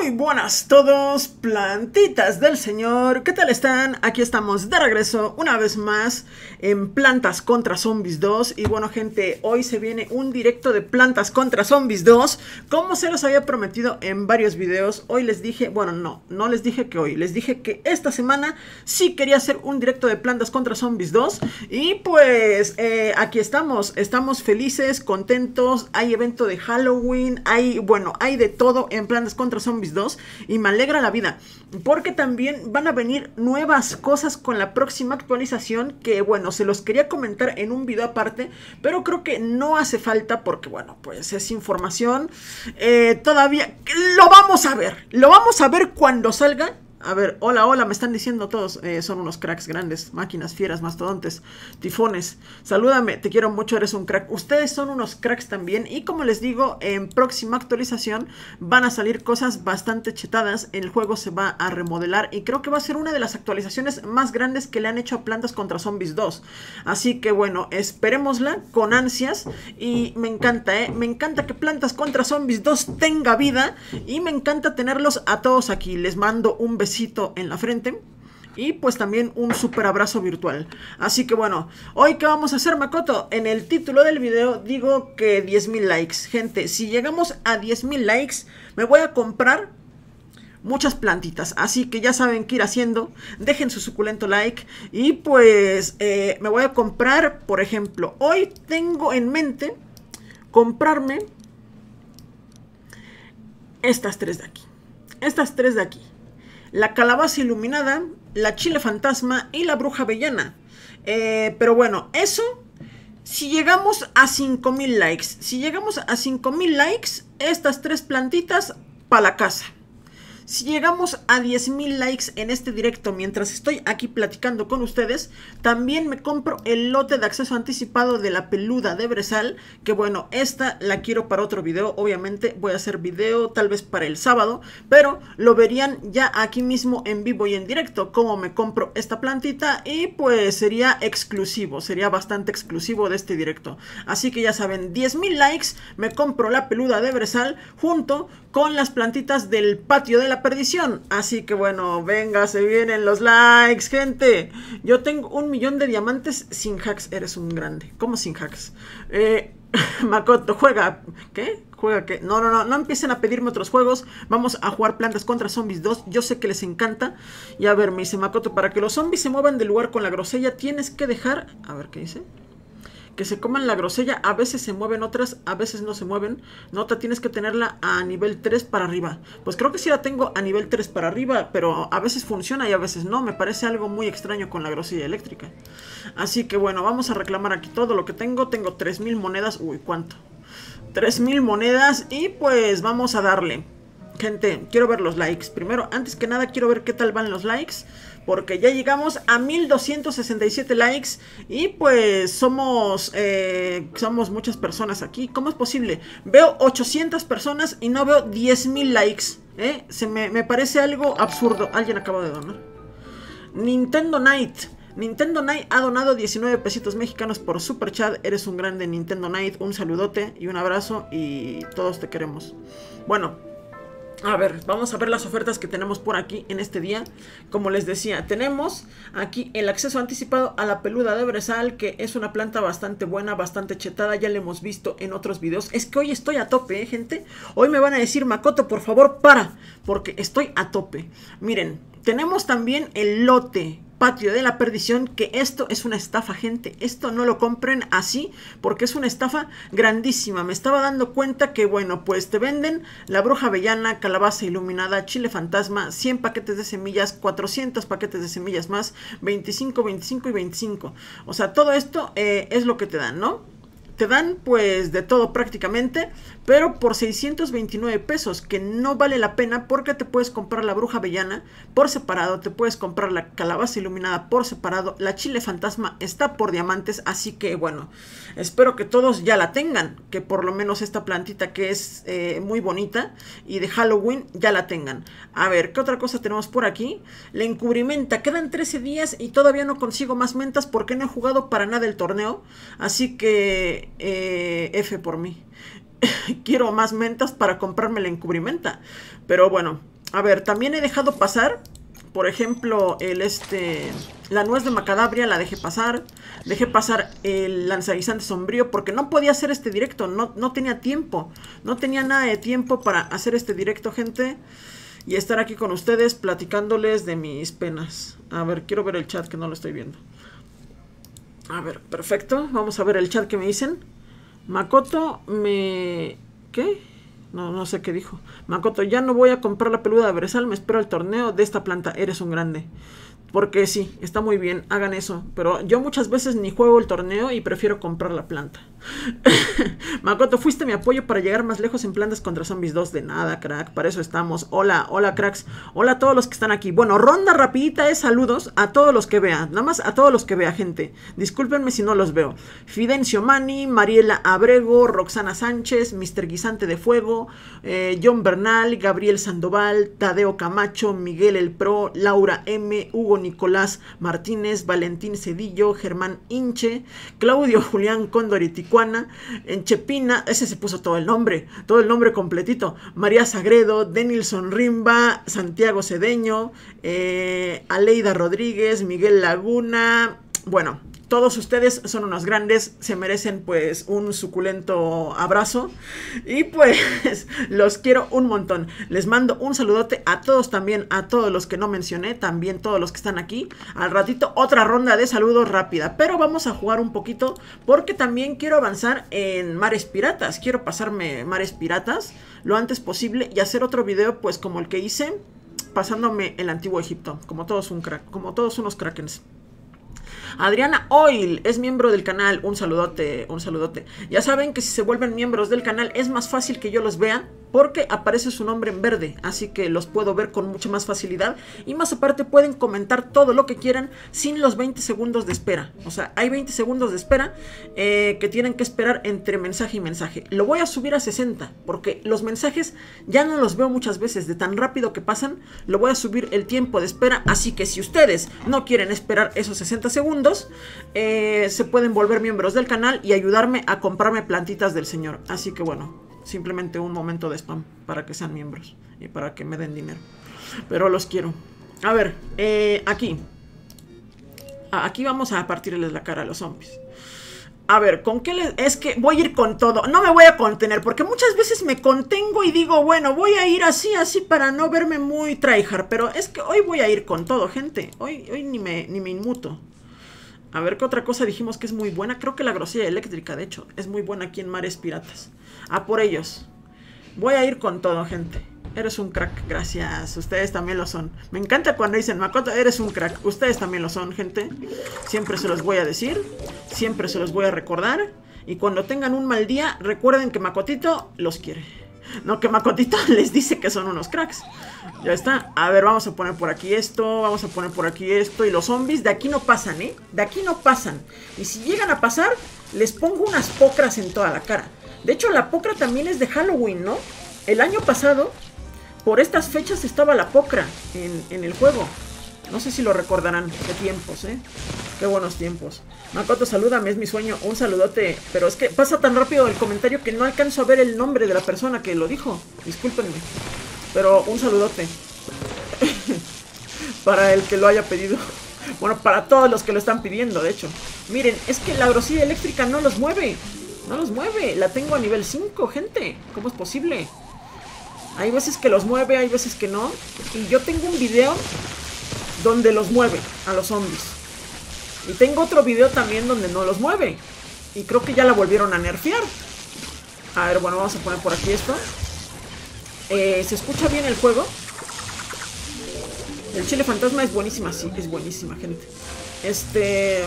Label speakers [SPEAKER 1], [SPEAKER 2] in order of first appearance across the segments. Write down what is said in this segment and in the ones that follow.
[SPEAKER 1] Muy buenas todos, plantitas del señor, ¿qué tal están? Aquí estamos de regreso una vez más en Plantas contra Zombies 2 Y bueno gente, hoy se viene un directo de Plantas contra Zombies 2 Como se los había prometido en varios videos, hoy les dije, bueno no, no les dije que hoy Les dije que esta semana sí quería hacer un directo de Plantas contra Zombies 2 Y pues eh, aquí estamos, estamos felices, contentos, hay evento de Halloween Hay, bueno, hay de todo en Plantas contra Zombies 2 y me alegra la vida porque también van a venir nuevas cosas con la próxima actualización que bueno, se los quería comentar en un video aparte, pero creo que no hace falta porque bueno, pues es información eh, todavía, lo vamos a ver, lo vamos a ver cuando salga a ver, hola, hola, me están diciendo todos, eh, son unos cracks grandes, máquinas, fieras, mastodontes, tifones. Salúdame, te quiero mucho, eres un crack. Ustedes son unos cracks también y como les digo, en próxima actualización van a salir cosas bastante chetadas. El juego se va a remodelar y creo que va a ser una de las actualizaciones más grandes que le han hecho a Plantas contra Zombies 2. Así que bueno, esperémosla con ansias y me encanta, ¿eh? Me encanta que Plantas contra Zombies 2 tenga vida y me encanta tenerlos a todos aquí. Les mando un en la frente. Y pues también un super abrazo virtual. Así que bueno, hoy que vamos a hacer Makoto, en el título del video digo que 10.000 likes. Gente, si llegamos a 10.000 likes, me voy a comprar muchas plantitas. Así que ya saben qué ir haciendo. Dejen su suculento like. Y pues eh, me voy a comprar, por ejemplo, hoy tengo en mente comprarme estas tres de aquí. Estas tres de aquí la calabaza iluminada, la chile fantasma y la bruja avellana. Eh, pero bueno, eso, si llegamos a 5000 likes, si llegamos a 5000 likes, estas tres plantitas para la casa. Si llegamos a 10.000 likes en este directo mientras estoy aquí platicando con ustedes, también me compro el lote de acceso anticipado de la peluda de Bresal, que bueno, esta la quiero para otro video, obviamente voy a hacer video tal vez para el sábado, pero lo verían ya aquí mismo en vivo y en directo, como me compro esta plantita y pues sería exclusivo, sería bastante exclusivo de este directo. Así que ya saben, 10.000 likes, me compro la peluda de Bresal junto con las plantitas del patio de la perdición. Así que bueno, venga, se vienen los likes, gente. Yo tengo un millón de diamantes sin hacks. Eres un grande. ¿Cómo sin hacks? Eh, Makoto, juega. ¿Qué? ¿Juega qué? No, no, no, no empiecen a pedirme otros juegos. Vamos a jugar Plantas contra Zombies 2. Yo sé que les encanta. Y a ver, me dice Makoto, para que los zombies se muevan del lugar con la grosella, tienes que dejar. A ver, ¿qué dice? Que se coman la grosella, a veces se mueven otras, a veces no se mueven. Nota, tienes que tenerla a nivel 3 para arriba. Pues creo que sí la tengo a nivel 3 para arriba, pero a veces funciona y a veces no. Me parece algo muy extraño con la grosella eléctrica. Así que bueno, vamos a reclamar aquí todo lo que tengo. Tengo 3000 monedas. Uy, ¿cuánto? 3000 monedas y pues vamos a darle. Gente, quiero ver los likes. Primero, antes que nada, quiero ver qué tal van los likes. Porque ya llegamos a 1267 likes. Y pues somos, eh, somos muchas personas aquí. ¿Cómo es posible? Veo 800 personas y no veo 10.000 likes. ¿eh? Se me, me parece algo absurdo. Alguien acaba de donar. Nintendo Night. Nintendo Night ha donado 19 pesitos mexicanos por Super Chat. Eres un grande Nintendo Night. Un saludote y un abrazo. Y todos te queremos. Bueno, a ver, vamos a ver las ofertas que tenemos por aquí en este día. Como les decía, tenemos aquí el acceso anticipado a la peluda de Bresal, que es una planta bastante buena, bastante chetada, ya la hemos visto en otros videos. Es que hoy estoy a tope, ¿eh, gente. Hoy me van a decir, Makoto, por favor, para, porque estoy a tope. Miren, tenemos también el lote patio de la perdición que esto es una estafa, gente. Esto no lo compren así porque es una estafa grandísima. Me estaba dando cuenta que, bueno, pues te venden la bruja avellana, calabaza iluminada, chile fantasma, 100 paquetes de semillas, 400 paquetes de semillas más, 25, 25 y 25. O sea, todo esto eh, es lo que te dan, ¿no? Te dan pues de todo prácticamente, pero por 629 pesos, que no vale la pena porque te puedes comprar la bruja avellana por separado, te puedes comprar la calabaza iluminada por separado, la chile fantasma está por diamantes, así que bueno, espero que todos ya la tengan, que por lo menos esta plantita que es eh, muy bonita y de Halloween ya la tengan. A ver, ¿qué otra cosa tenemos por aquí? La encubrimenta, quedan 13 días y todavía no consigo más mentas porque no he jugado para nada el torneo, así que eh, F por mí. Quiero más mentas para comprarme la encubrimenta. Pero bueno, a ver, también he dejado pasar, por ejemplo, el este, la nuez de macadabria la dejé pasar. Dejé pasar el lanzaguisante sombrío porque no podía hacer este directo, no, no tenía tiempo. No tenía nada de tiempo para hacer este directo, gente. Y estar aquí con ustedes platicándoles de mis penas. A ver, quiero ver el chat que no lo estoy viendo. A ver, perfecto. Vamos a ver el chat que me dicen. Makoto me... ¿Qué? No, no sé qué dijo. Makoto, ya no voy a comprar la peluda de Beresal, me espero el torneo de esta planta. Eres un grande. Porque sí, está muy bien, hagan eso. Pero yo muchas veces ni juego el torneo y prefiero comprar la planta. Makoto, fuiste mi apoyo para llegar más lejos en plantas contra zombies 2. De nada, crack, para eso estamos. Hola, hola, cracks. Hola a todos los que están aquí. Bueno, ronda rapidita es saludos a todos los que vean. Nada más a todos los que vea, gente. Discúlpenme si no los veo. Fidencio Mani, Mariela Abrego, Roxana Sánchez, Mr. Guisante de Fuego, eh, John Bernal, Gabriel Sandoval, Tadeo Camacho, Miguel El Pro, Laura M, Hugo Nicolás Martínez, Valentín Cedillo, Germán Inche, Claudio Julián Cóndor en Chepina, ese se puso todo el nombre, todo el nombre completito, María Sagredo, Denilson Rimba, Santiago Cedeño, eh, Aleida Rodríguez, Miguel Laguna, bueno, todos ustedes son unos grandes, se merecen pues un suculento abrazo y pues los quiero un montón. Les mando un saludote a todos también, a todos los que no mencioné, también todos los que están aquí. Al ratito otra ronda de saludos rápida, pero vamos a jugar un poquito porque también quiero avanzar en mares piratas. Quiero pasarme mares piratas lo antes posible y hacer otro video pues como el que hice pasándome el antiguo Egipto, como todos un crack, como todos unos krakens. Adriana Oil es miembro del canal. Un saludote, un saludote. Ya saben que si se vuelven miembros del canal es más fácil que yo los vea porque aparece su nombre en verde, así que los puedo ver con mucha más facilidad y más aparte pueden comentar todo lo que quieran sin los 20 segundos de espera. O sea, hay 20 segundos de espera eh, que tienen que esperar entre mensaje y mensaje. Lo voy a subir a 60 porque los mensajes ya no los veo muchas veces de tan rápido que pasan. Lo voy a subir el tiempo de espera, así que si ustedes no quieren esperar esos 60 segundos, eh, se pueden volver miembros del canal y ayudarme a comprarme plantitas del señor. Así que bueno, simplemente un momento de spam para que sean miembros y para que me den dinero. Pero los quiero. A ver, eh, aquí. Aquí vamos a partirles la cara a los zombies. A ver, ¿con qué les...? Es que voy a ir con todo. No me voy a contener, porque muchas veces me contengo y digo, bueno, voy a ir así, así para no verme muy tryhard. Pero es que hoy voy a ir con todo, gente. Hoy, hoy ni, me, ni me inmuto. A ver qué otra cosa dijimos que es muy buena. Creo que la grosilla eléctrica, de hecho, es muy buena aquí en Mares Piratas. A por ellos. Voy a ir con todo, gente. Eres un crack, gracias. Ustedes también lo son. Me encanta cuando dicen, Makoto, eres un crack. Ustedes también lo son, gente. Siempre se los voy a decir. Siempre se los voy a recordar. Y cuando tengan un mal día, recuerden que Makotito los quiere. No, que Makotito les dice que son unos cracks. Ya está. A ver, vamos a poner por aquí esto. Vamos a poner por aquí esto. Y los zombies de aquí no pasan, ¿eh? De aquí no pasan. Y si llegan a pasar, les pongo unas pocras en toda la cara. De hecho, la pocra también es de Halloween, ¿no? El año pasado, por estas fechas estaba la pocra en, en el juego. No sé si lo recordarán. Qué tiempos, ¿eh? Qué buenos tiempos. Makoto, salúdame, es mi sueño. Un saludote. Pero es que pasa tan rápido el comentario que no alcanzo a ver el nombre de la persona que lo dijo. Discúlpenme. Pero un saludote. para el que lo haya pedido. Bueno, para todos los que lo están pidiendo, de hecho. Miren, es que la grosilla eléctrica no los mueve. No los mueve. La tengo a nivel 5, gente. ¿Cómo es posible? Hay veces que los mueve, hay veces que no. Y yo tengo un video donde los mueve a los zombies. Y tengo otro video también donde no los mueve. Y creo que ya la volvieron a nerfear. A ver, bueno, vamos a poner por aquí esto. Eh, ¿Se escucha bien el juego? El chile fantasma es buenísima, sí, es buenísima, gente. Este...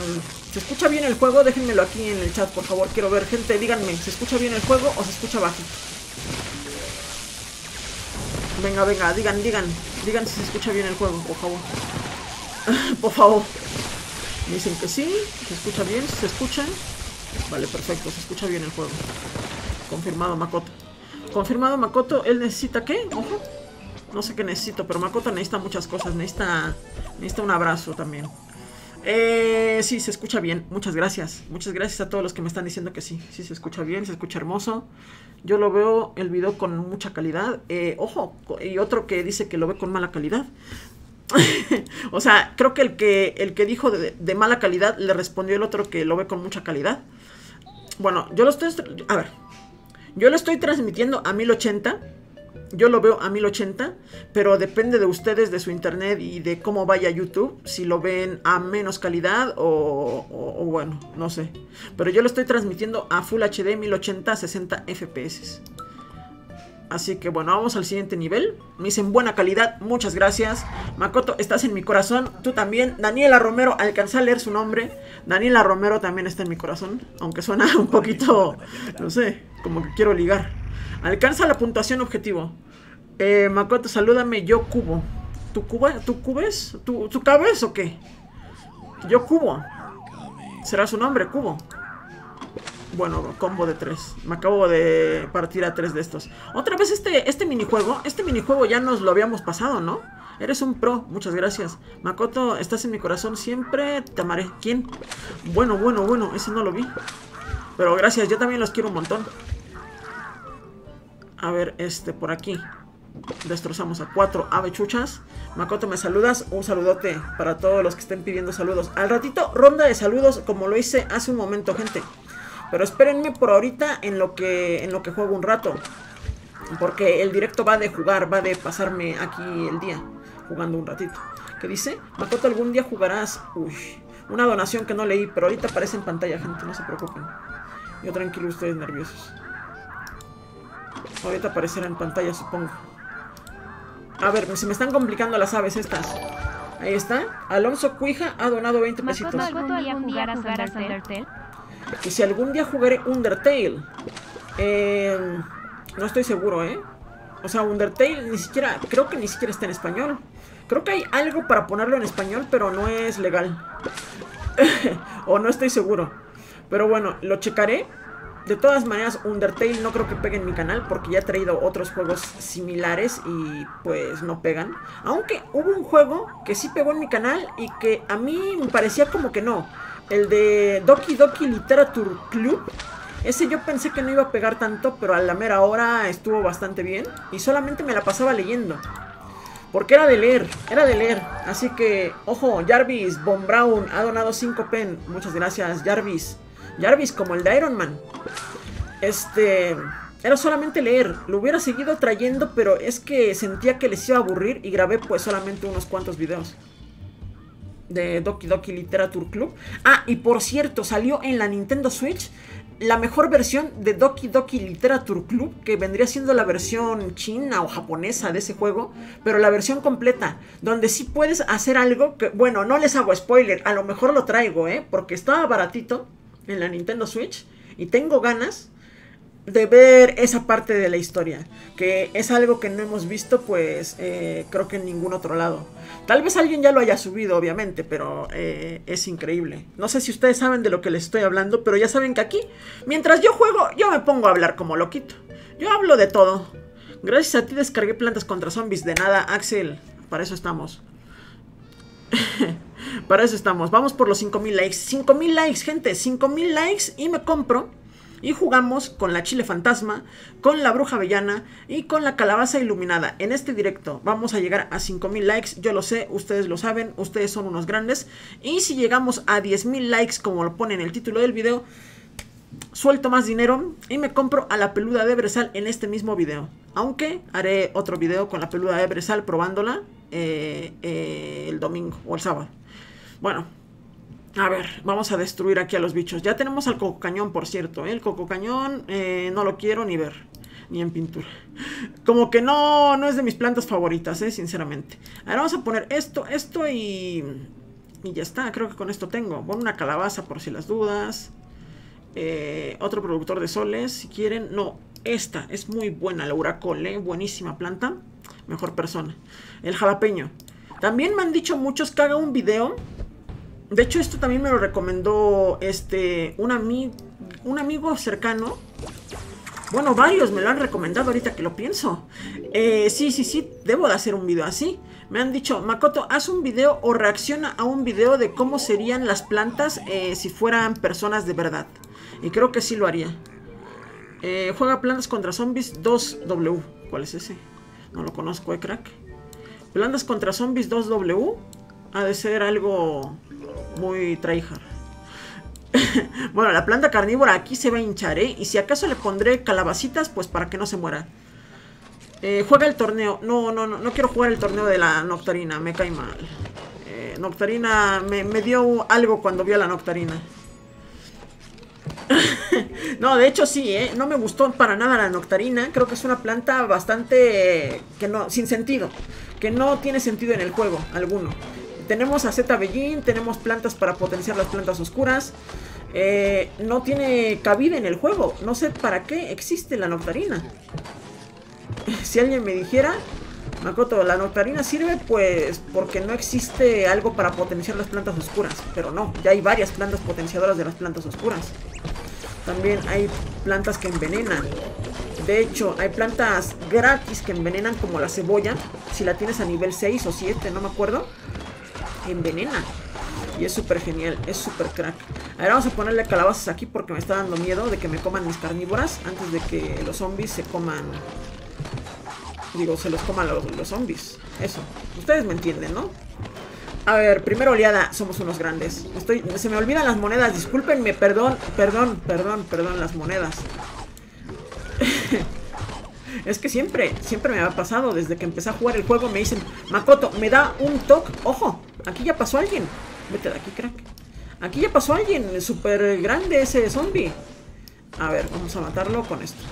[SPEAKER 1] ¿Se escucha bien el juego? Déjenmelo aquí en el chat, por favor. Quiero ver, gente, díganme, ¿se escucha bien el juego o se escucha bajito? Venga, venga, digan, digan. Digan si se escucha bien el juego, por favor. por favor. Me dicen que sí, se escucha bien, se escucha. Vale, perfecto, se escucha bien el juego. Confirmado, Makoto. Confirmado, Makoto. ¿Él necesita qué? No sé qué necesito, pero Makoto necesita muchas cosas. Necesita, necesita un abrazo también. Eh, sí, se escucha bien. Muchas gracias. Muchas gracias a todos los que me están diciendo que sí. Sí, se escucha bien, se escucha hermoso. Yo lo veo el video con mucha calidad. Eh, ojo, y otro que dice que lo ve con mala calidad. o sea, creo que el que, el que dijo de, de, mala calidad le respondió el otro que lo ve con mucha calidad. Bueno, yo lo estoy... A ver. Yo lo estoy transmitiendo a 1080 yo lo veo a 1080, pero depende de ustedes, de su internet y de cómo vaya YouTube, si lo ven a menos calidad o, o, bueno, no sé. Pero yo lo estoy transmitiendo a Full HD 1080 60 FPS. Así que bueno, vamos al siguiente nivel. Me dicen buena calidad, muchas gracias. Makoto, estás en mi corazón, tú también. Daniela Romero, alcanza a leer su nombre. Daniela Romero también está en mi corazón, aunque suena un poquito, no sé, como que quiero ligar. Alcanza la puntuación objetivo. Eh, Makoto, salúdame, yo cubo. ¿Tu cuba? ¿Tu cubes? ¿Tu, ¿Tu cabes o qué? Yo cubo. ¿Será su nombre, cubo? Bueno, combo de tres. Me acabo de partir a tres de estos. Otra vez este, este minijuego. Este minijuego ya nos lo habíamos pasado, ¿no? Eres un pro, muchas gracias. Makoto, estás en mi corazón siempre. Te amaré. ¿Quién? Bueno, bueno, bueno. Ese no lo vi. Pero gracias, yo también los quiero un montón. A ver, este, por aquí. Destrozamos a cuatro avechuchas. Makoto, ¿me saludas? Un saludote para todos los que estén pidiendo saludos. Al ratito, ronda de saludos, como lo hice hace un momento, gente. Pero espérenme por ahorita en lo que, en lo que juego un rato. Porque el directo va de jugar, va de pasarme aquí el día. Jugando un ratito. ¿Qué dice? Makoto, algún día jugarás... Uy, una donación que no leí, pero ahorita aparece en pantalla, gente, no se preocupen. Yo tranquilo, ustedes nerviosos. Ahorita aparecerá en pantalla, supongo. A ver, se me están complicando las aves estas. Ahí está. Alonso Cuija ha donado 20 pesitos. Y si algún día jugaré Undertale. Eh, no estoy seguro, ¿eh? O sea, Undertale ni siquiera, creo que ni siquiera está en español. Creo que hay algo para ponerlo en español, pero no es legal. o no estoy seguro. Pero bueno, lo checaré. De todas maneras, Undertale no creo que pegue en mi canal porque ya he traído otros juegos similares y pues no pegan. Aunque hubo un juego que sí pegó en mi canal y que a mí me parecía como que no. El de Doki Doki Literature Club. Ese yo pensé que no iba a pegar tanto, pero a la mera hora estuvo bastante bien. Y solamente me la pasaba leyendo. Porque era de leer, era de leer. Así que, ojo, Jarvis, Von Brown ha donado 5 pen. Muchas gracias, Jarvis. Jarvis como el de Iron Man. Este... Era solamente leer, lo hubiera seguido trayendo, pero es que sentía que les iba a aburrir y grabé pues solamente unos cuantos videos de Doki Doki Literature Club. Ah, y por cierto, salió en la Nintendo Switch la mejor versión de Doki Doki Literature Club, que vendría siendo la versión china o japonesa de ese juego, pero la versión completa, donde sí puedes hacer algo que, bueno, no les hago spoiler, a lo mejor lo traigo, ¿eh? Porque estaba baratito en la Nintendo Switch y tengo ganas de ver esa parte de la historia, que es algo que no hemos visto pues eh, creo que en ningún otro lado. Tal vez alguien ya lo haya subido obviamente, pero eh, es increíble. No sé si ustedes saben de lo que les estoy hablando, pero ya saben que aquí, mientras yo juego, yo me pongo a hablar como loquito. Yo hablo de todo. Gracias a ti descargué plantas contra zombies. De nada, Axel. Para eso estamos. Para eso estamos. Vamos por los 5000 likes. 5000 likes, gente. 5000 likes y me compro. Y jugamos con la chile fantasma, con la bruja avellana y con la calabaza iluminada. En este directo vamos a llegar a 5000 likes. Yo lo sé, ustedes lo saben, ustedes son unos grandes. Y si llegamos a 10000 likes, como lo pone en el título del video, suelto más dinero y me compro a la peluda de Bresal en este mismo video. Aunque haré otro video con la peluda de Bresal probándola eh, eh, el domingo o el sábado. Bueno, a ver, vamos a destruir aquí a los bichos. Ya tenemos al coco cañón, por cierto. ¿eh? El coco cañón eh, no lo quiero ni ver. Ni en pintura. Como que no, no es de mis plantas favoritas, ¿eh? sinceramente. Ahora vamos a poner esto, esto y... Y ya está, creo que con esto tengo. Pon una calabaza por si las dudas. Eh, otro productor de soles, si quieren. No, esta es muy buena, la Huracol, buenísima planta. Mejor persona. El jalapeño. También me han dicho muchos que haga un video de hecho, esto también me lo recomendó este un, un amigo cercano. Bueno, varios me lo han recomendado ahorita que lo pienso. Eh, sí, sí, sí, debo de hacer un video así. Me han dicho, Makoto, haz un video o reacciona a un video de cómo serían las plantas eh, si fueran personas de verdad. Y creo que sí lo haría. Eh, juega plantas contra zombies 2W. ¿Cuál es ese? No lo conozco, eh, crack. Plantas contra zombies 2W. Ha de ser algo muy tryhard. bueno, la planta carnívora aquí se va a hinchar, ¿eh? Y si acaso le pondré calabacitas, pues para que no se muera. Eh, juega el torneo. No, no, no, no quiero jugar el torneo de la Noctarina, me cae mal. Eh, Noctarina me, me, dio algo cuando vi a la Noctarina. no, de hecho sí, ¿eh? no me gustó para nada la Noctarina. Creo que es una planta bastante que no, sin sentido. Que no tiene sentido en el juego alguno. Tenemos a Z Bellín, tenemos plantas para potenciar las plantas oscuras. Eh, no tiene cabida en el juego. No sé para qué existe la Noctarina. si alguien me dijera, Makoto, la Noctarina sirve pues porque no existe algo para potenciar las plantas oscuras. Pero no, ya hay varias plantas potenciadoras de las plantas oscuras. También hay plantas que envenenan. De hecho, hay plantas gratis que envenenan como la cebolla. Si la tienes a nivel 6 o 7, no me acuerdo. Envenena. Y es súper genial, es súper crack. A ver, vamos a ponerle calabazas aquí porque me está dando miedo de que me coman mis carnívoras antes de que los zombies se coman Digo, se los coman los, los zombies. Eso. Ustedes me entienden, ¿no? A ver, primera oleada, somos unos grandes. Estoy, se me olvidan las monedas, discúlpenme, perdón, perdón, perdón, perdón, las monedas. es que siempre, siempre me ha pasado, desde que empecé a jugar el juego me dicen, Makoto, me da un toque, ojo, aquí ya pasó alguien. Vete de aquí, crack. Aquí ya pasó alguien, súper grande ese zombie. A ver, vamos a matarlo con esto.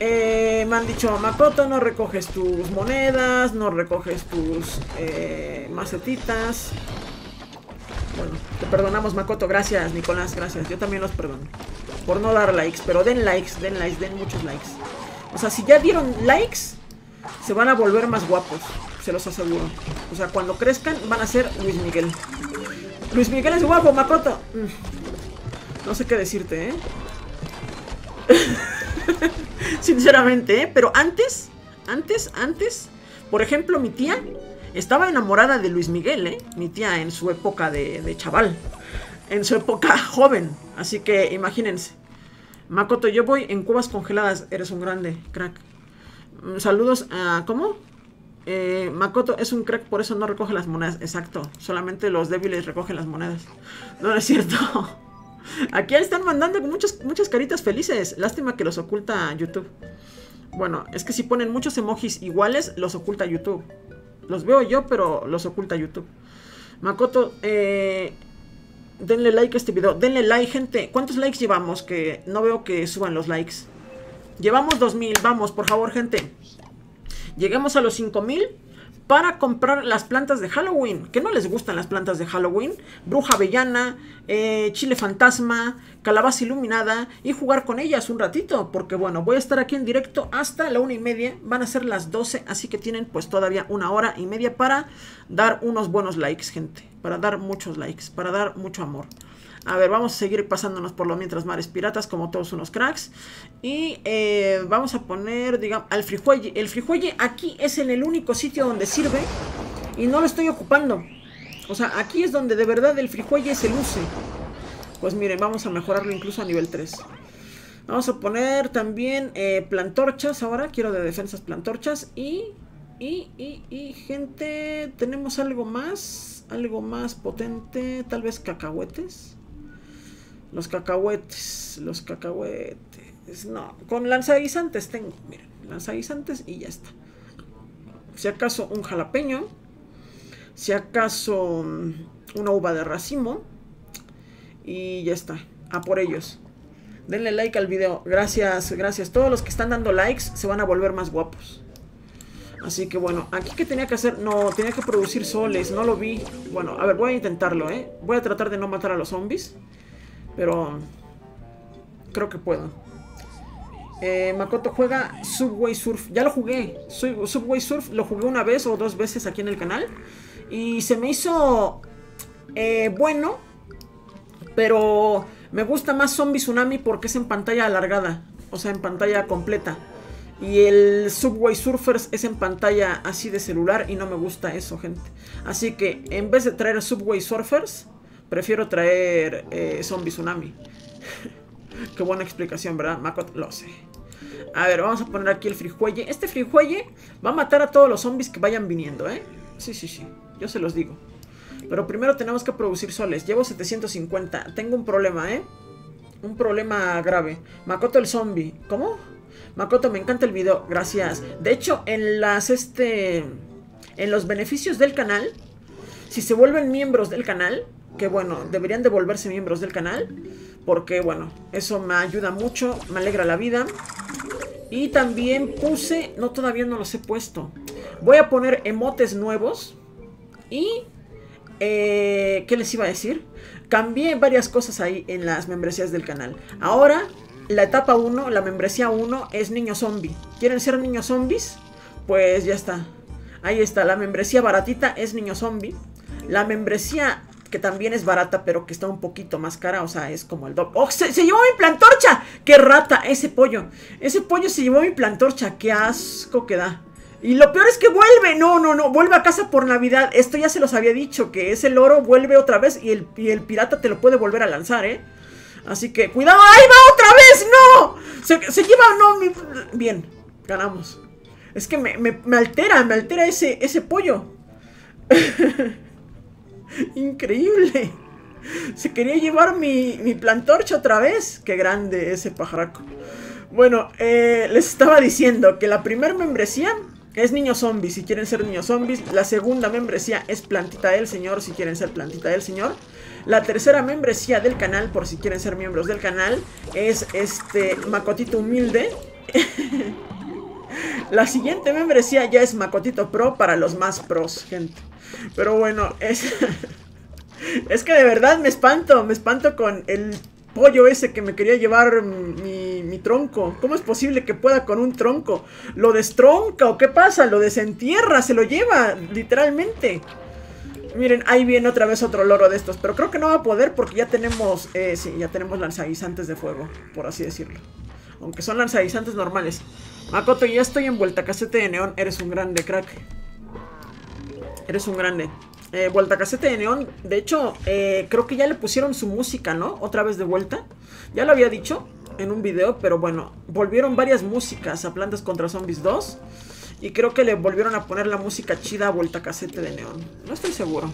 [SPEAKER 1] Eh, me han dicho, Makoto, no recoges tus monedas, no recoges tus eh, macetitas. Bueno, te perdonamos, Makoto. Gracias, Nicolás, gracias. Yo también los perdono. Por no dar likes, pero den likes, den likes, den muchos likes. O sea, si ya dieron likes, se van a volver más guapos, se los aseguro. O sea, cuando crezcan, van a ser Luis Miguel. Luis Miguel es guapo, Makoto. Mm. No sé qué decirte, ¿eh? Sinceramente, ¿eh? Pero antes, antes, antes, por ejemplo, mi tía estaba enamorada de Luis Miguel, ¿eh? Mi tía en su época de, chaval. En su época joven. Así que imagínense. Makoto, yo voy en cuevas congeladas. Eres un grande, crack. Mm, saludos a... ¿Cómo? Eh, Makoto es un crack, por eso no recoge las monedas. Exacto. Solamente los débiles recogen las monedas. No, es cierto. Aquí están mandando muchas, muchas caritas felices. Lástima que los oculta YouTube. Bueno, es que si ponen muchos emojis iguales, los oculta YouTube. Los veo yo, pero los oculta YouTube. Makoto, eh, denle like a este video. Denle like, gente. ¿Cuántos likes llevamos? Que no veo que suban los likes. Llevamos 2000. Vamos, por favor, gente. Lleguemos a los 5000 para comprar las plantas de Halloween. Que no les gustan las plantas de Halloween. Bruja avellana, eh, chile fantasma, calabaza iluminada. Y jugar con ellas un ratito. Porque bueno, voy a estar aquí en directo hasta la una y media. Van a ser las 12. Así que tienen pues todavía una hora y media para dar unos buenos likes, gente. Para dar muchos likes. Para dar mucho amor. A ver, vamos a seguir pasándonos por los mientras mares piratas como todos unos cracks. Y eh, vamos a poner, digamos, al frijuelle. El frijuelle aquí es en el único sitio donde sirve y no lo estoy ocupando. O sea, aquí es donde de verdad el frijuelle se luce. Pues miren, vamos a mejorarlo incluso a nivel 3. Vamos a poner también eh, plantorchas ahora. Quiero de defensas plantorchas. Y, y, y, y, gente, tenemos algo más. Algo más potente. Tal vez cacahuetes. Los cacahuetes, los cacahuetes. No, con lanzaguisantes tengo. Miren, lanzaguisantes y ya está. Si acaso un jalapeño. Si acaso mm, una uva de racimo. Y ya está. A por ellos. Denle like al video. Gracias, gracias. Todos los que están dando likes se van a volver más guapos. Así que bueno, aquí que tenía que hacer, no, tenía que producir soles, no lo vi. Bueno, a ver, voy a intentarlo, ¿eh? Voy a tratar de no matar a los zombies. Pero creo que puedo. Eh, Makoto juega Subway Surf. Ya lo jugué. Subway Surf lo jugué una vez o dos veces aquí en el canal. Y se me hizo eh, bueno. Pero me gusta más Zombie Tsunami porque es en pantalla alargada. O sea, en pantalla completa. Y el Subway Surfers es en pantalla así de celular y no me gusta eso, gente. Así que en vez de traer Subway Surfers, Prefiero traer eh, Zombie Tsunami. Qué buena explicación, ¿verdad? Makoto, lo sé. A ver, vamos a poner aquí el frijuelle. Este frijuelle va a matar a todos los zombies que vayan viniendo, ¿eh? Sí, sí, sí. Yo se los digo. Pero primero tenemos que producir soles. Llevo 750. Tengo un problema, ¿eh? Un problema grave. Makoto el zombie. ¿Cómo? Makoto, me encanta el video. Gracias. De hecho, en las, este... En los beneficios del canal, si se vuelven miembros del canal, que bueno, deberían de volverse miembros del canal, porque bueno, eso me ayuda mucho, me alegra la vida. Y también puse, no todavía no los he puesto, voy a poner emotes nuevos y eh, ¿Qué les iba a decir? Cambié varias cosas ahí en las membresías del canal. Ahora, la etapa 1, la membresía 1 es niño zombie. ¿Quieren ser niños zombies? Pues ya está. Ahí está, la membresía baratita es niño zombie. La membresía que también es barata, pero que está un poquito más cara, o sea, es como el doble. ¡Oh, se, llevó mi plantorcha! ¡Qué rata! Ese pollo. Ese pollo se llevó mi plantorcha. ¡Qué asco que da! Y lo peor es que vuelve, no, no, no, vuelve a casa por Navidad. Esto ya se los había dicho, que ese loro vuelve otra vez y el, el pirata te lo puede volver a lanzar, ¿eh? Así que, cuidado, ¡ahí va otra vez! ¡No! Se, se lleva, no, mi... Bien, ganamos. Es que me, me, me altera, me altera ese, ese pollo. Increíble. Se quería llevar mi, mi plantorcha otra vez. Qué grande ese pajaraco. Bueno, eh, les estaba diciendo que la primera membresía es niño zombie, si quieren ser niños zombies. La segunda membresía es plantita del señor, si quieren ser plantita del señor. La tercera membresía del canal, por si quieren ser miembros del canal, es este Macotito Humilde. La siguiente membresía ya es Macotito Pro para los más pros, gente. Pero bueno, es... es que de verdad me espanto, me espanto con el pollo ese que me quería llevar mi, mi, tronco. ¿Cómo es posible que pueda con un tronco? ¿Lo destronca o qué pasa? Lo desentierra, se lo lleva, literalmente. Miren, ahí viene otra vez otro loro de estos. Pero creo que no va a poder porque ya tenemos, eh, sí, ya tenemos lanzaguisantes de fuego, por así decirlo. Aunque son lanzaguisantes normales. Makoto, ya estoy en vuelta casete de neón. Eres un grande, crack. Eres un grande. Eh, vuelta casete de neón. De hecho, eh, creo que ya le pusieron su música, ¿no? Otra vez de vuelta. Ya lo había dicho en un video, pero bueno, volvieron varias músicas a Plantas contra Zombies 2. Y creo que le volvieron a poner la música chida a vuelta casete de neón. No estoy seguro.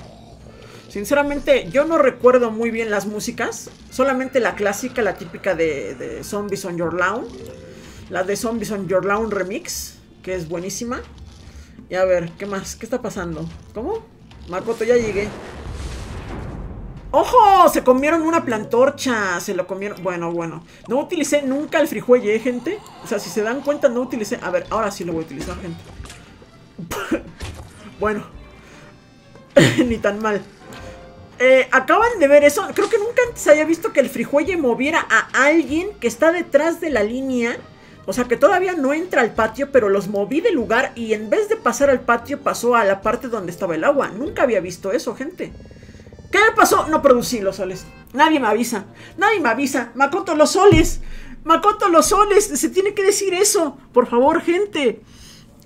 [SPEAKER 1] Sinceramente, yo no recuerdo muy bien las músicas. Solamente la clásica, la típica de, de Zombies on Your Lawn. La de Zombies on Your Lawn Remix, que es buenísima. Y a ver, ¿qué más? ¿Qué está pasando? ¿Cómo? Makoto, ya llegué. ¡Ojo! Se comieron una plantorcha. Se lo comieron. Bueno, bueno. No utilicé nunca el frijuelle, ¿eh, gente? O sea, si se dan cuenta, no utilicé. A ver, ahora sí lo voy a utilizar, gente. bueno. Ni tan mal. Eh, acaban de ver eso. Creo que nunca antes había visto que el frijuelle moviera a alguien que está detrás de la línea o sea que todavía no entra al patio, pero los moví de lugar y en vez de pasar al patio pasó a la parte donde estaba el agua. Nunca había visto eso, gente. ¿Qué me pasó? No producí los soles. Nadie me avisa. Nadie me avisa. Makoto los soles. Makoto los soles. Se tiene que decir eso. Por favor, gente.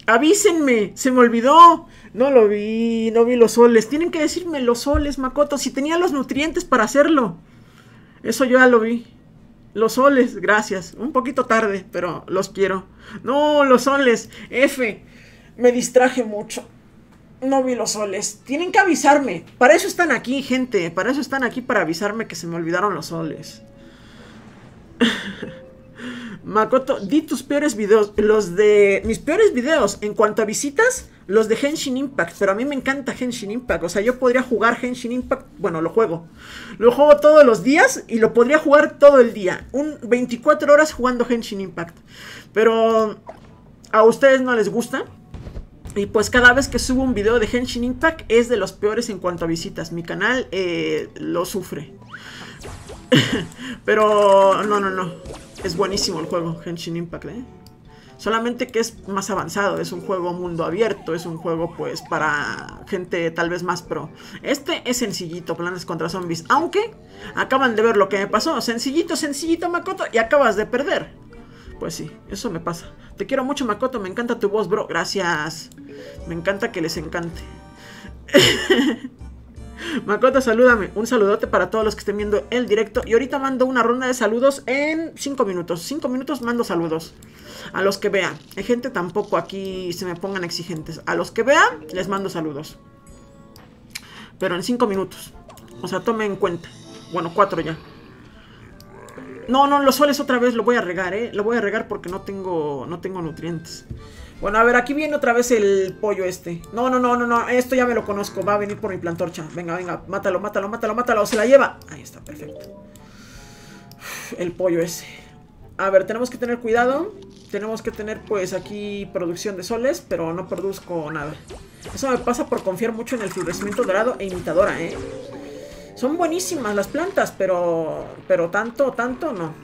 [SPEAKER 1] Avísenme. Se me olvidó. No lo vi. No vi los soles. Tienen que decirme los soles, Makoto. Si tenía los nutrientes para hacerlo. Eso yo ya lo vi. Los soles, gracias. Un poquito tarde, pero los quiero. No, los soles. F. Me distraje mucho. No vi los soles. Tienen que avisarme. Para eso están aquí, gente. Para eso están aquí, para avisarme que se me olvidaron los soles. Makoto, di tus peores videos. Los de mis peores videos en cuanto a visitas, los de Henshin Impact. Pero a mí me encanta Henshin Impact. O sea, yo podría jugar Henshin Impact. Bueno, lo juego. Lo juego todos los días y lo podría jugar todo el día. Un 24 horas jugando Henshin Impact. Pero a ustedes no les gusta. Y pues cada vez que subo un video de Henshin Impact es de los peores en cuanto a visitas. Mi canal eh, lo sufre. Pero no, no, no. Es buenísimo el juego, Henshin Impact, ¿eh? Solamente que es más avanzado, es un juego mundo abierto, es un juego pues para gente tal vez más pro. Este es sencillito, planes contra zombies, aunque acaban de ver lo que me pasó, sencillito, sencillito Makoto y acabas de perder. Pues sí, eso me pasa. Te quiero mucho Makoto, me encanta tu voz, bro. Gracias. Me encanta que les encante. Makoto, salúdame. Un saludote para todos los que estén viendo el directo. Y ahorita mando una ronda de saludos en 5 minutos. 5 minutos mando saludos. A los que vean. Hay gente tampoco aquí se me pongan exigentes. A los que vean, les mando saludos. Pero en 5 minutos. O sea, tomen en cuenta. Bueno, 4 ya. No, no, los soles otra vez lo voy a regar, ¿eh? Lo voy a regar porque no tengo, no tengo nutrientes. Bueno, a ver, aquí viene otra vez el pollo este. No, no, no, no, no, esto ya me lo conozco. Va a venir por mi plantorcha. Venga, venga, mátalo, mátalo, mátalo, mátalo. Se la lleva. Ahí está, perfecto. El pollo ese. A ver, tenemos que tener cuidado. Tenemos que tener, pues, aquí producción de soles, pero no produzco nada. Eso me pasa por confiar mucho en el florecimiento dorado e imitadora, ¿eh? Son buenísimas las plantas, pero... Pero tanto, tanto, no.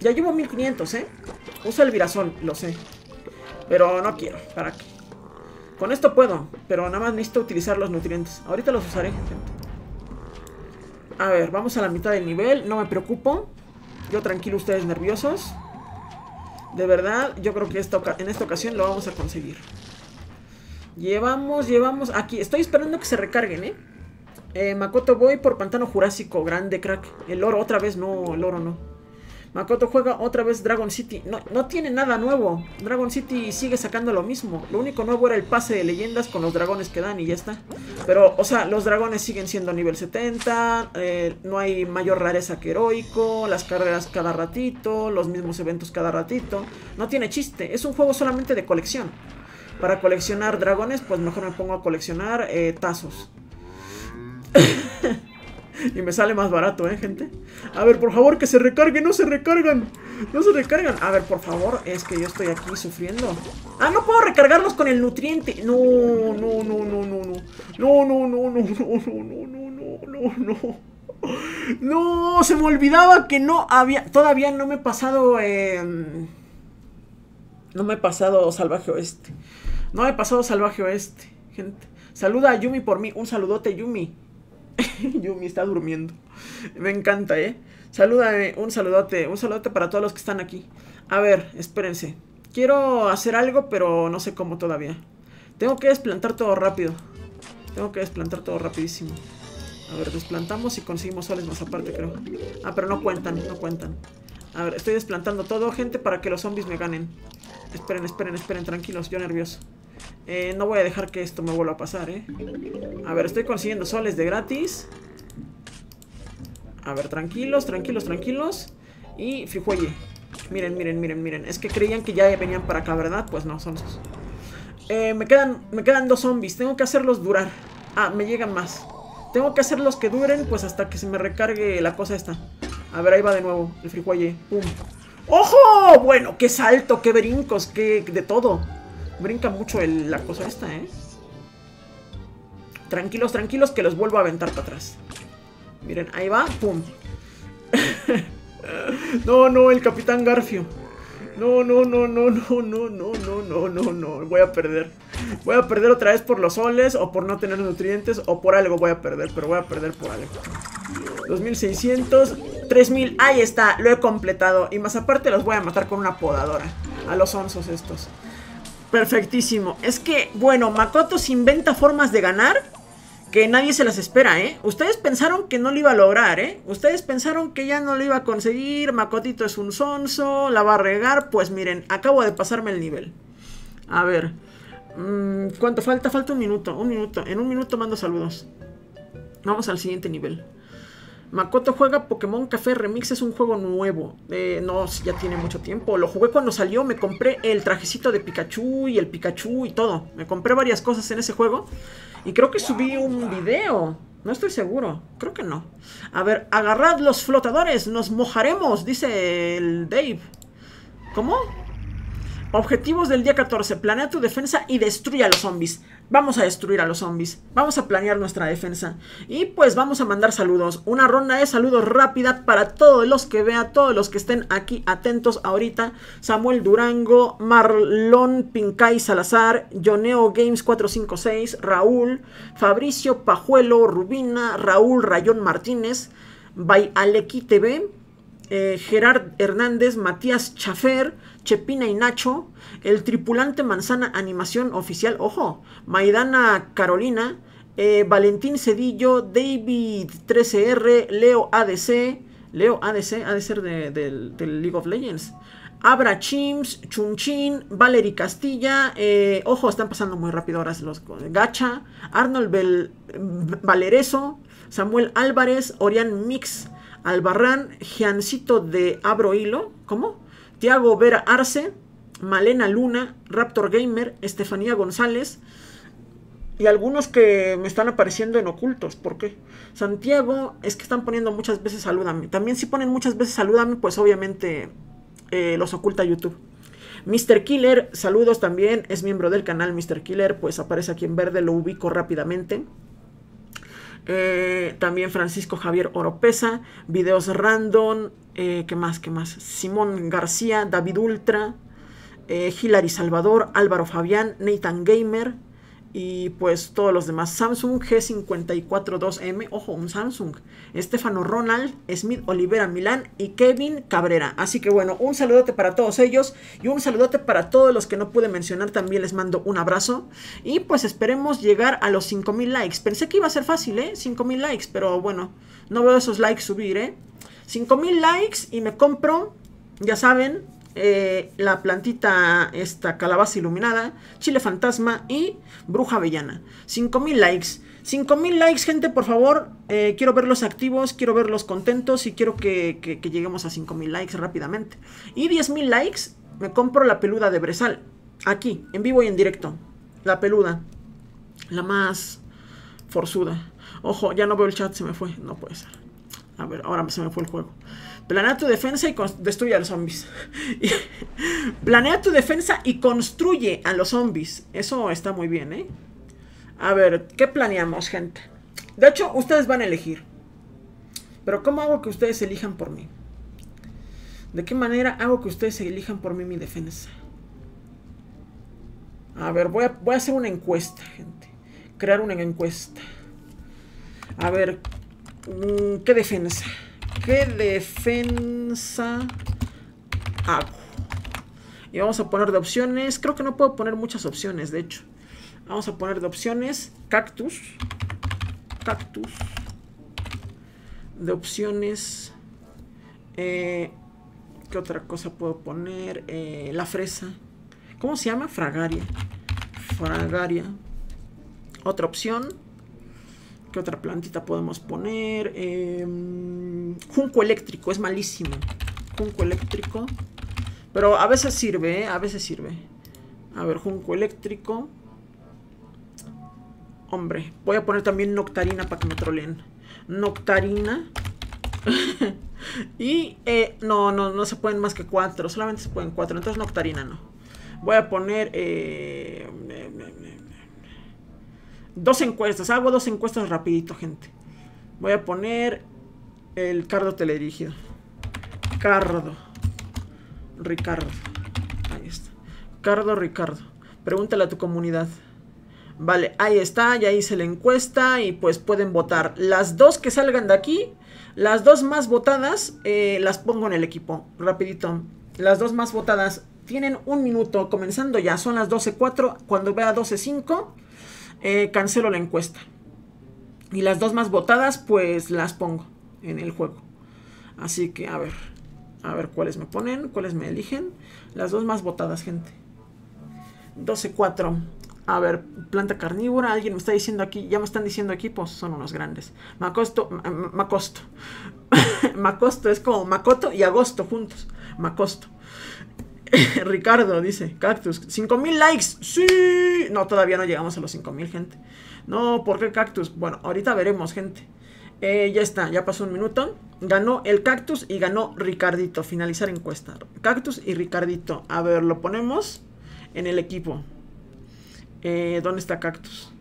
[SPEAKER 1] Ya llevo 1500, ¿eh? Usa el virasol, lo sé. Pero no quiero, ¿para qué? Con esto puedo, pero nada más necesito utilizar los nutrientes. Ahorita los usaré, gente. A ver, vamos a la mitad del nivel, no me preocupo. Yo tranquilo, ustedes nerviosos. De verdad, yo creo que en esta ocasión lo vamos a conseguir. Llevamos, llevamos... Aquí, estoy esperando que se recarguen, ¿eh? eh Makoto, voy por Pantano Jurásico, grande crack. El oro, otra vez, no, el oro no. Makoto juega otra vez Dragon City. No, no tiene nada nuevo. Dragon City sigue sacando lo mismo. Lo único nuevo era el pase de leyendas con los dragones que dan y ya está. Pero, o sea, los dragones siguen siendo nivel 70. Eh, no hay mayor rareza que heroico. Las carreras cada ratito. Los mismos eventos cada ratito. No tiene chiste. Es un juego solamente de colección. Para coleccionar dragones, pues mejor me pongo a coleccionar eh, tazos. Y me sale más barato, ¿eh, gente? A ver, por favor, que se recarguen. No se recargan. No se recargan. A ver, por favor. Es que yo estoy aquí sufriendo. Ah, no puedo recargarlos con el nutriente. No, no, no, no, no, no. No, no, no, no, no, no, no, no, no, no. No, se me olvidaba que no había... Todavía no me he pasado... No me he pasado Salvaje Oeste. No me he pasado Salvaje Oeste, gente. Saluda a Yumi por mí. Un saludote, Yumi. Yumi está durmiendo. Me encanta, ¿eh? Salúdame, un saludote, un saludote para todos los que están aquí. A ver, espérense. Quiero hacer algo, pero no sé cómo todavía. Tengo que desplantar todo rápido. Tengo que desplantar todo rapidísimo. A ver, desplantamos y conseguimos soles más aparte, creo. Ah, pero no cuentan, no cuentan. A ver, estoy desplantando todo, gente, para que los zombies me ganen. Esperen, esperen, esperen, tranquilos, yo nervioso. Eh, no voy a dejar que esto me vuelva a pasar, ¿eh? A ver, estoy consiguiendo soles de gratis. A ver, tranquilos, tranquilos, tranquilos. Y frijuelle. Miren, miren, miren, miren. Es que creían que ya venían para acá, ¿verdad? Pues no, son esos. Eh, me, quedan, me quedan dos zombies. Tengo que hacerlos durar. Ah, me llegan más. Tengo que hacerlos que duren, pues hasta que se me recargue la cosa esta. A ver, ahí va de nuevo el frijuelle. ¡Pum! ¡Ojo! Bueno, qué salto, qué brincos, qué de todo. Brinca mucho la cosa esta, ¿eh? Tranquilos, tranquilos, que los vuelvo a aventar para atrás. Miren, ahí va, pum. no, no, el Capitán Garfio. No, no, no, no, no, no, no, no, no, no, no. Voy a perder. Voy a perder otra vez por los soles, o por no tener nutrientes, o por algo voy a perder, pero voy a perder por algo. 2600, 3000, ahí está, lo he completado. Y más aparte los voy a matar con una podadora. A los onzos estos. Perfectísimo. Es que, bueno, Makoto se inventa formas de ganar que nadie se las espera, ¿eh? Ustedes pensaron que no lo iba a lograr, ¿eh? Ustedes pensaron que ya no lo iba a conseguir, Makotito es un sonso, la va a regar, pues miren, acabo de pasarme el nivel. A ver, mm, ¿cuánto falta? Falta un minuto, un minuto, en un minuto mando saludos. Vamos al siguiente nivel. Makoto juega Pokémon Café Remix, es un juego nuevo. Eh, no, ya tiene mucho tiempo. Lo jugué cuando salió, me compré el trajecito de Pikachu y el Pikachu y todo. Me compré varias cosas en ese juego. Y creo que subí un video. No estoy seguro, creo que no. A ver, agarrad los flotadores, nos mojaremos, dice el Dave. ¿Cómo? Objetivos del día 14. Planea tu defensa y destruye a los zombies. Vamos a destruir a los zombies. Vamos a planear nuestra defensa. Y pues vamos a mandar saludos. Una ronda de saludos rápida para todos los que vean, todos los que estén aquí atentos ahorita. Samuel Durango, Marlon Pincay Salazar, Joneo Games 456, Raúl, Fabricio Pajuelo, Rubina, Raúl Rayón Martínez, By TV, eh, Gerard Hernández, Matías Chafer, Chepina y Nacho, el tripulante Manzana Animación Oficial, ojo, Maidana Carolina, eh, Valentín Cedillo, David 13R, Leo ADC, Leo ADC, ha de ser del League of Legends. Abra Chims, Chunchin, Valery Castilla, eh, ojo, están pasando muy rápido ahora los Gacha, Arnold Valereso, Samuel Álvarez, Orián Mix, Albarrán, Giancito de Abro Hilo, ¿cómo? Tiago Vera Arce, Malena Luna, Raptor Gamer, Estefanía González, y algunos que me están apareciendo en ocultos. ¿Por qué? Santiago, es que están poniendo muchas veces salúdame. También si ponen muchas veces salúdame, pues obviamente eh, los oculta YouTube. Mr. Killer, saludos también, es miembro del canal Mr. Killer, pues aparece aquí en verde, lo ubico rápidamente. Eh, también Francisco Javier Oropesa, videos random, eh, ¿qué más? ¿Qué más? Simón García, David Ultra, Hilary Salvador, Álvaro Fabián, Nathan Gamer, y pues todos los demás. Samsung G542M, ojo, un Samsung. Estefano Ronald, Smith Olivera Milán y Kevin Cabrera. Así que bueno, un saludote para todos ellos y un saludote para todos los que no pude mencionar. También les mando un abrazo. Y pues esperemos llegar a los 5000 likes. Pensé que iba a ser fácil, ¿eh? 5000 likes, pero bueno, no veo esos likes subir, ¿eh? 5000 likes y me compro, ya saben, eh, la plantita, esta calabaza iluminada, chile fantasma y bruja avellana. 5000 likes. 5000 likes, gente, por favor. Eh, quiero verlos activos, quiero verlos contentos y quiero que, lleguemos a 5000 likes rápidamente. Y 10000 likes, me compro la peluda de Bresal. Aquí, en vivo y en directo. La peluda. La más forzuda. Ojo, ya no veo el chat, se me fue. No puede ser. A ver, ahora se me fue el juego. Planea tu defensa y destruye a los zombies. Planea tu defensa y construye a los zombies. Eso está muy bien, ¿eh? A ver, ¿qué planeamos, gente? De hecho, ustedes van a elegir. Pero ¿cómo hago que ustedes elijan por mí? ¿De qué manera hago que ustedes elijan por mí mi defensa? A ver, voy a, voy a hacer una encuesta, gente. Crear una encuesta. A ver, mm, ¿qué defensa? ¿Qué defensa hago? Y vamos a poner de opciones. Creo que no puedo poner muchas opciones, de hecho. Vamos a poner de opciones cactus. Cactus. De opciones. Eh, ¿Qué otra cosa puedo poner? Eh, la fresa. ¿Cómo se llama? Fragaria. Fragaria. Otra opción. ¿Qué otra plantita podemos poner? Em, junco eléctrico, es malísimo. Junco eléctrico. Pero a veces sirve, ¿eh? A veces sirve. A ver, junco eléctrico. Hombre, voy a poner también Noctarina para que me troleen. Noctarina. y eh, no, no, no se pueden más que cuatro. Solamente se pueden cuatro. Entonces Noctarina no. Voy a poner... Eh, Dos encuestas, hago dos encuestas rapidito, gente. Voy a poner el cardo teledirigido. Cardo. Ricardo. Ahí está. Cardo Ricardo. Pregúntale a tu comunidad. Vale, ahí está, ya hice la encuesta y pues pueden votar. Las dos que salgan de aquí, las dos más votadas, eh, las pongo en el equipo. Rapidito. Las dos más votadas tienen un minuto comenzando ya. Son las 12.4. Cuando vea 12.5 eh, cancelo la encuesta. Y las dos más votadas, pues las pongo en el juego. Así que, a ver, a ver cuáles me ponen, cuáles me eligen. Las dos más votadas, gente. 12-4. A ver, planta carnívora. Alguien me está diciendo aquí, ya me están diciendo aquí, pues son unos grandes. Macosto, Macosto. Macosto es como Macoto y Agosto juntos. Macosto. Ricardo dice, Cactus, 5000 likes. Sí. No, todavía no llegamos a los 5000, gente. No, ¿por qué Cactus? Bueno, ahorita veremos, gente. Eh, ya está, ya pasó un minuto. Ganó el Cactus y ganó Ricardito. Finalizar encuesta. Cactus y Ricardito. A ver, lo ponemos en el equipo. Eh, ¿Dónde está Cactus?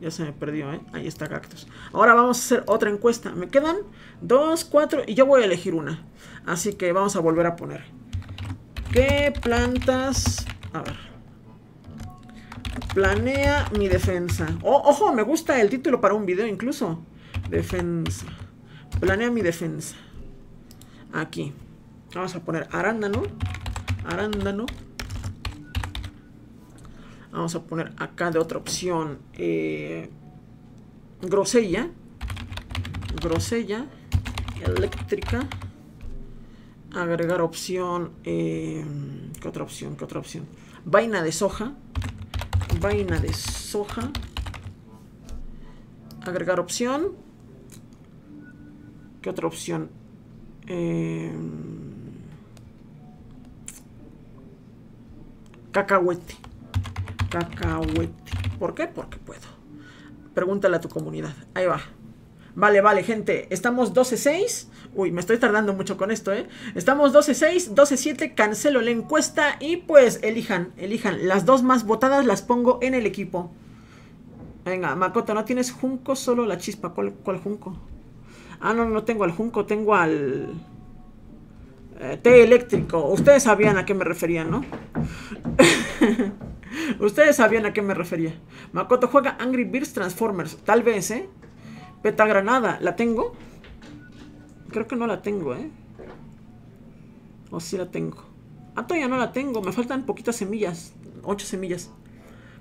[SPEAKER 1] Ya se me perdió, ¿eh? Ahí está Cactus. Ahora vamos a hacer otra encuesta. Me quedan dos, cuatro y yo voy a elegir una. Así que vamos a volver a poner. ¿Qué plantas? A ver. Planea mi defensa. Oh, ojo, me gusta el título para un video incluso. Defensa. Planea mi defensa. Aquí. Vamos a poner arándano. Arándano. Vamos a poner acá de otra opción. Eh, grosella. Grosella. Eléctrica. Agregar opción. Eh, ¿Qué otra opción? ¿Qué otra opción? Vaina de soja. Vaina de soja. Agregar opción. ¿Qué otra opción? Eh, cacahuete. Cacahuete. ¿Por qué? Porque puedo. Pregúntale a tu comunidad. Ahí va. Vale, vale, gente. Estamos 12-6. Uy, me estoy tardando mucho con esto, ¿eh? Estamos 12-6, 12-7. Cancelo la encuesta y pues elijan, elijan. Las dos más votadas las pongo en el equipo. Venga, Makoto, ¿no tienes Junco? Solo la chispa. ¿Cuál, cuál Junco? Ah, no, no tengo al Junco, tengo al... Eh, té eléctrico. Ustedes sabían a qué me refería, ¿no? Ustedes sabían a qué me refería. Makoto juega Angry Birds Transformers. Tal vez, ¿eh? Petagranada. ¿La tengo? Creo que no la tengo, ¿eh? O sí la tengo. Ah, todavía no la tengo. Me faltan poquitas semillas. Ocho semillas.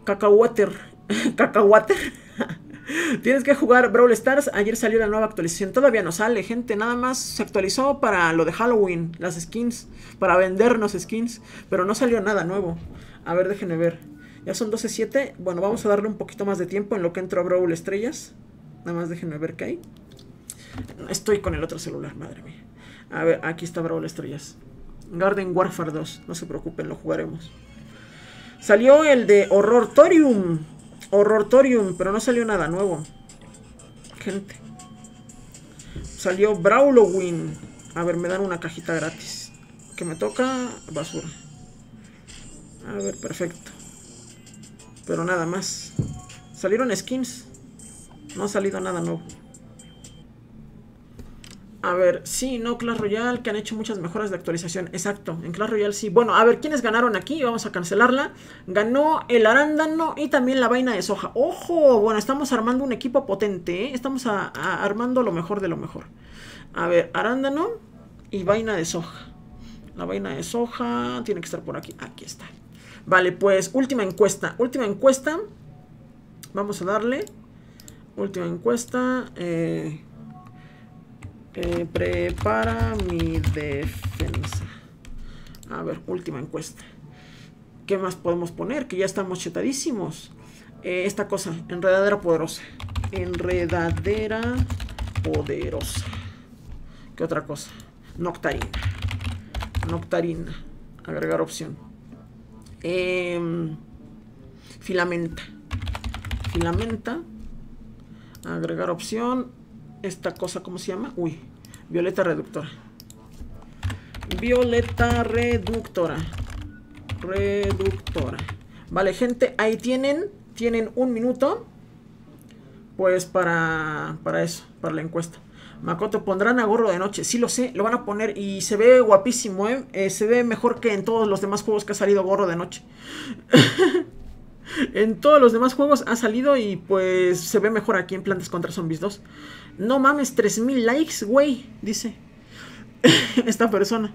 [SPEAKER 1] Cacahuater. Cacahuater. Tienes que jugar Brawl Stars. Ayer salió la nueva actualización. Todavía no sale, gente. Nada más se actualizó para lo de Halloween. Las skins. Para vendernos skins. Pero no salió nada nuevo. A ver, déjenme ver. Ya son 12.7. Bueno, vamos a darle un poquito más de tiempo en lo que entro a Brawl Estrellas. Nada más déjenme ver qué hay. Estoy con el otro celular, madre mía. A ver, aquí está Brawl Estrellas. Garden Warfare 2. No se preocupen, lo jugaremos. Salió el de Horrortorium. Horrortorium, pero no salió nada nuevo. Gente. Salió Brawloween. A ver, me dan una cajita gratis. Que me toca basura. A ver, perfecto. Pero nada más. Salieron skins. No ha salido nada nuevo. A ver, sí, no, Clash Royale, que han hecho muchas mejoras de actualización. Exacto, en Clash Royale sí. Bueno, a ver, ¿quiénes ganaron aquí? Vamos a cancelarla. Ganó el arándano y también la vaina de soja. ¡Ojo! Bueno, estamos armando un equipo potente, ¿eh? Estamos armando lo mejor de lo mejor. A ver, arándano y vaina de soja. La vaina de soja tiene que estar por aquí. Aquí está. Vale, pues última encuesta. Última encuesta. Vamos a darle. Última encuesta. Eh... Eh, prepara mi defensa. A ver, última encuesta. ¿Qué más podemos poner? Que ya estamos chetadísimos. Eh, esta cosa, enredadera poderosa. Enredadera poderosa. ¿Qué otra cosa? Noctarina. Noctarina. Agregar opción. Em, filamenta. Filamenta. Agregar opción esta cosa, ¿cómo se llama? Uy, violeta reductora. Violeta reductora. Reductora. Vale, gente, ahí tienen, tienen un minuto. Pues para, para eso, para la encuesta. Makoto, pondrán a gorro de noche. Sí lo sé, lo van a poner y se ve guapísimo, ¿eh? ¿eh? Se ve mejor que en todos los demás juegos que ha salido gorro de noche. en todos los demás juegos ha salido y pues se ve mejor aquí en Plantas contra Zombies 2. No mames, 3000 likes, güey, dice esta persona.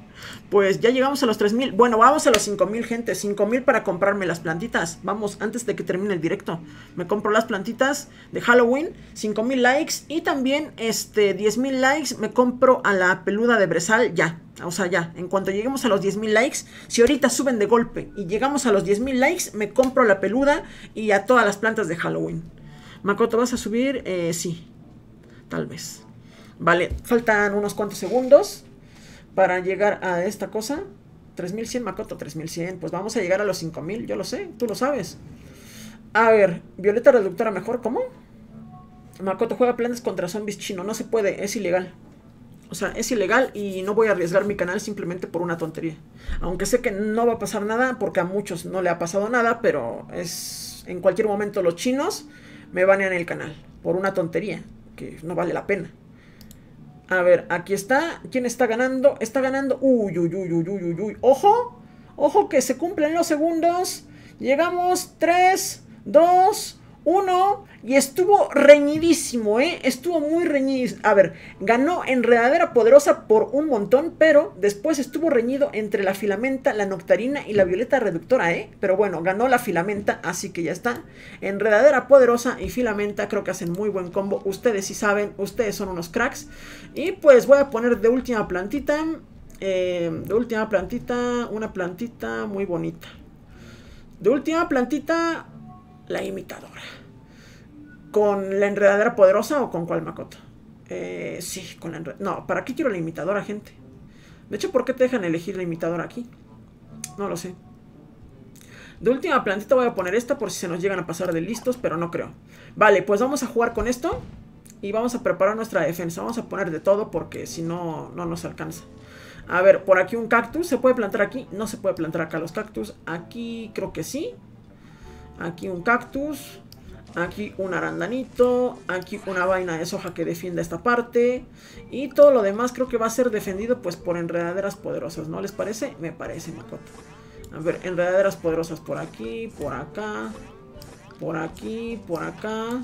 [SPEAKER 1] Pues ya llegamos a los 3000. Bueno, vamos a los 5000, gente. 5000 para comprarme las plantitas. Vamos, antes de que termine el directo. Me compro las plantitas de Halloween. 5000 likes. Y también, este, 10000 likes. Me compro a la peluda de Bresal. Ya. O sea, ya. En cuanto lleguemos a los 10.000 likes. Si ahorita suben de golpe y llegamos a los 10.000 likes, me compro la peluda y a todas las plantas de Halloween. Makoto, ¿vas a subir? Eh, sí. Tal vez. Vale, faltan unos cuantos segundos para llegar a esta cosa. 3100, Makoto, 3100. Pues vamos a llegar a los 5000, yo lo sé, tú lo sabes. A ver, Violeta Reductora mejor, ¿cómo? Makoto juega planes contra zombies chino. No se puede, es ilegal. O sea, es ilegal y no voy a arriesgar mi canal simplemente por una tontería. Aunque sé que no va a pasar nada porque a muchos no le ha pasado nada, pero es en cualquier momento los chinos me banean el canal por una tontería que no vale la pena. A ver, aquí está. ¿Quién está ganando? Está ganando. Uy, uy, uy, uy, uy, uy. Ojo. Ojo que se cumplen los segundos. Llegamos. 3, 2, uno y estuvo reñidísimo, ¿eh? Estuvo muy reñido. A ver, ganó Enredadera Poderosa por un montón, pero después estuvo reñido entre la Filamenta, la Noctarina y la Violeta Reductora, ¿eh? Pero bueno, ganó la Filamenta, así que ya está. Enredadera Poderosa y Filamenta creo que hacen muy buen combo. Ustedes sí saben, ustedes son unos cracks. Y pues voy a poner de última plantita, eh, de última plantita, una plantita muy bonita. De última plantita, la imitadora. ¿Con la enredadera poderosa o con cuál Makoto? Eh, sí, con la enredadera. No, ¿para qué quiero la imitadora, gente? De hecho, ¿por qué te dejan elegir la imitadora aquí? No lo sé. De última plantita voy a poner esta por si se nos llegan a pasar de listos, pero no creo. Vale, pues vamos a jugar con esto. Y vamos a preparar nuestra defensa. Vamos a poner de todo porque si no, no nos alcanza. A ver, por aquí un cactus. ¿Se puede plantar aquí? No se puede plantar acá los cactus. Aquí creo que sí. Aquí un cactus. Aquí un arandanito. Aquí una vaina de soja que defienda esta parte. Y todo lo demás creo que va a ser defendido pues por enredaderas poderosas. ¿No les parece? Me parece, Makoto. A ver, enredaderas poderosas por aquí, por acá. Por aquí, por acá.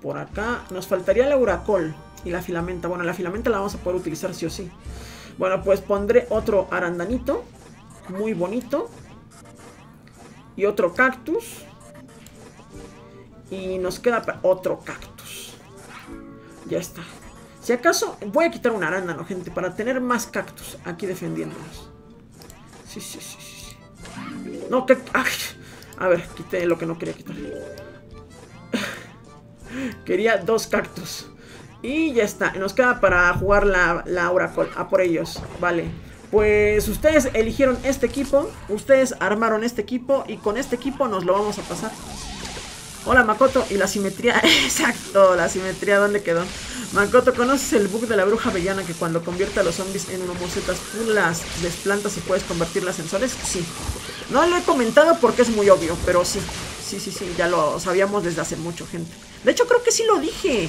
[SPEAKER 1] Por acá. Nos faltaría la uracol y la filamenta. Bueno, la filamenta la vamos a poder utilizar sí o sí. Bueno, pues pondré otro arandanito. Muy bonito. Y otro cactus. Y nos queda otro cactus. Ya está. Si acaso, voy a quitar un arándano, gente, para tener más cactus aquí defendiéndonos. Sí, sí, sí, sí. No, que... A ver, quité lo que no quería quitar. quería dos cactus. Y ya está. Nos queda para jugar la, la Oracle. A por ellos. Vale. Pues ustedes eligieron este equipo. Ustedes armaron este equipo. Y con este equipo nos lo vamos a pasar. Hola Makoto. Y la simetría. Exacto. La simetría. ¿Dónde quedó? Makoto, ¿conoces el bug de la bruja avellana que cuando convierte a los zombies en homocetas tú las desplantas y puedes convertirlas en soles? Sí. No lo he comentado porque es muy obvio, pero sí. Sí, sí, sí. Ya lo sabíamos desde hace mucho, gente. De hecho, creo que sí lo dije.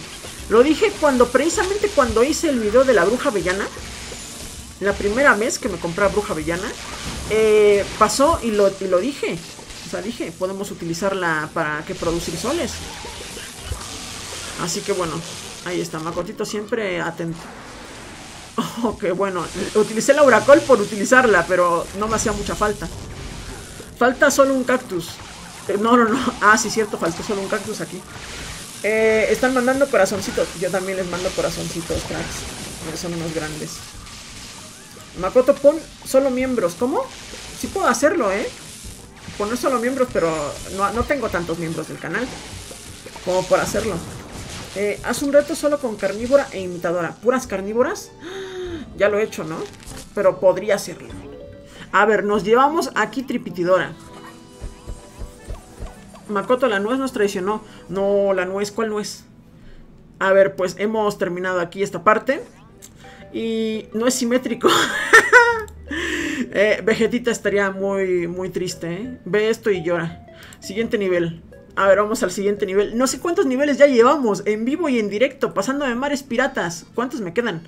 [SPEAKER 1] Lo dije cuando, precisamente cuando hice el video de la bruja avellana. La primera vez que me compré a bruja avellana. Eh, pasó y lo, y lo dije. O sea, dije, podemos utilizarla para que producir soles. Así que bueno, ahí está, Macotito siempre atento. Oh, que bueno, utilicé la Uracol por utilizarla, pero no me hacía mucha falta. Falta solo un cactus. Eh, no, no, no. Ah, sí, cierto, faltó solo un cactus aquí. Eh, están mandando corazoncitos. Yo también les mando corazoncitos, cracks. Son unos grandes. Makoto, pon solo miembros. ¿Cómo? Sí puedo hacerlo, ¿eh? Poner solo miembros, pero no, tengo tantos miembros del canal. Como por hacerlo. Eh, haz un reto solo con carnívora e imitadora. ¿Puras carnívoras? Ya lo he hecho, ¿no? Pero podría hacerlo. A ver, nos llevamos aquí tripitidora. Makoto, la nuez nos traicionó. No, la nuez, ¿cuál nuez? A ver, pues hemos terminado aquí esta parte. Y no es simétrico. eh, Vegetita estaría muy, muy triste, ¿eh? Ve esto y llora. Siguiente nivel. A ver, vamos al siguiente nivel. No sé cuántos niveles ya llevamos, en vivo y en directo, pasando de mares piratas. ¿Cuántos me quedan?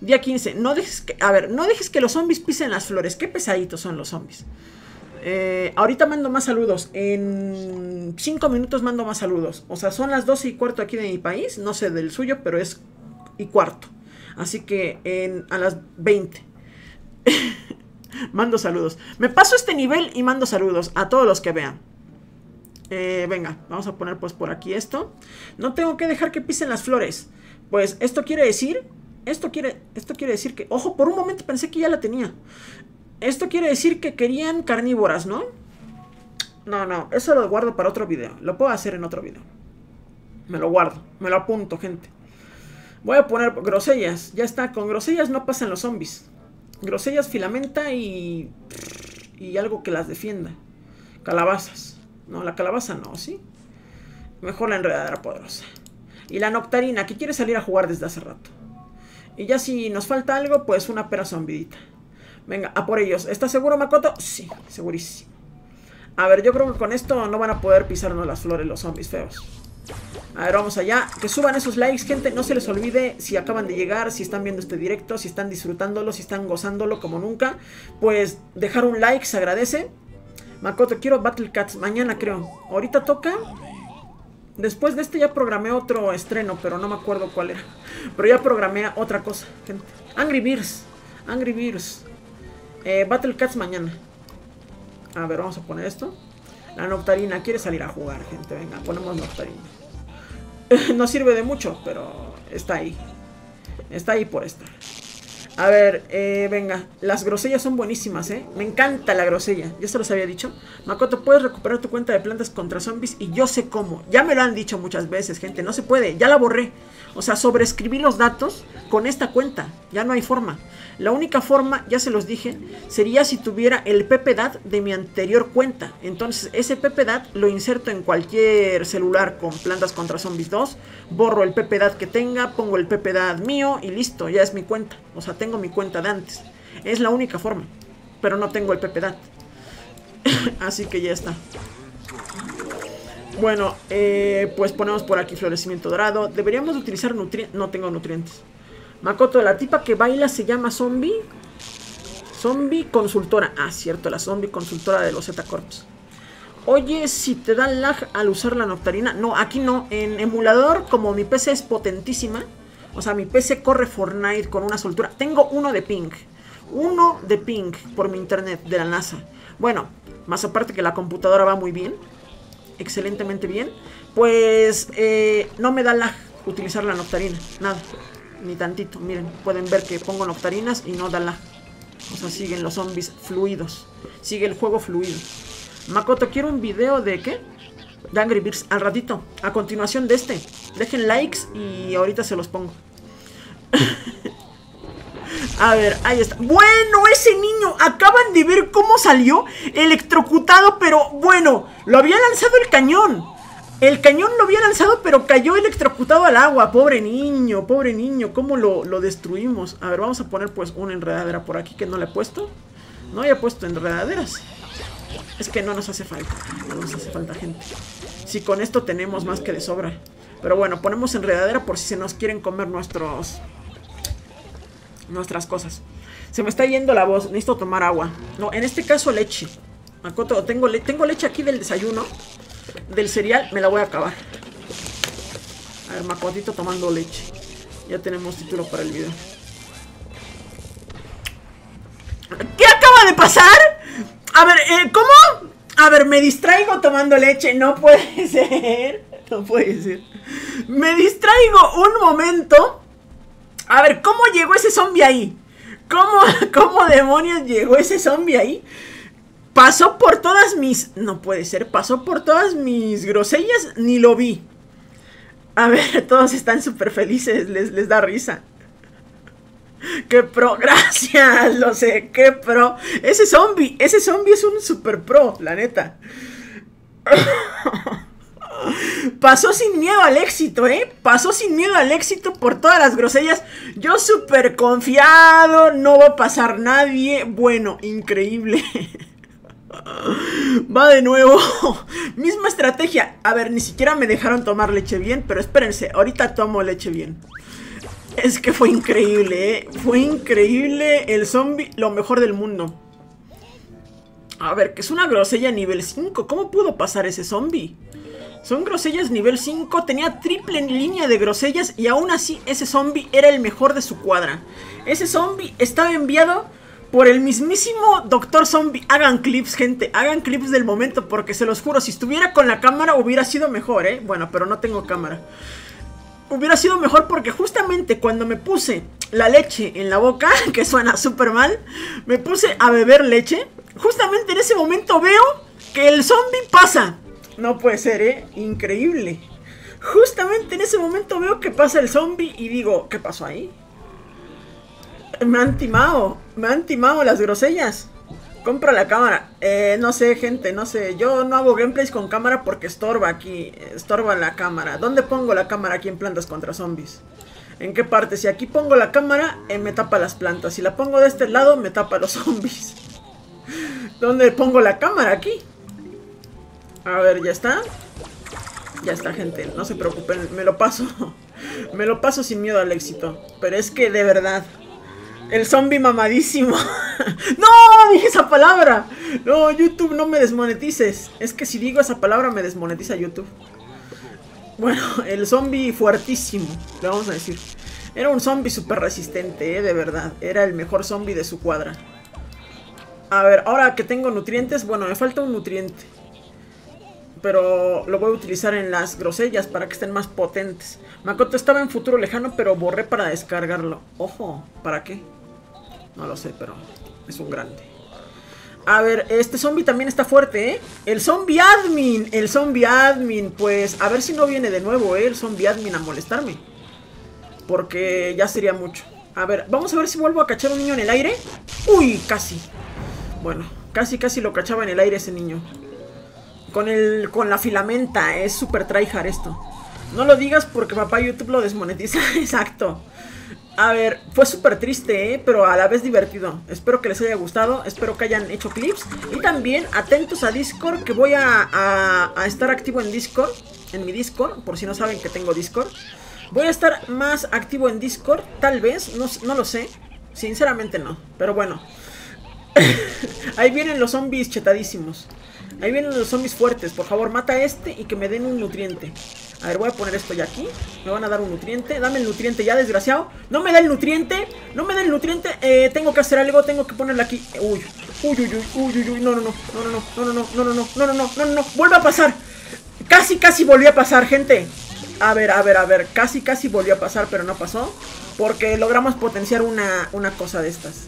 [SPEAKER 1] Día 15. No dejes que... A ver, no dejes que los zombies pisen las flores. Qué pesaditos son los zombies. Eh, ahorita mando más saludos. En 5 minutos mando más saludos. O sea, son las 12 y cuarto aquí de mi país. No sé del suyo, pero es y cuarto. Así que en, a las 20. mando saludos. Me paso este nivel y mando saludos a todos los que vean. Eh, venga, vamos a poner pues por aquí esto. No tengo que dejar que pisen las flores. Pues esto quiere decir... Esto quiere, esto quiere decir que... Ojo, por un momento pensé que ya la tenía. Esto quiere decir que querían carnívoras, ¿no? No, no, eso lo guardo para otro video. Lo puedo hacer en otro video. Me lo guardo, me lo apunto, gente. Voy a poner grosellas. Ya está, con grosellas no pasan los zombies. Grosellas, filamenta y... Y algo que las defienda. Calabazas. No, la calabaza no, ¿sí? Mejor la enredadera poderosa. Y la noctarina, que quiere salir a jugar desde hace rato. Y ya si nos falta algo, pues una pera zombidita. Venga, a por ellos. ¿Estás seguro, Makoto? Sí, segurísimo. A ver, yo creo que con esto no van a poder pisarnos las flores los zombies feos. A ver, vamos allá. Que suban esos likes, gente. No se les olvide si acaban de llegar, si están viendo este directo, si están disfrutándolo, si están gozándolo como nunca. Pues dejar un like se agradece. Makoto, quiero Battle Cats. Mañana creo. Ahorita toca... Después de este ya programé otro estreno, pero no me acuerdo cuál era. Pero ya programé otra cosa, gente. Angry Birds. Angry Birds. Eh, Battle Cats mañana. A ver, vamos a poner esto. La Noctarina quiere salir a jugar, gente. Venga, ponemos Noctarina. no sirve de mucho, pero está ahí. Está ahí por estar. A ver, eh, venga. Las grosellas son buenísimas, ¿eh? Me encanta la grosella. Ya se los había dicho. Makoto, puedes recuperar tu cuenta de plantas contra zombies y yo sé cómo. Ya me lo han dicho muchas veces, gente. No se puede. Ya la borré. O sea, sobreescribí los datos con esta cuenta. Ya no hay forma. La única forma, ya se los dije, sería si tuviera el PPDAT de mi anterior cuenta. Entonces, ese PPDAT lo inserto en cualquier celular con plantas contra zombies 2. Borro el PPDAT que tenga, pongo el PPDAT mío y listo, ya es mi cuenta. O sea, tengo mi cuenta de antes. Es la única forma. Pero no tengo el PPDAT. Así que ya está. Bueno, eh, pues ponemos por aquí florecimiento dorado. Deberíamos utilizar nutrientes. No tengo nutrientes. Makoto, la tipa que baila se llama Zombie. Zombie consultora. Ah, cierto, la zombie consultora de los Z-Corps. Oye, si te da lag al usar la Noctarina. No, aquí no. En emulador, como mi PC es potentísima. O sea, mi PC corre Fortnite con una soltura. Tengo uno de ping. Uno de ping por mi internet de la NASA. Bueno, más aparte que la computadora va muy bien. Excelentemente bien. Pues eh, no me da lag utilizar la Noctarina. Nada ni tantito. Miren, pueden ver que pongo noctarinas y no da la. O sea, siguen los zombies fluidos. Sigue el juego fluido. Makoto, quiero un video de qué? De Angry. Al ratito. A continuación de este. Dejen likes y ahorita se los pongo. A ver, ahí está. Bueno, ese niño, acaban de ver cómo salió electrocutado, pero bueno, lo había lanzado el cañón. El cañón lo había lanzado, pero cayó electrocutado al agua. Pobre niño, pobre niño. ¿Cómo lo, destruimos? A ver, vamos a poner pues una enredadera por aquí que no le he puesto. No había puesto enredaderas. Es que no nos hace falta. No nos hace falta gente. Si con esto tenemos más que de sobra. Pero bueno, ponemos enredadera por si se nos quieren comer nuestros... Nuestras cosas. Se me está yendo la voz. Necesito tomar agua. No, en este caso leche. Makoto, tengo, tengo leche aquí del desayuno del cereal me la voy a acabar. A ver, Macotito tomando leche. Ya tenemos título para el video. ¿Qué acaba de pasar? A ver, eh, ¿cómo? A ver, me distraigo tomando leche. No puede ser. No puede ser. Me distraigo un momento. A ver, ¿cómo llegó ese zombie ahí? ¿Cómo, cómo demonios llegó ese zombie ahí? Pasó por todas mis... No puede ser, pasó por todas mis grosellas, ni lo vi. A ver, todos están súper felices, les, les da risa. ¡Qué pro! Gracias, lo sé, qué pro. Ese zombie, ese zombie es un super pro, la neta. Pasó sin miedo al éxito, ¿eh? Pasó sin miedo al éxito por todas las grosellas. Yo súper confiado, no va a pasar nadie. Bueno, increíble. Va de nuevo. Misma estrategia. A ver, ni siquiera me dejaron tomar leche bien, pero espérense, ahorita tomo leche bien. Es que fue increíble, ¿eh? Fue increíble el zombie, lo mejor del mundo. A ver, que es una grosella nivel 5. ¿Cómo pudo pasar ese zombie? Son grosellas nivel 5, tenía triple línea de grosellas y aún así ese zombie era el mejor de su cuadra. Ese zombie estaba enviado por el mismísimo Doctor Zombie. Hagan clips, gente. Hagan clips del momento. Porque se los juro, si estuviera con la cámara hubiera sido mejor, ¿eh? Bueno, pero no tengo cámara. Hubiera sido mejor porque justamente cuando me puse la leche en la boca, que suena súper mal, me puse a beber leche. Justamente en ese momento veo que el zombie pasa. No puede ser, ¿eh? Increíble. Justamente en ese momento veo que pasa el zombie y digo, ¿qué pasó ahí? Me han timado, me han timado las grosellas. Compra la cámara. Eh, no sé, gente, no sé. Yo no hago gameplays con cámara porque estorba aquí. Estorba la cámara. ¿Dónde pongo la cámara aquí en plantas contra zombies? ¿En qué parte? Si aquí pongo la cámara, eh, me tapa las plantas. Si la pongo de este lado, me tapa los zombies. ¿Dónde pongo la cámara? Aquí. A ver, ¿ya está? Ya está, gente. No se preocupen. Me lo paso. me lo paso sin miedo al éxito. Pero es que de verdad... El zombie mamadísimo. no, dije esa palabra. No, YouTube, no me desmonetices. Es que si digo esa palabra me desmonetiza YouTube. Bueno, el zombie fuertísimo, le vamos a decir. Era un zombie súper resistente, ¿eh? de verdad. Era el mejor zombie de su cuadra. A ver, ahora que tengo nutrientes, bueno, me falta un nutriente. Pero lo voy a utilizar en las grosellas para que estén más potentes. Makoto estaba en futuro lejano, pero borré para descargarlo. Ojo, ¿para qué? No lo sé, pero es un grande. A ver, este zombie también está fuerte, ¿eh? El zombie admin, el zombie admin. Pues a ver si no viene de nuevo, ¿eh? El zombie admin a molestarme. Porque ya sería mucho. A ver, vamos a ver si vuelvo a cachar un niño en el aire. Uy, casi. Bueno, casi casi lo cachaba en el aire ese niño. Con el con la filamenta, es super tryhard esto. No lo digas porque papá YouTube lo desmonetiza. Exacto. A ver, fue súper triste, ¿eh? pero a la vez divertido. Espero que les haya gustado, espero que hayan hecho clips. Y también atentos a Discord, que voy a, estar activo en Discord, en mi Discord, por si no saben que tengo Discord. Voy a estar más activo en Discord, tal vez, no, no lo sé. Sinceramente no, pero bueno. Ahí vienen los zombies chetadísimos. Ahí vienen los zombies fuertes. Por favor, mata a este y que me den un nutriente. A ver, voy a poner esto ya aquí. Me van a dar un nutriente. Dame el nutriente ya, desgraciado. No me da el nutriente. No me da el nutriente. Eh, tengo que hacer algo. Tengo que ponerlo aquí. Uy, uy, uy, uy, uy, uy. No, no, no. No, no, no, no, no, no, no, no, no, no, no, no, no. Vuelve a pasar. Casi, casi volvió a pasar, gente. A ver, a ver, a ver. Casi, casi volvió a pasar, pero no pasó. Porque logramos potenciar una, una cosa de estas.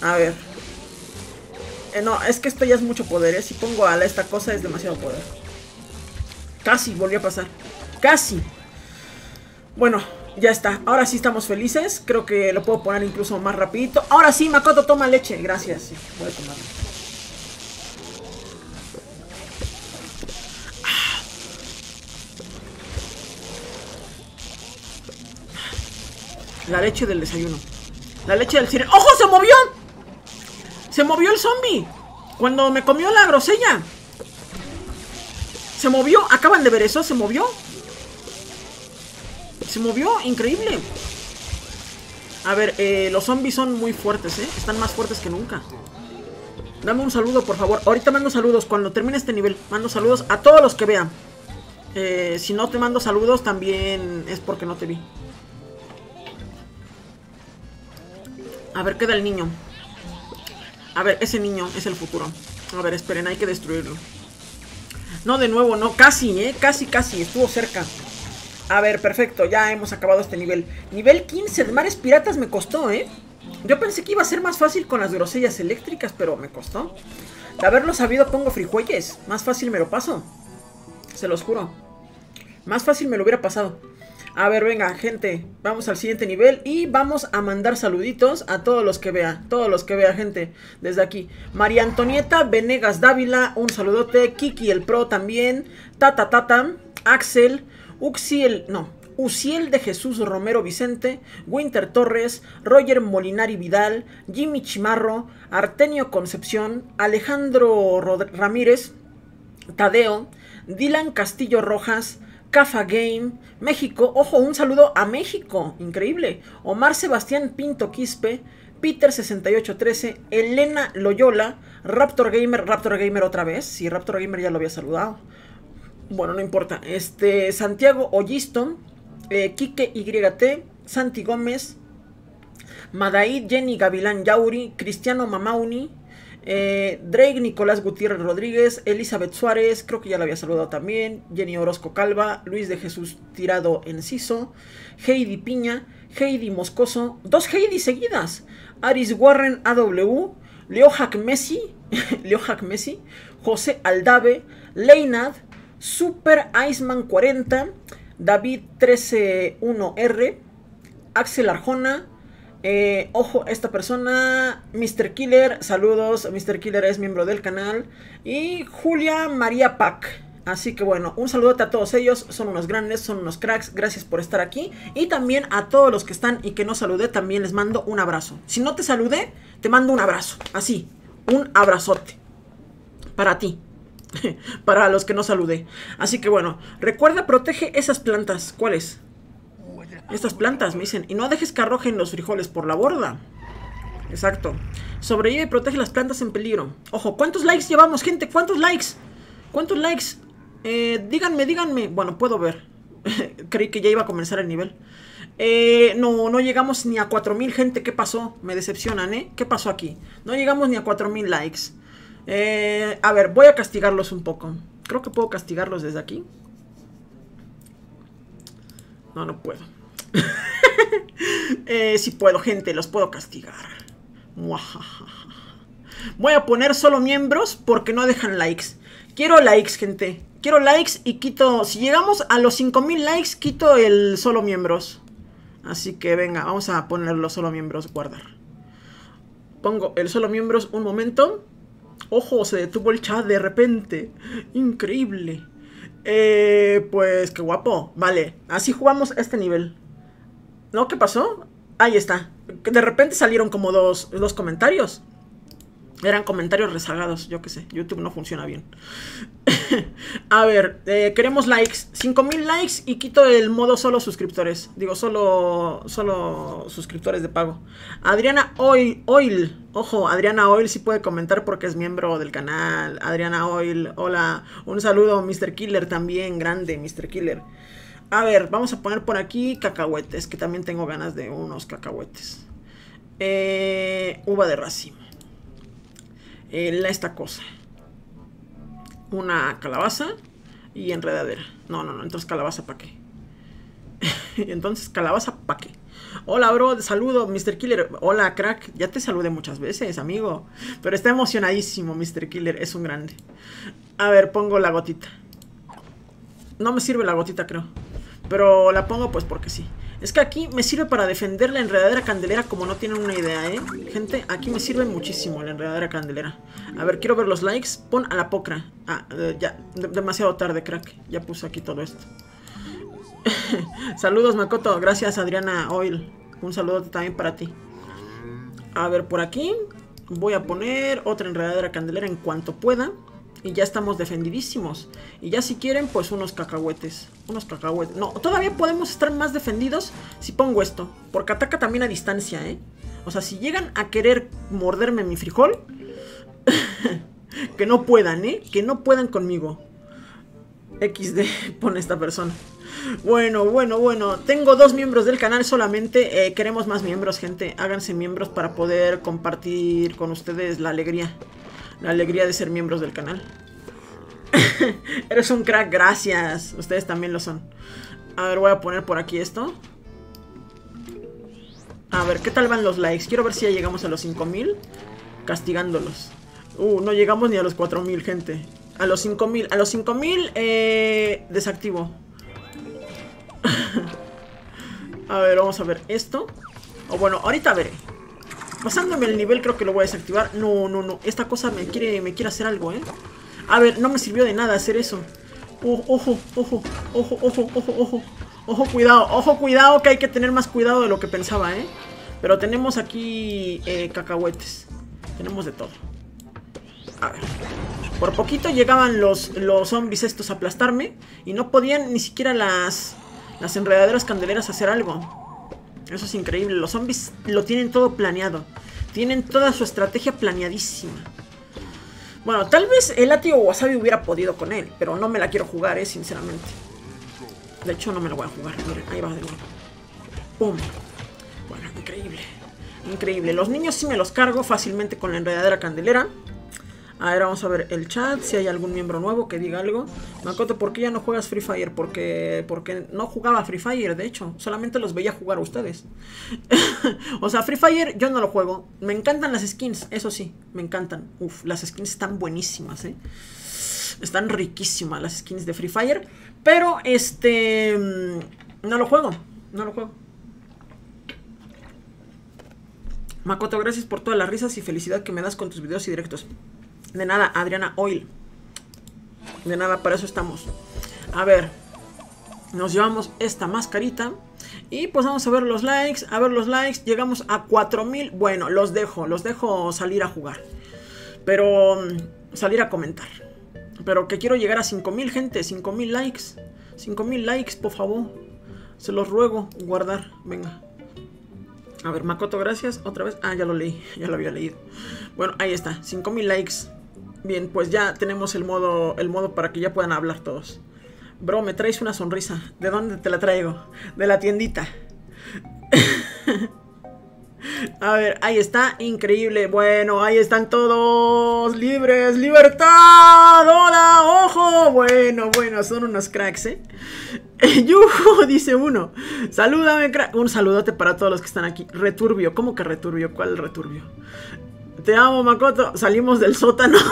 [SPEAKER 1] A ver. Eh, no, es que esto ya es mucho poder, ¿eh? Si pongo a esta cosa es demasiado poder. Casi volvió a pasar. Casi. Bueno, ya está. Ahora sí estamos felices. Creo que lo puedo poner incluso más rapidito. Ahora sí, Makoto toma leche. Gracias. voy a tomarlo. La leche del desayuno. La leche del cine. ¡Ojo! ¡Se movió! ¡Se movió el zombie! Cuando me comió la grosella. Se movió. ¿Acaban de ver eso? ¿Se movió? Se movió, increíble. A ver, eh, los zombies son muy fuertes, ¿eh? Están más fuertes que nunca. Dame un saludo, por favor. Ahorita mando saludos. Cuando termine este nivel, mando saludos a todos los que vean. Eh, si no te mando saludos, también es porque no te vi. A ver, queda el niño. A ver, ese niño es el futuro. A ver, esperen, hay que destruirlo. No, de nuevo, no, casi, ¿eh? Casi, casi, estuvo cerca. A ver, perfecto, ya hemos acabado este nivel. Nivel 15 de Mares Piratas me costó, ¿eh? Yo pensé que iba a ser más fácil con las grosellas eléctricas, pero me costó. De haberlo sabido pongo frijueyes. Más fácil me lo paso. Se los juro. Más fácil me lo hubiera pasado. A ver, venga, gente, vamos al siguiente nivel y vamos a mandar saluditos a todos los que vea, todos los que vea, gente, desde aquí. María Antonieta Venegas Dávila, un saludote. Kiki el Pro también. Tata Tata, Axel, Uxiel, no, Uciel de Jesús Romero Vicente, Winter Torres, Roger Molinari Vidal, Jimmy Chimarro, Artenio Concepción, Alejandro Ramírez, Tadeo, Dylan Castillo Rojas, Cafa Game, México, ojo, un saludo a México, increíble, Omar Sebastián Pinto Quispe, Peter 6813, Elena Loyola, Raptor Gamer, Raptor Gamer otra vez, sí, Raptor Gamer ya lo había saludado, bueno, no importa. Este, Santiago Ollisto, eh, Quique YT, Santi Gómez, Madaid Jenny Gavilán Yauri, Cristiano Mamauni, eh, Drake Nicolás Gutiérrez Rodríguez, Elizabeth Suárez, creo que ya la había saludado también, Jenny Orozco Calva, Luis de Jesús Tirado Enciso, Heidi Piña, Heidi Moscoso, dos Heidi seguidas, Aris Warren AW, Leohack Messi, Leohack Messi, José Aldave, Leinad, Super Iceman 40, David 131R, Axel Arjona, eh, ojo, esta persona, Mr. Killer, saludos, Mr. Killer es miembro del canal, y Julia María Pack. Así que bueno, un saludote a todos ellos, son unos grandes, son unos cracks, gracias por estar aquí. Y también a todos los que están y que no saludé, también les mando un abrazo. Si no te saludé, te mando un abrazo, así, un abrazote. Para ti. para los que no saludé. Así que bueno, recuerda, protege esas plantas. ¿Cuáles? Estas plantas, me dicen. Y no dejes que arrojen los frijoles por la borda. Exacto. Sobrevive y protege las plantas en peligro. Ojo, ¿cuántos likes llevamos, gente? ¿Cuántos likes? ¿Cuántos likes? Eh, díganme, díganme. Bueno, puedo ver. Creí que ya iba a comenzar el nivel. Eh, no, no llegamos ni a 4000 gente. ¿Qué pasó? Me decepcionan, ¿eh? ¿Qué pasó aquí? No llegamos ni a 4000 likes. Eh, a ver, voy a castigarlos un poco. Creo que puedo castigarlos desde aquí. No, no puedo. eh, sí puedo, gente, los puedo castigar. Voy a poner solo miembros porque no dejan likes. Quiero likes, gente. Quiero likes y quito... Si llegamos a los 5000 likes, quito el solo miembros. Así que venga, vamos a poner los solo miembros, guardar. Pongo el solo miembros un momento. Ojo, se detuvo el chat de repente. Increíble. Eh, pues qué guapo. Vale, así jugamos este nivel. ¿No? ¿Qué pasó? Ahí está. De repente salieron como dos, dos comentarios. Eran comentarios rezagados, yo qué sé. YouTube no funciona bien. a ver, eh, queremos likes. 5000 likes y quito el modo solo suscriptores. Digo, solo, solo suscriptores de pago. Adriana Oil, Oil. Ojo, Adriana Oil sí puede comentar porque es miembro del canal. Adriana Oil, hola. Un saludo, Mr. Killer también, grande, Mr. Killer. A ver, vamos a poner por aquí cacahuetes, que también tengo ganas de unos cacahuetes. Eh, uva de racimo. Eh, esta cosa. Una calabaza y enredadera. No, no, no, entonces calabaza para qué. entonces calabaza para qué. Hola, bro, saludo, Mr. Killer. Hola, crack. Ya te saludé muchas veces, amigo. Pero está emocionadísimo, Mr. Killer. Es un grande. A ver, pongo la gotita. No me sirve la gotita, creo. Pero la pongo pues porque sí. Es que aquí me sirve para defender la enredadera candelera como no tienen una idea, ¿eh? Gente, aquí me sirve muchísimo la enredadera candelera. A ver, quiero ver los likes. Pon a la pocra. Ah, eh, ya, demasiado tarde, crack. Ya puse aquí todo esto. Saludos, Makoto. Gracias, Adriana Oil. Un saludo también para ti. A ver, por aquí voy a poner otra enredadera candelera en cuanto pueda. Y ya estamos defendidísimos. Y ya si quieren, pues unos cacahuetes. Unos cacahuetes. No, todavía podemos estar más defendidos si pongo esto. Porque ataca también a distancia, ¿eh? O sea, si llegan a querer morderme mi frijol... que no puedan, ¿eh? Que no puedan conmigo. XD pone esta persona. Bueno, bueno, bueno. Tengo dos miembros del canal solamente. Eh, queremos más miembros, gente. Háganse miembros para poder compartir con ustedes la alegría la alegría de ser miembros del canal. Eres un crack, gracias. Ustedes también lo son. A ver, voy a poner por aquí esto. A ver, ¿qué tal van los likes? Quiero ver si ya llegamos a los 5000 castigándolos. Uh, no llegamos ni a los 4000, gente. A los 5000, a los 5000 eh, desactivo. a ver, vamos a ver esto. O bueno, ahorita veré. Pasándome el nivel creo que lo voy a desactivar. No, no, no. Esta cosa me quiere, me quiere hacer algo, ¿eh? A ver, no me sirvió de nada hacer eso. Ojo, ojo, ojo, ojo, ojo, ojo, ojo. Ojo, cuidado, ojo, cuidado, que hay que tener más cuidado de lo que pensaba, ¿eh? Pero tenemos aquí eh, cacahuetes. Tenemos de todo. A ver. Por poquito llegaban los, los zombies estos a aplastarme. Y no podían ni siquiera las, las enredaderas candeleras hacer algo. Eso es increíble. Los zombies lo tienen todo planeado. Tienen toda su estrategia planeadísima. Bueno, tal vez el látigo wasabi hubiera podido con él, pero no me la quiero jugar, eh, sinceramente. De hecho, no me la voy a jugar. Ahí va de nuevo. ¡Pum! Bueno, increíble. Increíble. Los niños sí me los cargo fácilmente con la enredadera candelera. A ver, vamos a ver el chat, si hay algún miembro nuevo que diga algo. Makoto, ¿por qué ya no juegas Free Fire? Porque, porque no jugaba Free Fire, de hecho. Solamente los veía jugar a ustedes. o sea, Free Fire yo no lo juego. Me encantan las skins, eso sí, me encantan. Uf, las skins están buenísimas, ¿eh? Están riquísimas las skins de Free Fire. Pero, este... Mm, no lo juego, no lo juego. Makoto, gracias por todas las risas y felicidad que me das con tus videos y directos. De nada, Adriana Oil. De nada, para eso estamos. A ver, nos llevamos esta mascarita. Y pues vamos a ver los likes. A ver los likes. Llegamos a 4000. Bueno, los dejo. Los dejo salir a jugar. Pero mm, salir a comentar. Pero que quiero llegar a 5000 gente. 5000 likes. 5000 likes, por favor. Se los ruego. Guardar. Venga. A ver, Makoto, gracias. Otra vez. Ah, ya lo leí. Ya lo había leído. Bueno, ahí está. 5000 likes. Bien, pues ya tenemos el modo, el modo para que ya puedan hablar todos. Bro, me traes una sonrisa. ¿De dónde te la traigo? De la tiendita. A ver, ahí está, increíble. Bueno, ahí están todos libres. ¡Libertad! ¡Hola! ¡Ojo! Bueno, bueno, son unos cracks, ¿eh? Yujo, dice uno. Salúdame, crack. Un saludote para todos los que están aquí. Returbio, ¿cómo que returbio? ¿Cuál returbio? Te amo, Makoto. Salimos del sótano.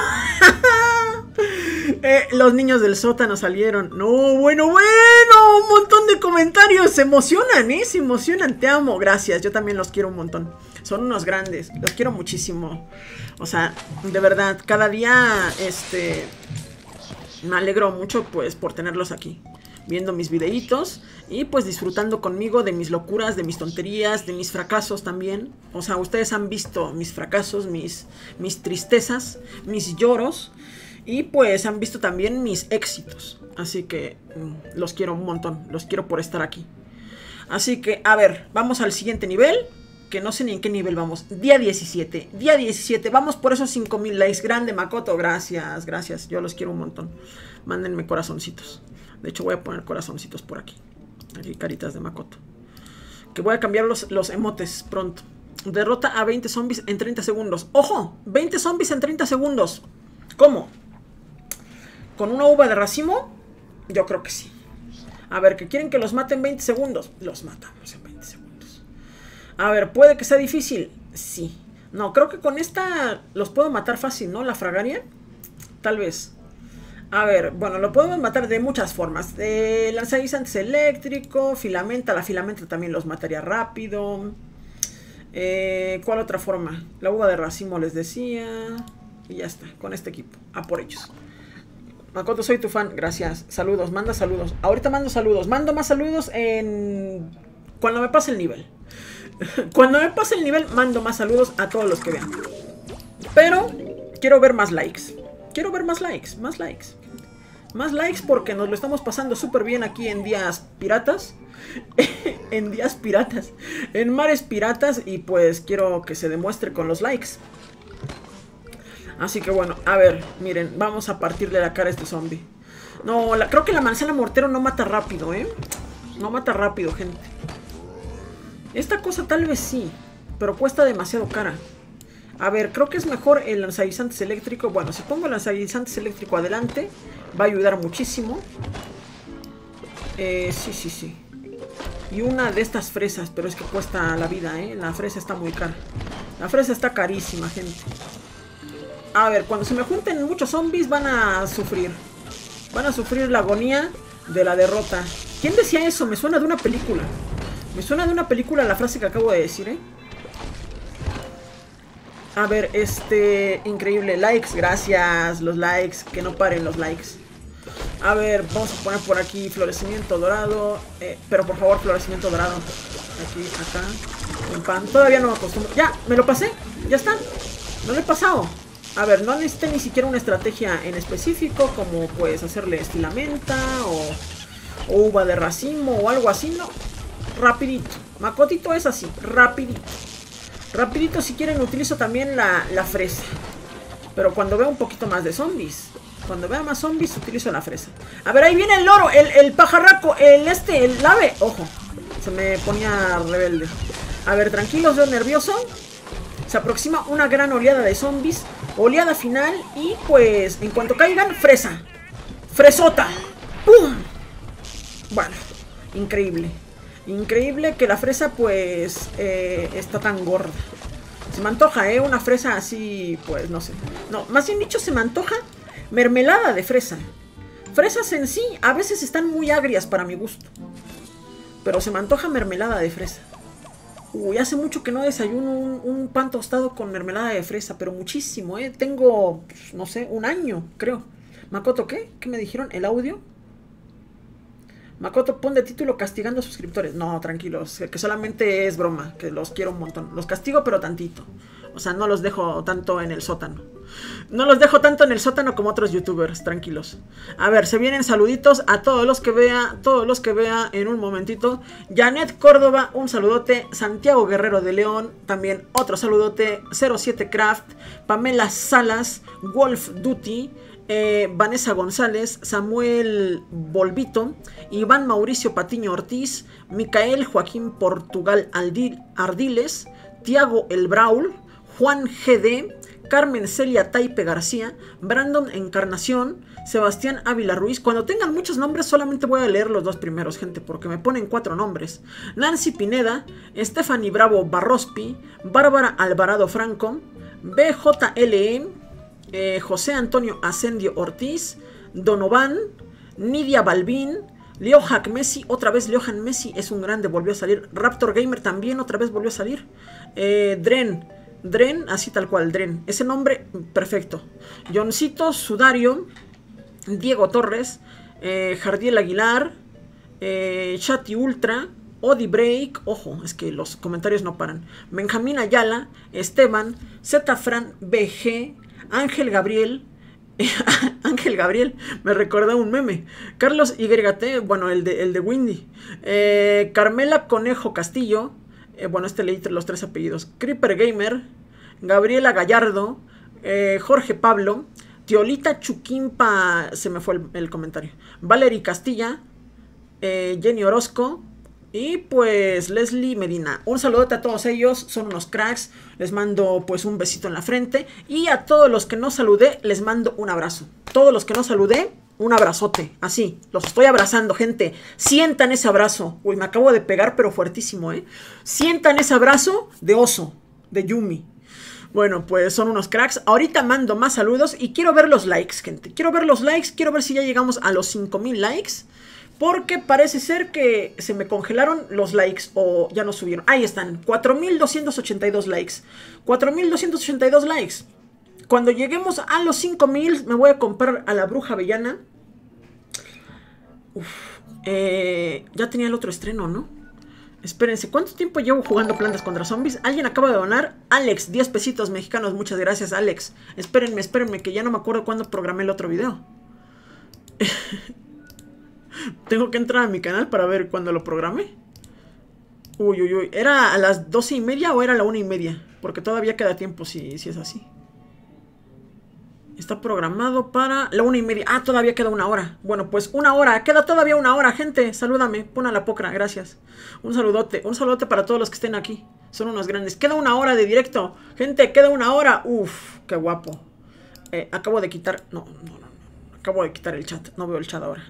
[SPEAKER 1] Eh, los niños del sótano salieron. No, bueno, bueno, un montón de comentarios. Se emocionan, ¿eh? Se emocionan. Te amo. Gracias. Yo también los quiero un montón. Son unos grandes. Los quiero muchísimo. O sea, de verdad, cada día, este, me alegro mucho, pues, por tenerlos aquí. Viendo mis videitos y pues disfrutando conmigo de mis locuras, de mis tonterías, de mis fracasos también. O sea, ustedes han visto mis fracasos, mis, mis tristezas, mis lloros. Y pues han visto también mis éxitos. Así que mm, los quiero un montón. Los quiero por estar aquí. Así que, a ver, vamos al siguiente nivel. Que no sé ni en qué nivel vamos. Día 17. Día 17. Vamos por esos 5000 likes. Grande, Makoto. Gracias, gracias. Yo los quiero un montón. Mándenme corazoncitos. De hecho, voy a poner corazoncitos por aquí. Aquí, caritas de Makoto. Que voy a cambiar los, los emotes pronto. Derrota a 20 zombies en 30 segundos. ¡Ojo! 20 zombies en 30 segundos. ¿Cómo? ¿Con una uva de racimo? Yo creo que sí. A ver, que quieren que los maten en 20 segundos. Los matamos en 20 segundos. A ver, ¿puede que sea difícil? Sí. No, creo que con esta los puedo matar fácil, ¿no? La fragaria. Tal vez. A ver, bueno, lo podemos matar de muchas formas. Lanzaguisantes eléctrico, filamenta. La filamenta también los mataría rápido. Eh, ¿Cuál otra forma? La uva de racimo les decía. Y ya está, con este equipo. A por ellos. Makoto, soy tu fan. Gracias. Saludos, manda saludos. Ahorita mando saludos. Mando más saludos en. Cuando me pase el nivel. Cuando me pase el nivel, mando más saludos a todos los que vean. Pero quiero ver más likes. Quiero ver más likes, más likes. Más likes porque nos lo estamos pasando súper bien aquí en días piratas. en días piratas. En mares piratas. Y pues quiero que se demuestre con los likes. Así que bueno, a ver, miren, vamos a partirle la cara a este zombie. No, creo que la manzana mortero no mata rápido, ¿eh? No mata rápido, gente. Esta cosa tal vez sí, pero cuesta demasiado cara. A ver, creo que es mejor el lanzaguisantes eléctrico. Bueno, si pongo el lanzaguisantes eléctrico adelante, va a ayudar muchísimo. Eh, sí, sí, sí. Y una de estas fresas, pero es que cuesta la vida, ¿eh? La fresa está muy cara. La fresa está carísima, gente. A ver, cuando se me junten muchos zombies van a sufrir. Van a sufrir la agonía de la derrota. ¿Quién decía eso? Me suena de una película. Me suena de una película la frase que acabo de decir, ¿eh? A ver, este... Increíble. Likes, gracias. Los likes. Que no paren los likes. A ver, vamos a poner por aquí florecimiento dorado. Eh, pero por favor, florecimiento dorado. Aquí, acá. Un pan. Todavía no me acostumbro. Ya, me lo pasé. Ya está. No lo he pasado. A ver, no necesita ni siquiera una estrategia en específico, como pues hacerle estilamenta o, uva de racimo o algo así, no. Rapidito. Macotito es así, rapidito. Rapidito, si quieren, utilizo también la, fresa. Pero cuando vea un poquito más de zombies. Cuando vea más zombies, utilizo la fresa. A ver, ahí viene el loro, el, el pajarraco, el este, el ave. Ojo, se me ponía rebelde. A ver, tranquilos, yo nervioso. Se aproxima una gran oleada de zombies. Oleada final. Y pues, en cuanto caigan, fresa. Fresota. ¡Pum! Bueno, increíble. Increíble que la fresa, pues, eh, está tan gorda. Se me antoja, ¿eh? Una fresa así, pues, no sé. No, más bien dicho, se me antoja mermelada de fresa. Fresas en sí, a veces están muy agrias para mi gusto. Pero se me antoja mermelada de fresa. Uy, hace mucho que no desayuno un, pan tostado con mermelada de fresa, pero muchísimo, ¿eh? Tengo, pues, no sé, un año, creo. Makoto, ¿qué? ¿Qué me dijeron? ¿El audio? Makoto, pon de título castigando a suscriptores. No, tranquilos, que solamente es broma, que los quiero un montón. Los castigo, pero tantito. O sea, no los dejo tanto en el sótano. No los dejo tanto en el sótano como otros youtubers, tranquilos. A ver, se vienen saluditos a todos los que vea, todos los que vea en un momentito. Janet Córdoba, un saludote. Santiago Guerrero de León, también otro saludote. 07 Craft, Pamela Salas, Wolf Duty. Eh, Vanessa González, Samuel Volvito, Iván Mauricio Patiño Ortiz, Micael Joaquín Portugal Ardiles, Tiago El Braul, Juan GD, Carmen Celia Taipe García, Brandon Encarnación, Sebastián Ávila Ruiz. Cuando tengan muchos nombres, solamente voy a leer los dos primeros, gente, porque me ponen cuatro nombres. Nancy Pineda, Stephanie Bravo Barrospi, Bárbara Alvarado Franco, BJLE, eh, José Antonio Ascendio Ortiz, Donovan, Nidia Balbín, Hack Messi, otra vez Leohan Messi es un grande, volvió a salir. Raptor Gamer también otra vez volvió a salir. Eh, Dren, Dren, así tal cual, Dren. Ese nombre, perfecto. Johncito Sudario, Diego Torres, eh, Jardiel Aguilar, eh, Chati Ultra, Odi Break, ojo, es que los comentarios no paran. Benjamín Ayala, Esteban, Zetafran BG, Ángel Gabriel, Ángel Gabriel, me recuerda un meme. Carlos YT, bueno, el de, el de Windy. Eh, Carmela Conejo Castillo, eh, bueno, este leí los tres apellidos. Creeper Gamer, Gabriela Gallardo, eh, Jorge Pablo, Tiolita Chuquimpa, se me fue el, comentario. Valery Castilla, Jenny Orozco, y pues Leslie Medina, un saludote a todos ellos, son unos cracks, les mando pues un besito en la frente y a todos los que no saludé les mando un abrazo. Todos los que no saludé, un abrazote, así, los estoy abrazando, gente. Sientan ese abrazo. Uy, me acabo de pegar pero fuertísimo, ¿eh? Sientan ese abrazo de oso, de Yumi. Bueno, pues son unos cracks. Ahorita mando más saludos y quiero ver los likes, gente. Quiero ver los likes, quiero ver si ya llegamos a los 5000 likes. Porque parece ser que se me congelaron los likes o ya no subieron. Ahí están, 4282 likes. 4282 likes. Cuando lleguemos a los 5000 me voy a comprar a la bruja avellana. Uf, eh, ya tenía el otro estreno, ¿no? Espérense, ¿cuánto tiempo llevo jugando plantas contra zombies? Alguien acaba de donar. Alex, 10 pesitos mexicanos. Muchas gracias, Alex. Espérenme, espérenme, que ya no me acuerdo cuándo programé el otro video. Tengo que entrar a mi canal para ver cuándo lo programé. Uy, uy, uy. ¿Era a las doce y media o era a la una y media? Porque todavía queda tiempo si, si es así. Está programado para la una y media. Ah, todavía queda una hora. Bueno, pues una hora. Queda todavía una hora, gente. Salúdame. Pon a la pocra. Gracias. Un saludote. Un saludote para todos los que estén aquí. Son unos grandes. Queda una hora de directo. Gente, queda una hora. Uf, qué guapo. Eh, acabo de quitar... No, no, no, no. Acabo de quitar el chat. No veo el chat ahora.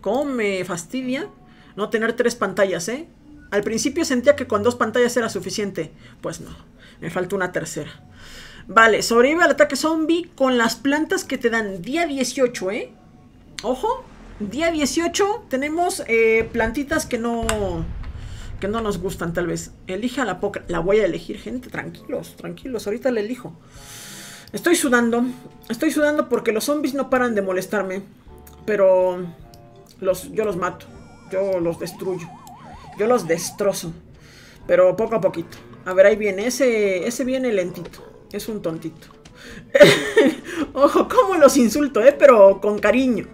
[SPEAKER 1] ¿Cómo me fastidia no tener tres pantallas, eh? Al principio sentía que con dos pantallas era suficiente. Pues no, me falta una tercera. Vale, sobrevive al ataque zombie con las plantas que te dan día 18, ¿eh? Ojo, día 18 tenemos eh, plantitas que no... Que no nos gustan tal vez. Elige a la poca. La voy a elegir, gente. Tranquilos, tranquilos. Ahorita la elijo. Estoy sudando. Estoy sudando porque los zombies no paran de molestarme. Pero los, yo los mato, yo los destruyo, yo los destrozo, pero poco a poquito. A ver, ahí viene, ese, ese viene lentito, es un tontito. Ojo, cómo los insulto, eh, pero con cariño.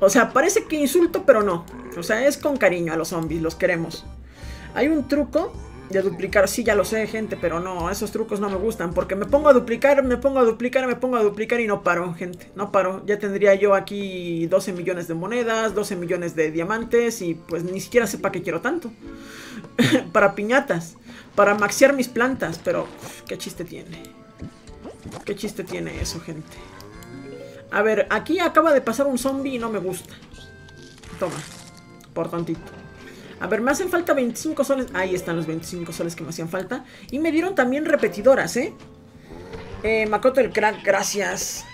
[SPEAKER 1] O sea, parece que insulto, pero no. O sea, es con cariño a los zombies, los queremos. Hay un truco de duplicar, sí, ya lo sé, gente, pero no, esos trucos no me gustan, porque me pongo a duplicar, me pongo a duplicar, me pongo a duplicar y no paro, gente, no paro. Ya tendría yo aquí 12 millones de monedas, 12 millones de diamantes y pues ni siquiera sé para qué quiero tanto. para piñatas, para maxear mis plantas, pero qué chiste tiene. Qué chiste tiene eso, gente. A ver, aquí acaba de pasar un zombie y no me gusta. Toma, por tantito. A ver, me hacen falta 25 soles. Ahí están los 25 soles que me hacían falta. Y me dieron también repetidoras, ¿eh? eh Makoto el crack, gracias.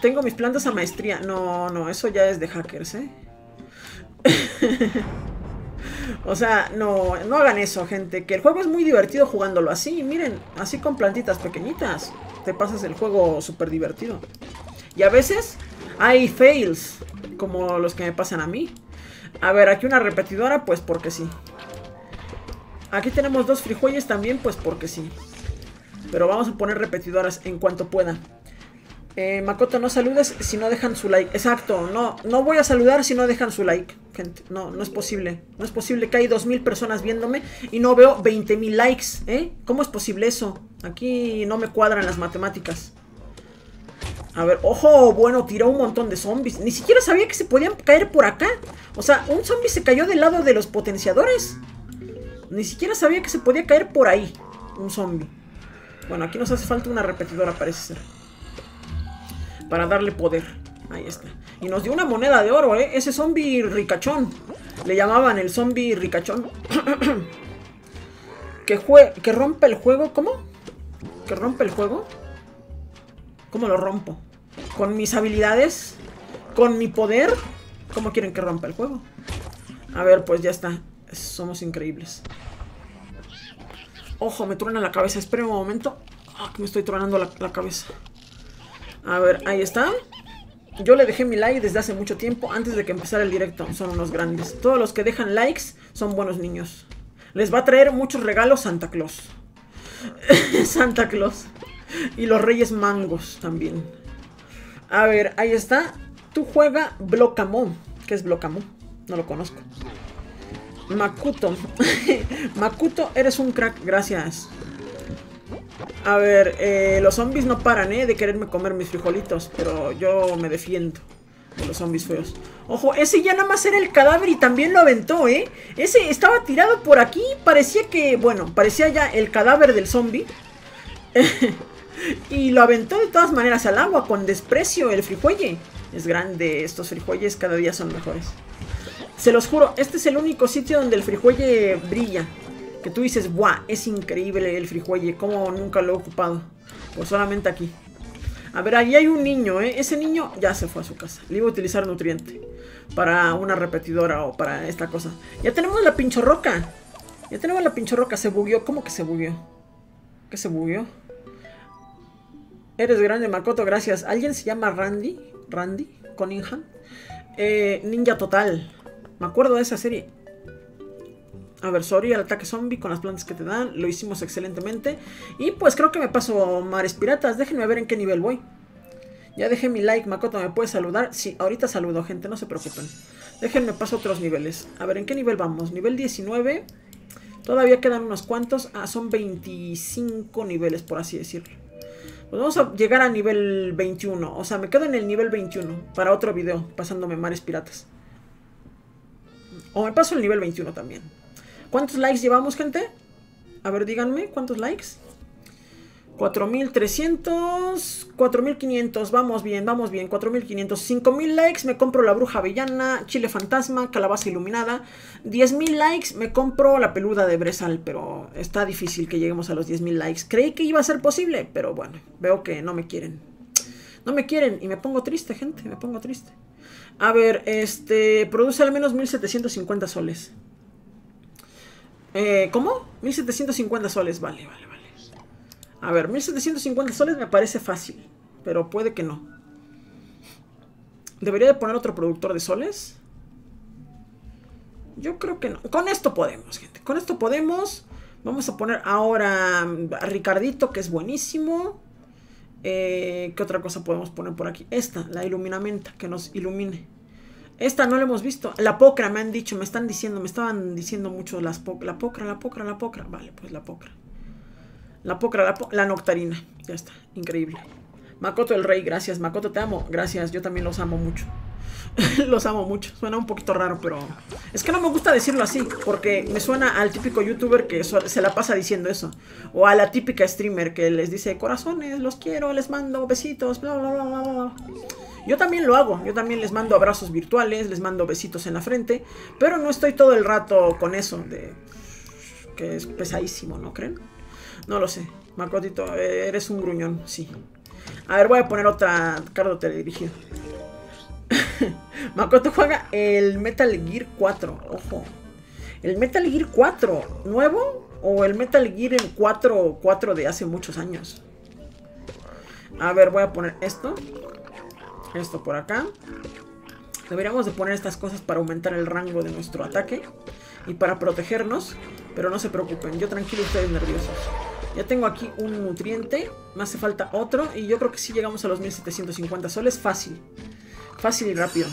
[SPEAKER 1] Tengo mis plantas a maestría. No, no, eso ya es de hackers, ¿eh? o sea, no, no hagan eso, gente. Que el juego es muy divertido jugándolo así. Miren, así con plantitas pequeñitas. Te pasas el juego súper divertido. Y a veces hay fails, como los que me pasan a mí. A ver, aquí una repetidora, pues porque sí. Aquí tenemos dos frijoles también, pues porque sí. Pero vamos a poner repetidoras en cuanto pueda. Eh, Makoto, no saludes si no dejan su like. Exacto, no, no voy a saludar si no dejan su like, gente. No, no es posible. No es posible que hay 2.000 personas viéndome y no veo 20.000 likes, ¿eh? ¿Cómo es posible eso? Aquí no me cuadran las matemáticas. A ver, ojo, bueno, tiró un montón de zombies. Ni siquiera sabía que se podían caer por acá. O sea, un zombie se cayó del lado de los potenciadores. Ni siquiera sabía que se podía caer por ahí. Un zombie. Bueno, aquí nos hace falta una repetidora, parece ser. Para darle poder. Ahí está. Y nos dio una moneda de oro, ¿eh? Ese zombie ricachón. Le llamaban el zombie ricachón. que, que rompe el juego. ¿Cómo? ¿Que rompe el juego? ¿Cómo lo rompo? ¿Con mis habilidades? ¿Con mi poder? ¿Cómo quieren que rompa el juego? A ver, pues ya está. Somos increíbles. Ojo, me truena la cabeza. Esperen un momento. Que me estoy tronando la, la cabeza. A ver, ahí está. Yo le dejé mi like desde hace mucho tiempo, antes de que empezara el directo. Son unos grandes. Todos los que dejan likes son buenos niños. Les va a traer muchos regalos Santa Claus. Santa Claus. Y los Reyes Mangos también. A ver, ahí está. Tú juega Blocamon. ¿Qué es Blocamon? No lo conozco. Makuto. Makuto, eres un crack. Gracias. A ver, eh, los zombies no paran, ¿eh? De quererme comer mis frijolitos. Pero yo me defiendo de los zombies feos. Ojo, ese ya nada más era el cadáver y también lo aventó, ¿eh? Ese estaba tirado por aquí. Parecía que, bueno, parecía ya el cadáver del zombie. y lo aventó de todas maneras al agua con desprecio el frijuelle. Es grande, estos frijuelles cada día son mejores. Se los juro, este es el único sitio donde el frijuelle brilla. Que tú dices, ¡buah! Es increíble el frijuelle, como nunca lo he ocupado. Pues solamente aquí. A ver, ahí hay un niño, ¿eh? Ese niño ya se fue a su casa. Le iba a utilizar nutriente. Para una repetidora o para esta cosa. Ya tenemos la pinchorroca. Ya tenemos la pinchorroca. Se bugueó. ¿Cómo que se bugueó? ¿Qué se bugueó? Eres grande, Makoto, gracias. ¿Alguien se llama Randy? Randy Cunningham. Eh, Ninja Total. Me acuerdo de esa serie. A ver, sorry, el ataque zombie con las plantas que te dan. Lo hicimos excelentemente. Y pues creo que me paso mares piratas. Déjenme ver en qué nivel voy. Ya dejé mi like, Makoto, ¿me puedes saludar? Sí, ahorita saludo, gente, no se preocupen. Déjenme paso otros niveles. A ver, ¿en qué nivel vamos? Nivel 19. Todavía quedan unos cuantos. Ah, son 25 niveles, por así decirlo. Pues vamos a llegar a nivel 21. O sea, me quedo en el nivel 21 para otro video, pasándome mares piratas. O me paso el nivel 21 también. ¿Cuántos likes llevamos, gente? A ver, díganme, ¿cuántos likes? 4300, 4500, vamos bien, vamos bien, 4500, 5000 likes, me compro la bruja avellana, chile fantasma, calabaza iluminada, 10000 likes, me compro la peluda de Bresal, pero está difícil que lleguemos a los 10000 likes. Creí que iba a ser posible, pero bueno, veo que no me quieren. No me quieren y me pongo triste, gente, me pongo triste. A ver, este, produce al menos 1750 soles. Eh, ¿Cómo? 1750 soles, vale, vale, vale. A ver, 1750 soles me parece fácil, pero puede que no. ¿Debería de poner otro productor de soles? Yo creo que no. Con esto podemos, gente. Con esto podemos. Vamos a poner ahora a Ricardito, que es buenísimo. Eh, ¿Qué otra cosa podemos poner por aquí? Esta, la iluminamenta, que nos ilumine. Esta no la hemos visto. La pocra me han dicho, me están diciendo, me estaban diciendo mucho las po la pocra, la pocra, la pocra. Vale, pues la pocra. La pocra, la, la noctarina. Ya está, increíble. Makoto el rey, gracias. Makoto, te amo. Gracias, yo también los amo mucho. los amo mucho. Suena un poquito raro, pero... Es que no me gusta decirlo así, porque me suena al típico youtuber que se la pasa diciendo eso. O a la típica streamer que les dice, corazones, los quiero, les mando besitos, bla, bla, bla, bla, bla. Yo también lo hago, yo también les mando abrazos virtuales, les mando besitos en la frente, pero no estoy todo el rato con eso de que es pesadísimo, ¿no creen? No lo sé. Macotito, eres un gruñón, sí. A ver, voy a poner otra carta teledirigido. Makoto juega el Metal Gear 4, ojo. ¿El Metal Gear 4 nuevo o el Metal Gear en 4, 4 de hace muchos años? A ver, voy a poner esto. Esto por acá. Deberíamos de poner estas cosas para aumentar el rango de nuestro ataque. Y para protegernos. Pero no se preocupen, yo tranquilo, ustedes nerviosos. Ya tengo aquí un nutriente. Me hace falta otro. Y yo creo que si llegamos a los 1750 soles. Fácil. Fácil y rápido.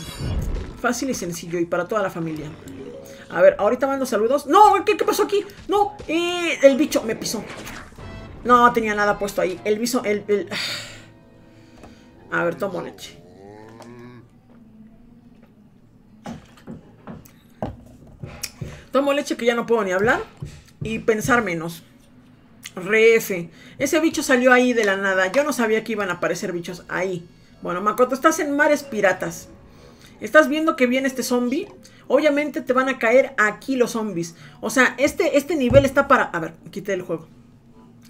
[SPEAKER 1] Fácil y sencillo. Y para toda la familia. A ver, ahorita mando saludos. ¡No! ¿Qué, qué pasó aquí? ¡No! Eh, el bicho me pisó. No tenía nada puesto ahí. El bicho... el A ver, tomo leche. Tomo leche que ya no puedo ni hablar. Y pensar menos. Refe. Ese bicho salió ahí de la nada. Yo no sabía que iban a aparecer bichos ahí. Bueno, Makoto, estás en mares piratas. Estás viendo que viene este zombie. Obviamente te van a caer aquí los zombies. O sea, este, este nivel está para... A ver, quité el juego.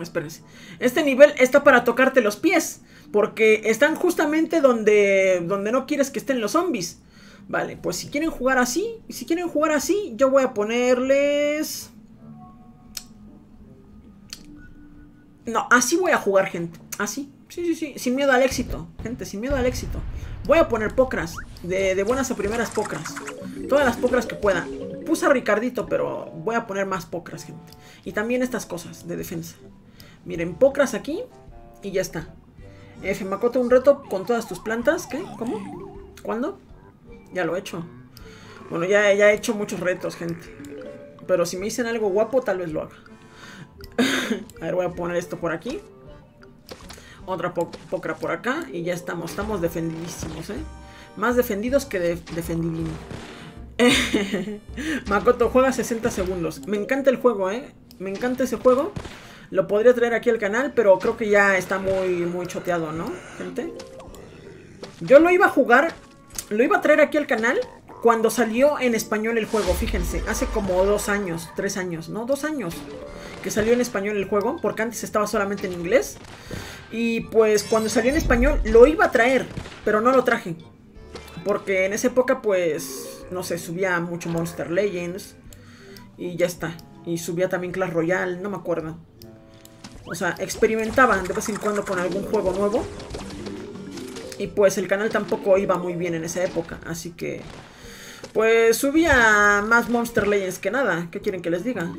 [SPEAKER 1] Espérense. Este nivel está para tocarte los pies. Porque están justamente donde, donde no quieres que estén los zombies. Vale, pues si quieren jugar así, si quieren jugar así, yo voy a ponerles... No, así voy a jugar, gente. Así. Sí, sí, sí. Sin miedo al éxito. Gente, sin miedo al éxito. Voy a poner pocras. De, buenas a primeras pocras. Todas las pocras que pueda. Puse a Ricardito, pero voy a poner más pocras, gente. Y también estas cosas de defensa. Miren, pocras aquí. Y ya está. F, Makoto, un reto con todas tus plantas. ¿Qué? ¿Cómo? ¿Cuándo? Ya lo he hecho. Bueno, ya, ya he hecho muchos retos, gente. Pero si me dicen algo guapo, tal vez lo haga. A ver, voy a poner esto por aquí. Otra pocra por acá. Y ya estamos. Estamos defendidísimos, ¿eh? Más defendidos que de Makoto juega 60 segundos. Me encanta el juego, ¿eh? Me encanta ese juego. Lo podría traer aquí al canal, pero creo que ya está muy, muy choteado, ¿no, gente? Yo lo iba a jugar lo iba a traer aquí al canal cuando salió en español el juego, fíjense, hace como dos años, tres años, ¿no? Dos años que salió en español el juego, porque antes estaba solamente en inglés. Y pues cuando salió en español lo iba a traer, pero no lo traje. Porque en esa época pues, no sé, subía mucho Monster Legends y ya está. Y subía también Clash Royale, no me acuerdo. O sea, experimentaban de vez en cuando con algún juego nuevo. Y pues el canal tampoco iba muy bien en esa época, así que... Pues subía más Monster Legends que nada, ¿qué quieren que les diga?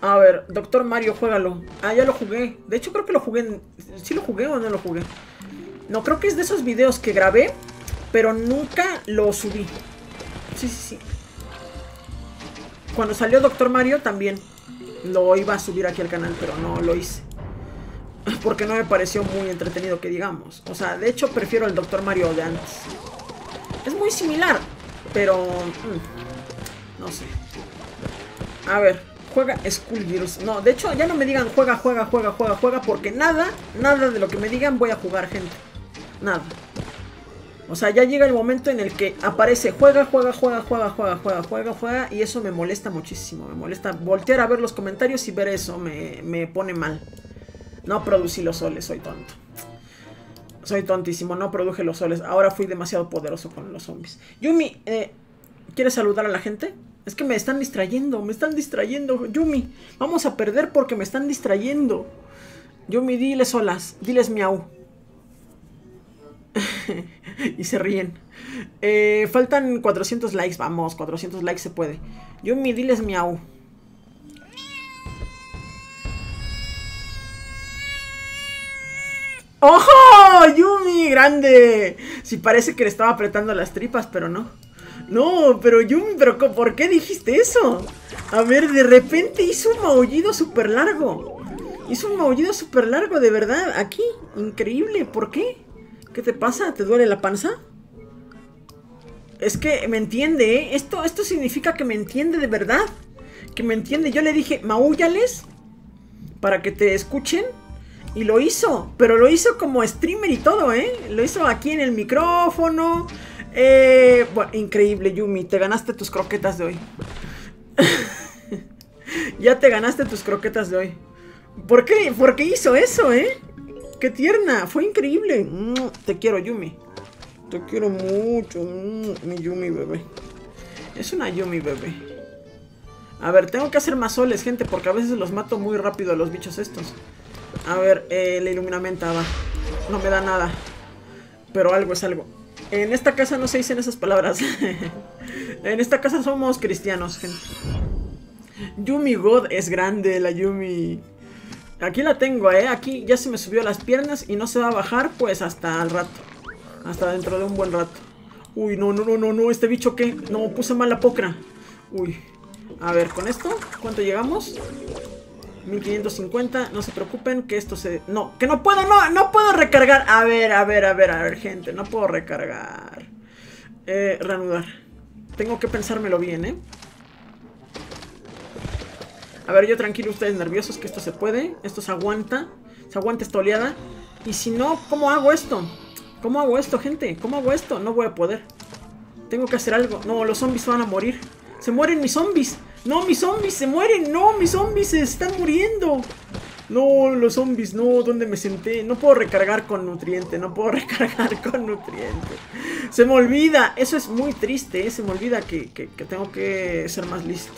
[SPEAKER 1] A ver, Doctor Mario, juégalo. Ah, ya lo jugué. De hecho creo que lo jugué en... ¿Sí lo jugué o no lo jugué? No, creo que es de esos videos que grabé, pero nunca lo subí. Sí, sí, sí. Cuando salió Doctor Mario también lo iba a subir aquí al canal, pero no lo hice. Porque no me pareció muy entretenido que digamos. O sea, de hecho prefiero el Dr. Mario de antes. Es muy similar, pero... Mm, no sé. A ver, Juega Skullgirls. No, de hecho, ya no me digan juega, juega, juega, juega, juega. Porque nada, nada de lo que me digan voy a jugar, gente. Nada. O sea, ya llega el momento en el que aparece juega, juega, juega, juega, juega, juega, juega, juega. Y eso me molesta muchísimo. Me molesta voltear a ver los comentarios y ver eso. Me, me pone mal. No producí los soles, soy tonto. Soy tontísimo, no produje los soles. Ahora fui demasiado poderoso con los zombies. Yumi, eh, ¿quieres saludar a la gente? Es que me están distrayendo, me están distrayendo. Yumi, vamos a perder porque me están distrayendo. Yumi, diles solas, diles miau. y se ríen. Eh, faltan 400 likes, vamos, 400 likes se puede. Yumi, diles miau. ¡Ojo! ¡Yumi! ¡Grande! Si parece que le estaba apretando las tripas, pero no. No, pero Yumi, pero ¿por qué dijiste eso? A ver, de repente hizo un maullido súper largo. Hizo un maullido súper largo, de verdad. Aquí. Increíble. ¿Por qué? ¿Qué te pasa? ¿Te duele la panza? Es que me entiende, ¿eh? Esto, esto significa que me entiende de verdad. Que me entiende. Yo le dije, maúllales para que te escuchen. Y lo hizo, pero lo hizo como streamer y todo, ¿eh? Lo hizo aquí en el micrófono. Eh, increíble, Yumi. Te ganaste tus croquetas de hoy. ya te ganaste tus croquetas de hoy. ¿Por qué? ¿Por qué hizo eso, eh? ¡Qué tierna! Fue increíble. Te quiero, Yumi. Te quiero mucho. Mi Yumi bebé. Es una Yumi bebé. A ver, tengo que hacer más soles, gente, porque a veces los mato muy rápido a los bichos estos. A ver, eh, la iluminamenta va. No me da nada. Pero algo es algo. En esta casa no se dicen esas palabras. en esta casa somos cristianos, gente. Yumi God es grande, la Yumi. Aquí la tengo, ¿eh? Aquí ya se me subió las piernas y no se va a bajar, pues hasta al rato. Hasta dentro de un buen rato. Uy, no, no, no, no, no. ¿Este bicho qué? No, puse mal la pocra. Uy. A ver, con esto, ¿cuánto llegamos? 1550, no se preocupen que esto se... No, que no puedo, no, no puedo recargar. A ver, a ver, a ver, a ver, gente, no puedo recargar. Eh, reanudar. Tengo que pensármelo bien, ¿eh? A ver, yo tranquilo, ustedes nerviosos que esto se puede. Esto se aguanta. Se aguanta esta oleada. Y si no, ¿cómo hago esto? ¿Cómo hago esto, gente? ¿Cómo hago esto? No voy a poder. Tengo que hacer algo. No, los zombies van a morir. Se mueren mis zombies. No, mis zombies se mueren. No, mis zombies se están muriendo. No, los zombies, no, ¿dónde me senté? No puedo recargar con nutriente, no puedo recargar con nutriente. Se me olvida, eso es muy triste, ¿eh? se me olvida que, que, tengo que ser más listo.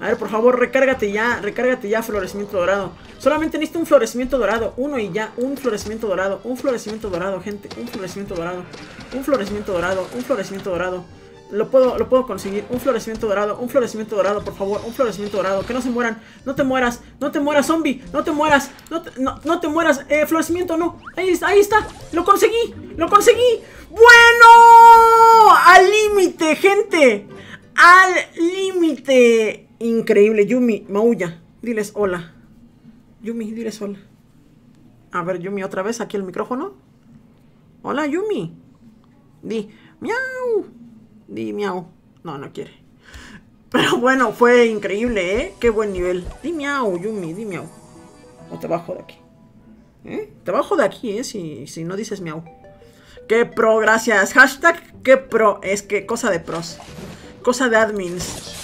[SPEAKER 1] A ver, por favor, recárgate ya, recárgate ya, florecimiento dorado. Solamente necesito un florecimiento dorado, uno y ya, un florecimiento dorado, un florecimiento dorado, gente, un florecimiento dorado, un florecimiento dorado, un florecimiento dorado. Lo puedo, lo puedo conseguir. Un florecimiento dorado, un florecimiento dorado, por favor. Un florecimiento dorado. Que no se mueran. No te mueras. No te mueras, zombie. No te mueras. No te, no, te mueras. Eh, florecimiento, no. Ahí, ahí está. Lo conseguí. Lo conseguí. Bueno. Al límite, gente. Al límite. Increíble. Yumi, maulla. Diles hola. Yumi, diles hola. A ver, Yumi, otra vez aquí el micrófono. Hola, Yumi. Di, miau. Di miau. No, no quiere. Pero bueno, fue increíble, ¿eh? Qué buen nivel. Di miau, Yumi, di miau. O te bajo de aquí. ¿Eh? Te bajo de aquí, ¿eh? Si, si no dices miau. Qué pro, gracias. Hashtag qué pro. Es que cosa de pros. Cosa de admins.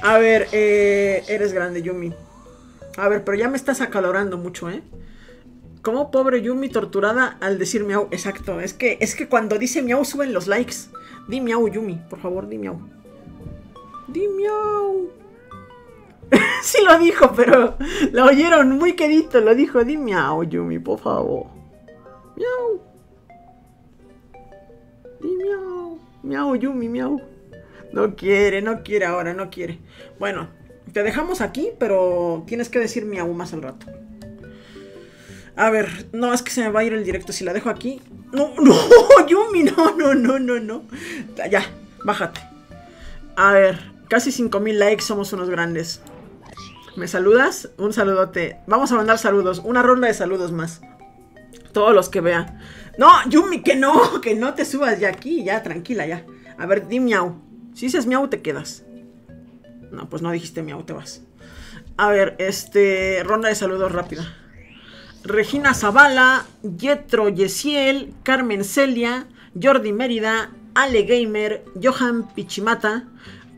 [SPEAKER 1] A ver, eh, eres grande, Yumi. A ver, pero ya me estás acalorando mucho, ¿eh? Como pobre Yumi torturada al decir miau. Exacto, es que, es que cuando dice miau suben los likes. Di miau, Yumi, por favor, di miau. Di miau. sí lo dijo, pero lo oyeron muy quedito. Lo dijo, di miau, Yumi, por favor. Miau. Di miau. Miau, Yumi, miau. No quiere, no quiere ahora, no quiere. Bueno, te dejamos aquí, pero tienes que decir miau más al rato. A ver, no, es que se me va a ir el directo. Si la dejo aquí. No, no, Yumi, no, no, no, no, no. Ya, bájate. A ver, casi 5000 likes, somos unos grandes. ¿Me saludas? Un saludote. Vamos a mandar saludos. Una ronda de saludos más. Todos los que vean. No, Yumi, que no, que no te subas ya aquí, ya, tranquila, ya. A ver, di miau. Si dices miau, te quedas. No, pues no dijiste miau, te vas. A ver, este, ronda de saludos rápida. Regina Zavala, Yetro Yesiel, Carmen Celia, Jordi Mérida, Ale Gamer, Johan Pichimata,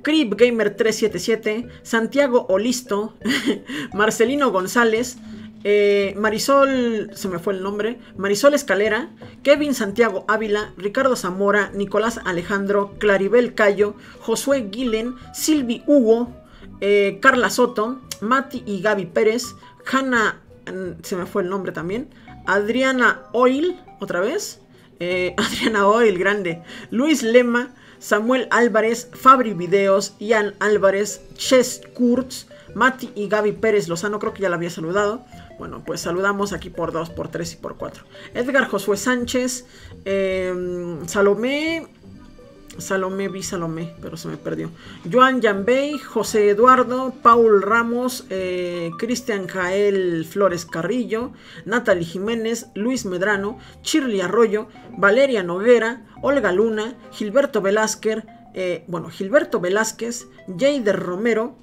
[SPEAKER 1] Crip Gamer 377, Santiago Olisto, Marcelino González, eh, Marisol, se me fue el nombre, Marisol Escalera, Kevin Santiago Ávila, Ricardo Zamora, Nicolás Alejandro, Claribel Cayo, Josué Guilen, Silvi Hugo, eh, Carla Soto, Mati y Gaby Pérez, Hanna se me fue el nombre también. Adriana Oil, otra vez. Eh, Adriana Oil, grande. Luis Lema, Samuel Álvarez, Fabri Videos, Ian Álvarez, Ches Kurtz, Mati y Gaby Pérez Lozano, creo que ya la había saludado. Bueno, pues saludamos aquí por 2, por 3 y por 4. Edgar Josué Sánchez, eh, Salomé Salomé, vi Salomé, pero se me perdió. Joan Yambey, José Eduardo, Paul Ramos, eh, Cristian Jael Flores Carrillo, Natalie Jiménez, Luis Medrano, Shirley Arroyo, Valeria Noguera, Olga Luna, Gilberto Velázquez, eh, bueno, Gilberto Velázquez, Jaider Romero,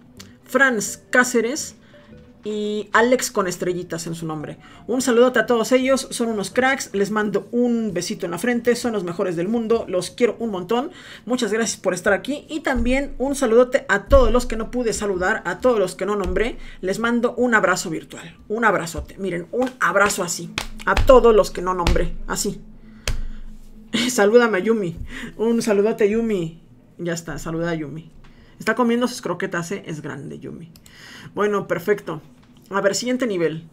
[SPEAKER 1] Franz Cáceres, y Alex con estrellitas en su nombre. Un saludote a todos ellos, son unos cracks, les mando un besito en la frente, son los mejores del mundo, los quiero un montón. Muchas gracias por estar aquí y también un saludote a todos los que no pude saludar, a todos los que no nombré, les mando un abrazo virtual, un abrazote. Miren, un abrazo así, a todos los que no nombré, así. Salúdame a Yumi, un saludote a Yumi. Ya está, saluda a Yumi. Está comiendo sus croquetas, ¿eh? es grande Yumi. Bueno, perfecto. A ver, siguiente nivel.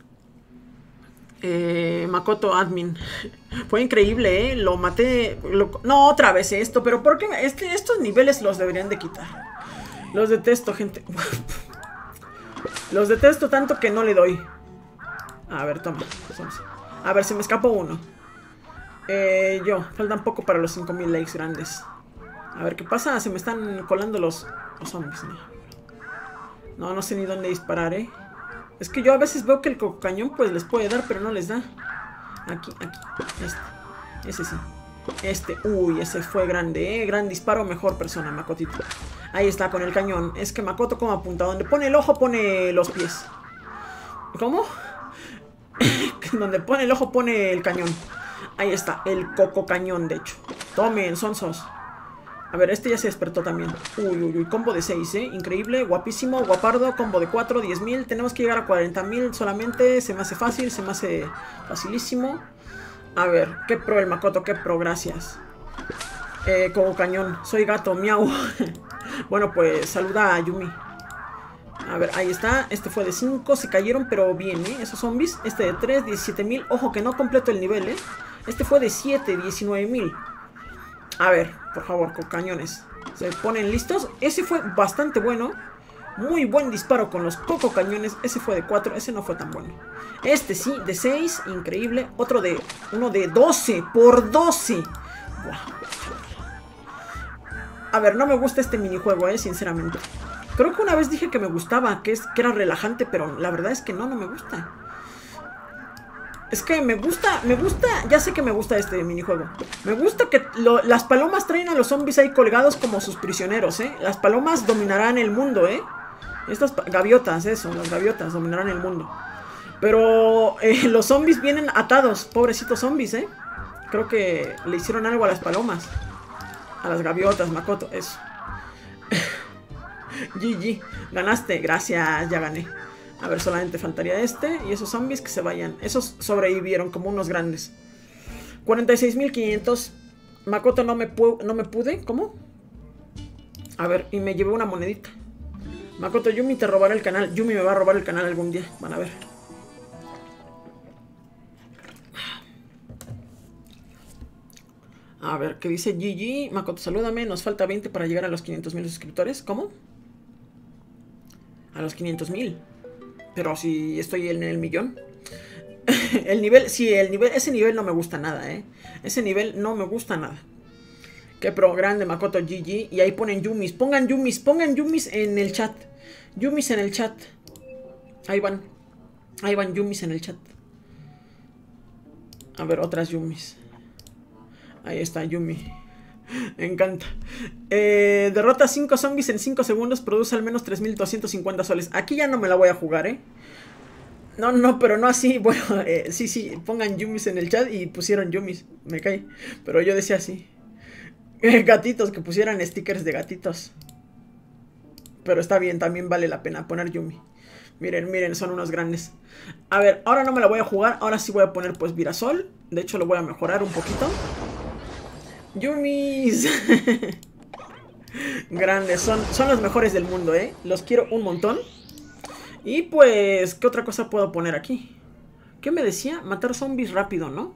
[SPEAKER 1] Eh, Makoto Admin. Fue increíble, ¿eh? Lo maté. No, otra vez esto, pero ¿por qué? Este, estos niveles los deberían de quitar. Los detesto, gente. los detesto tanto que no le doy. A ver, toma. A ver, se me escapó uno. Eh, yo, faltan poco para los 5000 likes grandes. A ver qué pasa. Se me están colando los, los zombies. ¿no? no, no sé ni dónde disparar, ¿eh? Es que yo a veces veo que el cañón pues les puede dar, pero no les da. Aquí, aquí. Este. Ese sí. Este. Uy, ese fue grande, ¿eh? Gran disparo, mejor persona, Makotito. Ahí está, con el cañón. Es que Makoto como apunta. Donde pone el ojo, pone los pies. ¿Cómo? Donde pone el ojo, pone el cañón. Ahí está, el coco cañón, de hecho. Tomen, sonsos. A ver, este ya se despertó también. Uy, uy, uy, combo de 6, ¿eh? Increíble, guapísimo, guapardo, combo de 4, 10.000. Tenemos que llegar a 40.000 solamente. Se me hace fácil, se me hace facilísimo. A ver, qué pro el Makoto, qué pro, gracias. Eh, como cañón, soy gato, miau. bueno, pues saluda a Yumi. A ver, ahí está. Este fue de 5, se cayeron, pero bien, ¿eh? Esos zombies. Este de 3, 17.000. Ojo que no completo el nivel, ¿eh? Este fue de 7, 19.000. A ver, por favor, con cañones. ¿Se ponen listos? Ese fue bastante bueno. Muy buen disparo con los coco cañones. Ese fue de 4, ese no fue tan bueno. Este sí, de 6, increíble. Otro de, uno de 12, por 12. A ver, no me gusta este minijuego, eh, sinceramente. Creo que una vez dije que me gustaba, que, es, que era relajante, pero la verdad es que no, no me gusta. Es que me gusta, me gusta, ya sé que me gusta este minijuego. Me gusta que las palomas traen a los zombies ahí colgados como sus prisioneros, ¿eh? Las palomas dominarán el mundo, ¿eh? Estas gaviotas, eso, las gaviotas dominarán el mundo. Pero eh, los zombies vienen atados, pobrecitos zombies, ¿eh? Creo que le hicieron algo a las palomas. A las gaviotas, Makoto, eso. GG, ganaste, gracias, ya gané. A ver, solamente faltaría este y esos zombies que se vayan. Esos sobrevivieron como unos grandes. 46.500. Makoto no me, no me pude. ¿Cómo? A ver, y me llevé una monedita. Makoto, Yumi te robará el canal. Yumi me va a robar el canal algún día. Van a ver. A ver, ¿qué dice GG? Makoto, salúdame. Nos falta 20 para llegar a los 500.000 suscriptores. ¿Cómo? A los 500.000. Pero si estoy en el millón. el nivel, sí, el nivel, ese nivel no me gusta nada, ¿eh? Ese nivel no me gusta nada. Qué pro grande Makoto GG. Y ahí ponen Yumis. Pongan Yumis, pongan Yumis en el chat. Yumis en el chat. Ahí van. Ahí van Yumis en el chat. A ver, otras Yumis. Ahí está Yumi. Me encanta. Eh, derrota 5 zombies en 5 segundos, produce al menos 3250 soles. Aquí ya no me la voy a jugar, ¿eh? No, no, pero no así. Bueno, eh, sí, sí, pongan Yumis en el chat y pusieron Yumis. Me cae. Pero yo decía así. gatitos, que pusieran stickers de gatitos. Pero está bien, también vale la pena poner Yumi. Miren, miren, son unos grandes. A ver, ahora no me la voy a jugar. Ahora sí voy a poner pues Virasol. De hecho lo voy a mejorar un poquito. Yumis. Grandes, son, son los mejores del mundo, ¿eh? Los quiero un montón. Y pues, ¿qué otra cosa puedo poner aquí? ¿Qué me decía? Matar zombies rápido, ¿no?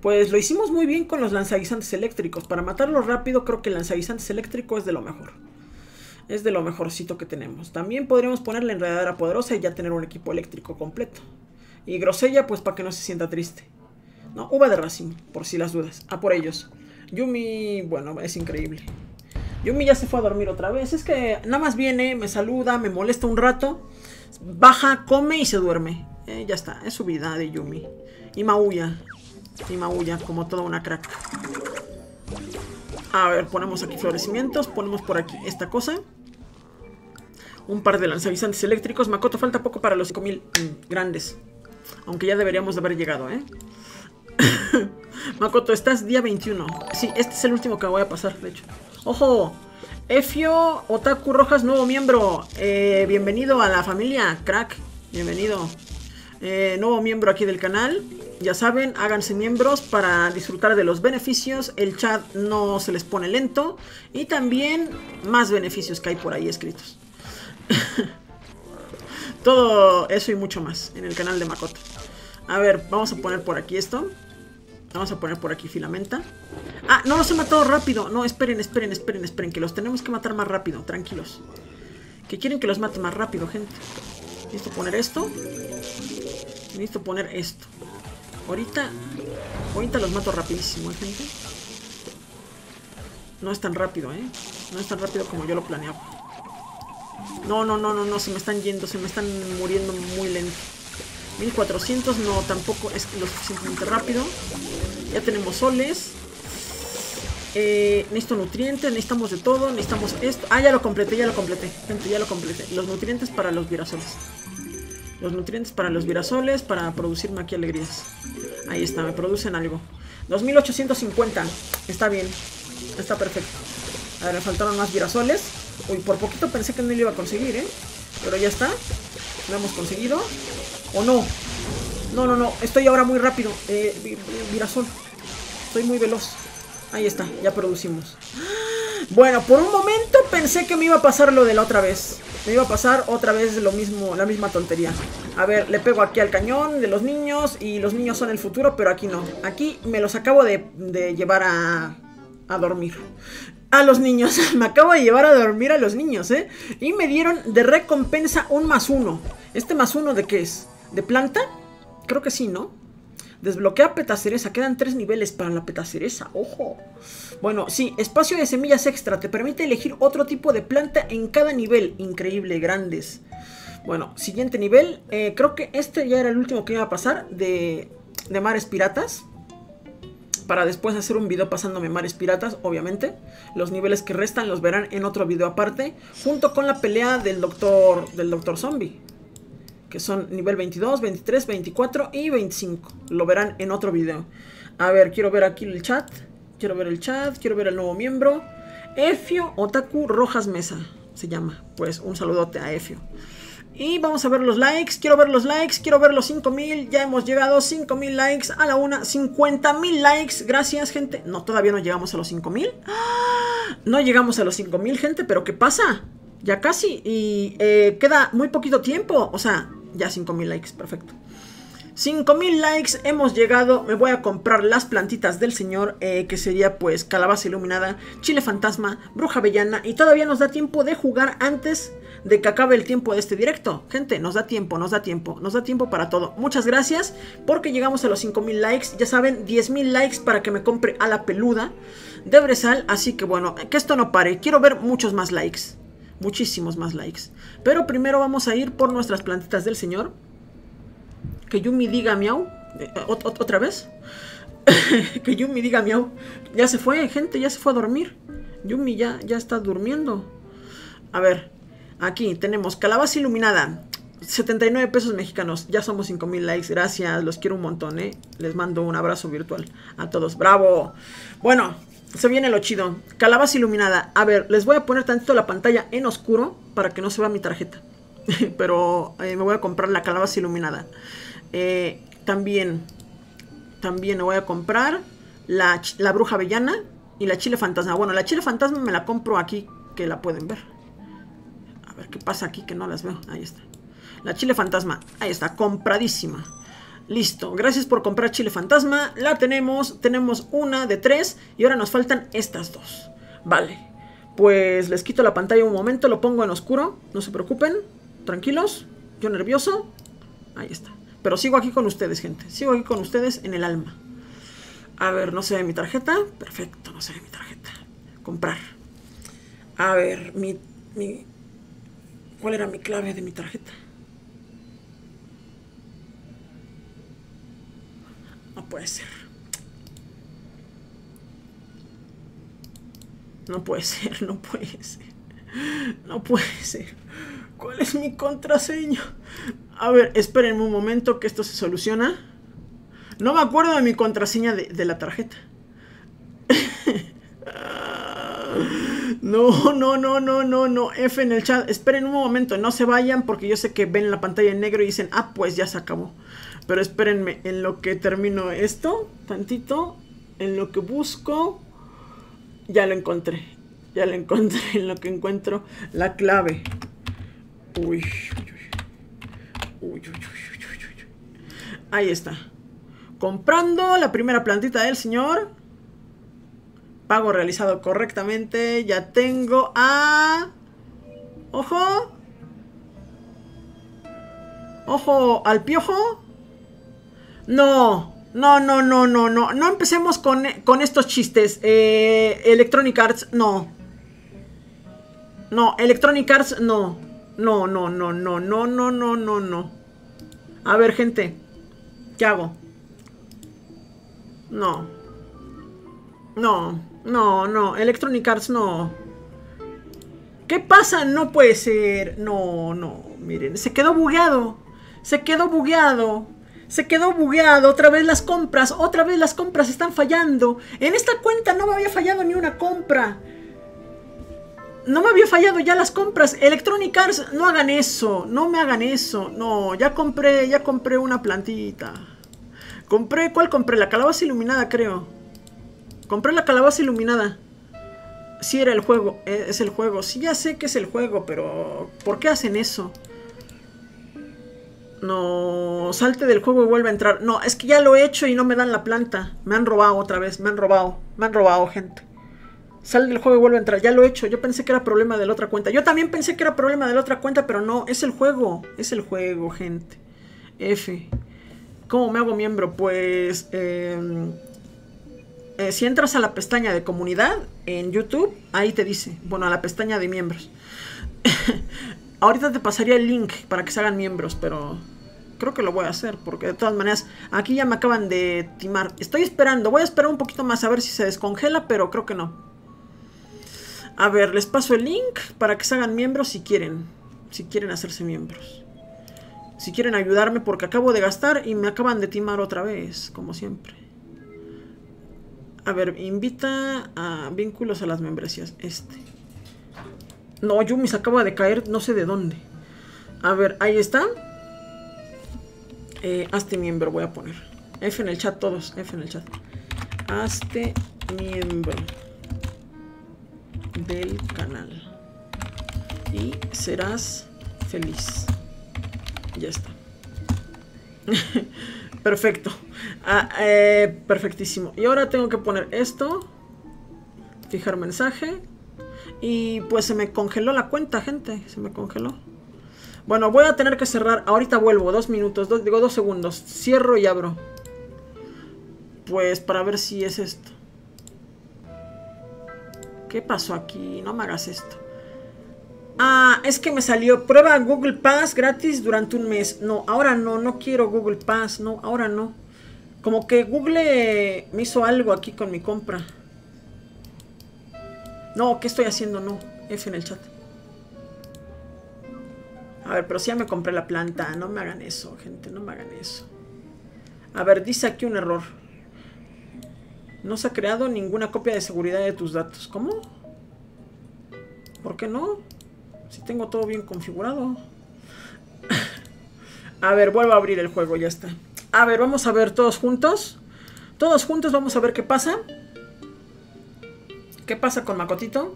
[SPEAKER 1] Pues lo hicimos muy bien con los lanzaguisantes eléctricos. Para matarlos rápido, creo que el lanzaguisantes eléctrico es de lo mejor. Es de lo mejorcito que tenemos. También podríamos poner la enredadera poderosa y ya tener un equipo eléctrico completo. Y grosella, pues para que no se sienta triste. No, uva de racimo, por si las dudas. A por ellos. Yumi, bueno, es increíble. Yumi ya se fue a dormir otra vez. Es que nada más viene, me saluda, me molesta un rato, baja, come y se duerme. Eh, ya está, es su vida de Yumi. Y maulla. Y maulla, como toda una crack. A ver, ponemos aquí florecimientos, ponemos por aquí esta cosa. Un par de lanzavisantes eléctricos. Makoto, falta poco para los 5000 mm, grandes. Aunque ya deberíamos de haber llegado, ¿eh? Makoto, estás día 21. Sí, este es el último que voy a pasar, de hecho. ¡Ojo! Efio Otaku Rojas, nuevo miembro. Eh, bienvenido a la familia, crack. Bienvenido. Eh, nuevo miembro aquí del canal. Ya saben, háganse miembros para disfrutar de los beneficios. El chat no se les pone lento. Y también más beneficios que hay por ahí escritos. Todo eso y mucho más en el canal de Makoto. A ver, vamos a poner por aquí esto. Vamos a poner por aquí filamenta. Ah, no los he matado rápido. No, esperen, esperen, esperen, esperen. Que los tenemos que matar más rápido. Tranquilos. Que quieren que los mate más rápido, gente. Necesito poner esto. Necesito poner esto. Ahorita... Ahorita los mato rapidísimo, ¿eh, gente? No es tan rápido, ¿eh? No es tan rápido como yo lo planeaba. No, no, no, no, no, se me están yendo, se me están muriendo muy lento. 1400 no, tampoco es lo suficientemente rápido. Ya tenemos soles. Eh, necesito nutrientes, necesitamos de todo, necesitamos esto. Ah, ya lo completé, ya lo completé. Gente, ya lo completé. Los nutrientes para los virasoles. Los nutrientes para los virasoles, para producirme aquí alegrías. Ahí está, me producen algo. 2850. Está bien. Está perfecto. A ver, me faltaron más virasoles. Uy, por poquito pensé que no lo iba a conseguir, ¿eh? Pero ya está. Lo hemos conseguido. ¿O no? No, no, no. Estoy ahora muy rápido. Eh, virasol. Estoy muy veloz. Ahí está, ya producimos. Bueno, por un momento pensé que me iba a pasar lo de la otra vez. Me iba a pasar otra vez lo mismo, la misma tontería. A ver, le pego aquí al cañón de los niños y los niños son el futuro, pero aquí no. Aquí me los acabo de, llevar a, a dormir. A los niños, me acabo de llevar a dormir a los niños, ¿eh? Y me dieron de recompensa un más uno. ¿Este más uno de qué es? ¿De planta? Creo que sí, ¿no? Desbloquea petacereza. Quedan tres niveles para la petacereza. ¡Ojo! Bueno, sí, espacio de semillas extra. Te permite elegir otro tipo de planta en cada nivel. Increíble, grandes. Bueno, siguiente nivel. Eh, creo que este ya era el último que iba a pasar de, de mares piratas. Para después hacer un video pasándome mares piratas, obviamente. Los niveles que restan los verán en otro video aparte. Junto con la pelea del doctor, del doctor zombie que son nivel 22, 23, 24 y 25. Lo verán en otro video. A ver, quiero ver aquí el chat. Quiero ver el chat, quiero ver el nuevo miembro. Efio Otaku Rojas Mesa se llama. Pues un saludote a Efio. Y vamos a ver los likes. Quiero ver los likes. Quiero ver los 5000. Ya hemos llegado. 5000 likes a la una. 50.000 likes. Gracias, gente. No, todavía no llegamos a los 5000. No llegamos a los 5000, gente. Pero ¿qué pasa? Ya casi. Y eh, queda muy poquito tiempo. O sea, ya 5000 likes, perfecto. 5000 likes, hemos llegado. Me voy a comprar las plantitas del señor, eh, que sería pues calabaza iluminada, chile fantasma, bruja avellana. Y todavía nos da tiempo de jugar antes de que acabe el tiempo de este directo. Gente, nos da tiempo, nos da tiempo, nos da tiempo para todo. Muchas gracias porque llegamos a los 5000 likes. Ya saben, 10000 likes para que me compre a la peluda de Bresal. Así que bueno, que esto no pare. Quiero ver muchos más likes muchísimos más likes. Pero primero vamos a ir por nuestras plantitas del señor. Que Yumi diga miau. Eh, ¿Otra vez? que Yumi diga miau. Ya se fue, gente, ya se fue a dormir. Yumi ya, ya está durmiendo. A ver, aquí tenemos calabaza iluminada. 79 pesos mexicanos. Ya somos 5000 likes. Gracias. Los quiero un montón, ¿eh? Les mando un abrazo virtual a todos. ¡Bravo! Bueno, se viene lo chido. Calabaza iluminada. A ver, les voy a poner tantito la pantalla en oscuro para que no se vea mi tarjeta. Pero eh, me voy a comprar la calabaza iluminada. Eh, también, también me voy a comprar la, la bruja avellana y la chile fantasma. Bueno, la chile fantasma me la compro aquí, que la pueden ver. A ver qué pasa aquí, que no las veo. Ahí está. La chile fantasma, ahí está, compradísima. Listo, gracias por comprar chile fantasma. La tenemos, tenemos una de tres y ahora nos faltan estas dos. Vale, pues les quito la pantalla un momento, lo pongo en oscuro, no se preocupen, tranquilos, yo nervioso. Ahí está. Pero sigo aquí con ustedes, gente, sigo aquí con ustedes en el alma. A ver, no se ve mi tarjeta. Perfecto, no se ve mi tarjeta. Comprar. A ver, mi, mi... ¿Cuál era mi clave de mi tarjeta? No puede ser. No puede ser, no puede ser. No puede ser. ¿Cuál es mi contraseña? A ver, espérenme un momento que esto se soluciona. No me acuerdo de mi contraseña de, la tarjeta. No, no, no, no, no, no. F en el chat. Esperen un momento, no se vayan porque yo sé que ven la pantalla en negro y dicen, ah, pues ya se acabó. Pero espérenme, en lo que termino esto, tantito, en lo que busco, ya lo encontré. Ya lo encontré, en lo que encuentro la clave. Uy, uy, uy, uy, uy, Ahí está. Comprando la primera plantita del señor. Pago realizado correctamente. Ya tengo a... Ojo. Ojo al piojo. No, no, no, no, no, no. No empecemos con, estos chistes. Eh, Electronic Arts, no. No, Electronic Arts, no. No, no, no, no, no, no, no, no, no. A ver, gente. ¿Qué hago? No. No, no, no. Electronic Arts no. ¿Qué pasa? No puede ser. No, no. Miren, se quedó bugueado. Se quedó bugueado. Se quedó bugueado. Otra vez las compras. Otra vez las compras están fallando. En esta cuenta no me había fallado ni una compra. No me había fallado ya las compras. Electronic Arts, no hagan eso. No me hagan eso. No, ya compré, ya compré una plantita. Compré, ¿cuál compré? La calabaza iluminada, creo. Compré la calabaza iluminada. Sí, era el juego. e, Es el juego. Sí, ya sé que es el juego, pero... ¿Por qué hacen eso? No, salte del juego y vuelve a entrar. No, es que ya lo he hecho y no me dan la planta. Me han robado otra vez, me han robado. Me han robado, gente. Sal del juego y vuelve a entrar. Ya lo he hecho. Yo pensé que era problema de la otra cuenta. Yo también pensé que era problema de la otra cuenta, pero no. Es el juego. Es el juego, gente. F. ¿Cómo me hago miembro? Pues... eh, eh, si entras a la pestaña de comunidad en YouTube, ahí te dice. Bueno, a la pestaña de miembros. Ahorita te pasaría el link para que se hagan miembros, pero creo que lo voy a hacer, porque de todas maneras, aquí ya me acaban de timar. Estoy esperando, voy a esperar un poquito más a ver si se descongela, pero creo que no. A ver, les paso el link para que se hagan miembros si quieren. Si quieren hacerse miembros. Si quieren ayudarme, porque acabo de gastar y me acaban de timar otra vez, como siempre. A ver, invita a vínculos a las membresías. Este. No, Yumi se acaba de caer, no sé de dónde. A ver, ahí está. Eh, hazte miembro, voy a poner. F en el chat, todos. F en el chat. Hazte miembro del canal. Y serás feliz. Ya está. Perfecto. Ah, eh, perfectísimo. Y ahora tengo que poner esto. Fijar mensaje. Y pues se me congeló la cuenta, gente. Se me congeló. Bueno, voy a tener que cerrar. Ahorita vuelvo. Dos minutos. dos- digo dos segundos. Cierro y abro. Pues para ver si es esto. ¿Qué pasó aquí? No me hagas esto. Ah, es que me salió prueba Google Pass gratis durante un mes. No, ahora no, no quiero Google Pass. No, ahora no. Como que Google me hizo algo aquí con mi compra. No, ¿qué estoy haciendo? No, F en el chat. A ver, pero si ya me compré la planta. No me hagan eso, gente, no me hagan eso. A ver, dice aquí un error. No se ha creado ninguna copia de seguridad de tus datos. ¿Cómo? ¿Por qué no? Si tengo todo bien configurado. A ver, vuelvo a abrir el juego, ya está. A ver, vamos a ver todos juntos. Todos juntos vamos a ver qué pasa. ¿Qué pasa con Macotito?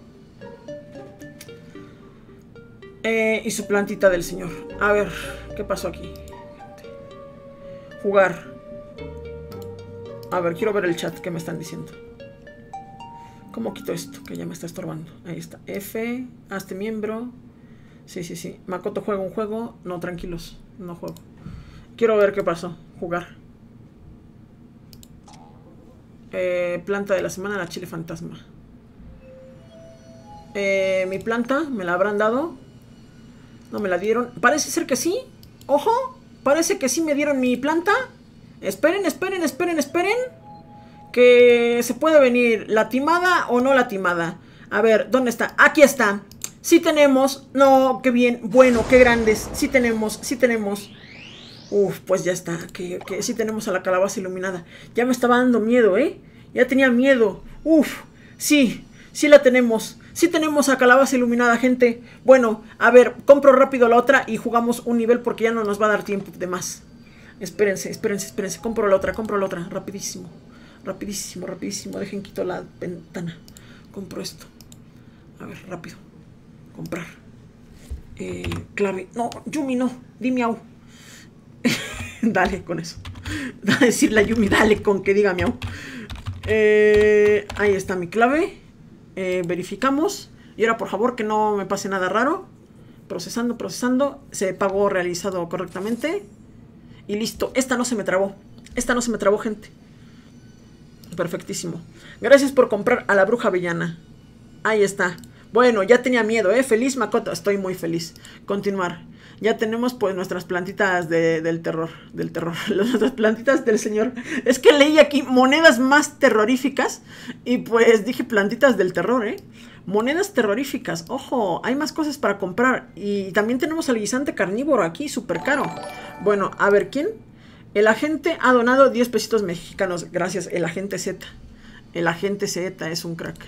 [SPEAKER 1] Eh, y su plantita del señor. A ver, ¿qué pasó aquí? Jugar. A ver, quiero ver el chat que me están diciendo. ¿Cómo quito esto? Que ya me está estorbando. Ahí está. F, hazte miembro. Sí, sí, sí. Makoto juega un juego. No, tranquilos. No juego. Quiero ver qué pasó. Jugar. Eh, planta de la semana, la chile fantasma. Eh, mi planta, ¿me la habrán dado? No me la dieron. Parece ser que sí. Ojo. Parece que sí me dieron mi planta. Esperen, esperen, esperen, esperen. Que se puede venir la timada o no la timada. A ver, ¿dónde está? Aquí está. Sí tenemos. No, qué bien. Bueno, qué grandes. Sí tenemos, sí tenemos. Uf, pues ya está. Que, sí tenemos a la calabaza iluminada. Ya me estaba dando miedo, ¿eh? Ya tenía miedo. Uf, sí, sí la tenemos. Sí tenemos a calabaza iluminada, gente. Bueno, a ver, compro rápido la otra y jugamos un nivel porque ya no nos va a dar tiempo de más. Espérense, espérense, espérense. Compro la otra, compro la otra. Rapidísimo. Rapidísimo, rapidísimo. Dejen quito la ventana. Compro esto. A ver, rápido. Comprar. Eh, clave. No, Yumi, no. Di miau. dale con eso. Va a Yumi, dale con que diga miau. Eh, ahí está mi clave. Eh, verificamos. Y ahora, por favor, que no me pase nada raro. Procesando, procesando. Se pagó realizado correctamente. Y listo. Esta no se me trabó. Esta no se me trabó, gente. Perfectísimo. Gracias por comprar a la bruja villana. Ahí está. Bueno, ya tenía miedo, ¿eh? Feliz, Makoto. Estoy muy feliz. Continuar. Ya tenemos pues nuestras plantitas del terror. Del terror. Nuestras plantitas del señor. Es que leí aquí monedas más terroríficas. Y pues dije plantitas del terror, ¿eh? Monedas terroríficas. Ojo, hay más cosas para comprar. Y también tenemos al guisante carnívoro aquí, súper caro. Bueno, a ver, ¿quién? El agente ha donado 10 pesitos mexicanos. Gracias, el agente Z. El agente Z es un crack.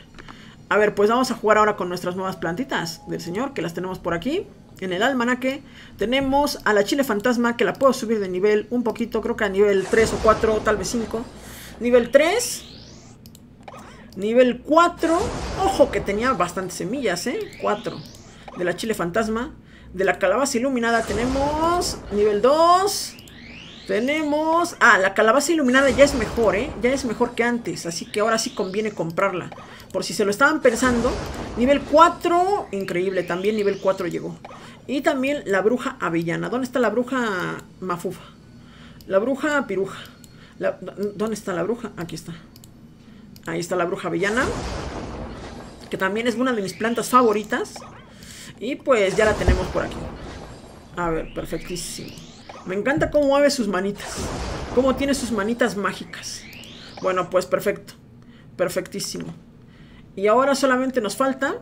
[SPEAKER 1] A ver, pues vamos a jugar ahora con nuestras nuevas plantitas del señor, que las tenemos por aquí. En el almanaque tenemos a la chile fantasma, que la puedo subir de nivel un poquito, creo que a nivel 3 o 4, tal vez 5. Nivel 3. Nivel 4. Ojo que tenía bastantes semillas, ¿eh? 4. De la chile fantasma. De la calabaza iluminada tenemos nivel 2. Tenemos... Ah, la calabaza iluminada ya es mejor, ¿eh? Ya es mejor que antes, así que ahora sí conviene comprarla. Por si se lo estaban pensando. Nivel 4, increíble, también nivel 4 llegó. Y también la bruja avellana. ¿Dónde está la bruja mafufa? La bruja piruja. ¿Dónde está la bruja? Aquí está. Ahí está la bruja avellana. Que también es una de mis plantas favoritas. Y pues ya la tenemos por aquí. A ver, perfectísimo. Me encanta cómo mueve sus manitas. Cómo tiene sus manitas mágicas. Bueno, pues perfecto. Perfectísimo. Y ahora solamente nos falta...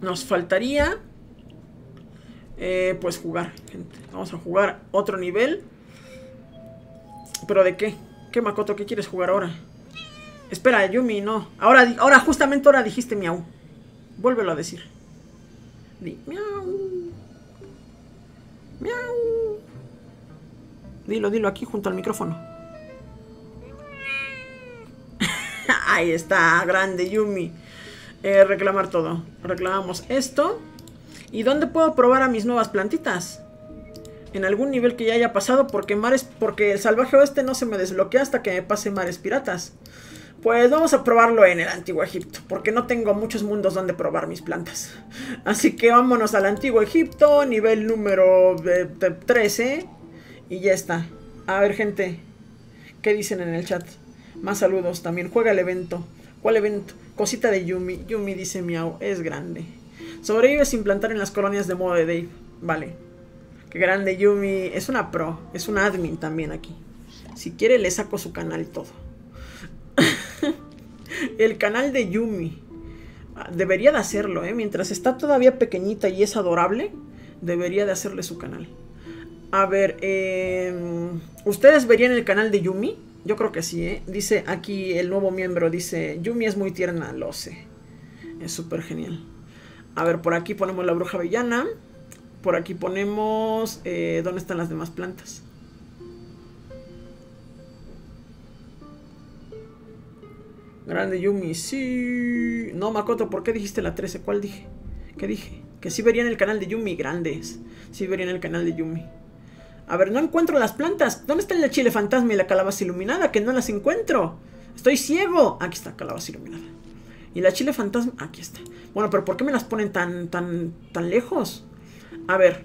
[SPEAKER 1] Nos faltaría... Eh, pues jugar, gente. Vamos a jugar otro nivel. ¿Pero de qué? ¿Qué, Makoto? ¿Qué quieres jugar ahora? Espera, Yumi, no. Ahora, ahora justamente ahora dijiste miau. Vuélvelo a decir. Di miau. Miau. Dilo, dilo aquí junto al micrófono. Ahí está, grande Yumi. Eh, reclamar todo. Reclamamos esto. ¿Y dónde puedo probar a mis nuevas plantitas? En algún nivel que ya haya pasado porque mares, porque el salvaje oeste no se me desbloquea hasta que me pase mares piratas. Pues vamos a probarlo en el Antiguo Egipto, porque no tengo muchos mundos donde probar mis plantas. Así que vámonos al Antiguo Egipto, nivel número 13. Y ya está. A ver, gente, ¿qué dicen en el chat? Más saludos también. Juega el evento. ¿Cuál evento? Cosita de Yumi. Yumi dice miau, es grande. Sobrevive sin plantar en las colonias de modo de Dave. Vale. Qué grande Yumi. Es una pro. Es una admin también aquí. Si quiere le saco su canal y todo. El canal de Yumi. Debería de hacerlo, ¿eh? Mientras está todavía pequeñita y es adorable, debería de hacerle su canal. A ver, em, ¿ustedes verían el canal de Yumi? Yo creo que sí, ¿eh? Dice aquí el nuevo miembro, dice, Yumi es muy tierna, lo sé. Es súper genial. A ver, por aquí ponemos la bruja villana. Por aquí ponemos... Eh, ¿Dónde están las demás plantas? Grande Yumi, sí. No, Makoto, ¿por qué dijiste la 13? ¿Cuál dije? ¿Qué dije? Que sí verían el canal de Yumi, grandes. Sí verían el canal de Yumi. A ver, no encuentro las plantas. ¿Dónde está el chile fantasma y la calabaza iluminada? Que no las encuentro. Estoy ciego. Aquí está, calabaza iluminada. Y la chile fantasma, aquí está. Bueno, pero ¿por qué me las ponen tan, tan, tan lejos? A ver,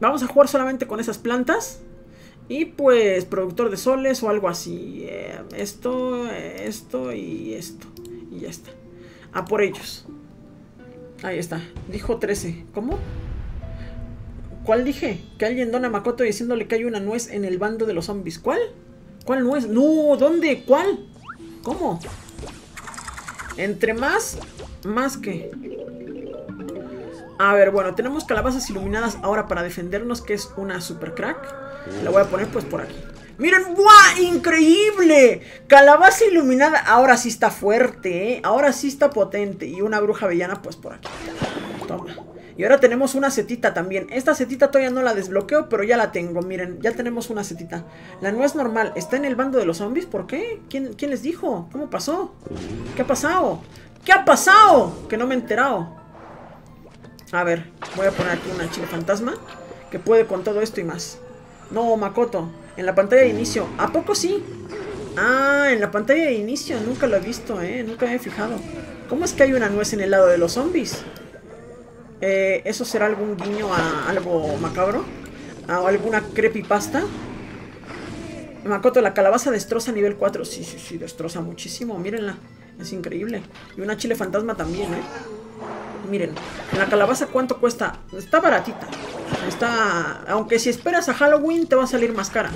[SPEAKER 1] vamos a jugar solamente con esas plantas. Y pues productor de soles o algo así. Eh, esto, esto y esto. Y ya está. A por ellos. Ahí está. Dijo 13. ¿Cómo? ¿Cuál dije? Que alguien dona a Makoto diciéndole que hay una nuez en el bando de los zombies. ¿Cuál? ¿Cuál nuez? No, ¿dónde? ¿Cuál? ¿Cómo? Entre más, más que... A ver, bueno, tenemos calabazas iluminadas ahora para defendernos, que es una super crack. La voy a poner pues por aquí. ¡Miren! ¡Buah! ¡Increíble! Calabaza iluminada. Ahora sí está fuerte, ¿eh? Ahora sí está potente. Y una bruja avellana pues por aquí. Toma. Y ahora tenemos una setita también. Esta setita todavía no la desbloqueo, pero ya la tengo. Miren, ya tenemos una setita. La no es normal. ¿Está en el bando de los zombies? ¿Por qué? ¿Quién, quién les dijo? ¿Cómo pasó? ¿Qué ha pasado? ¿Qué ha pasado? Que no me he enterado. A ver, voy a poner aquí una chile fantasma. Que puede con todo esto y más. No, Makoto. En la pantalla de inicio. ¿A poco sí? Ah, en la pantalla de inicio. Nunca lo he visto, ¿eh? Nunca me he fijado. ¿Cómo es que hay una nuez en el lado de los zombies? Eh, ¿Eso será algún guiño a algo macabro? ¿A alguna creepypasta? Makoto, la calabaza destroza nivel 4. Sí, sí, sí, destroza muchísimo. Mírenla. Es increíble. Y una chile fantasma también, ¿eh? Miren, la calabaza cuánto cuesta. Está baratita. Está... Aunque si esperas a Halloween te va a salir más cara.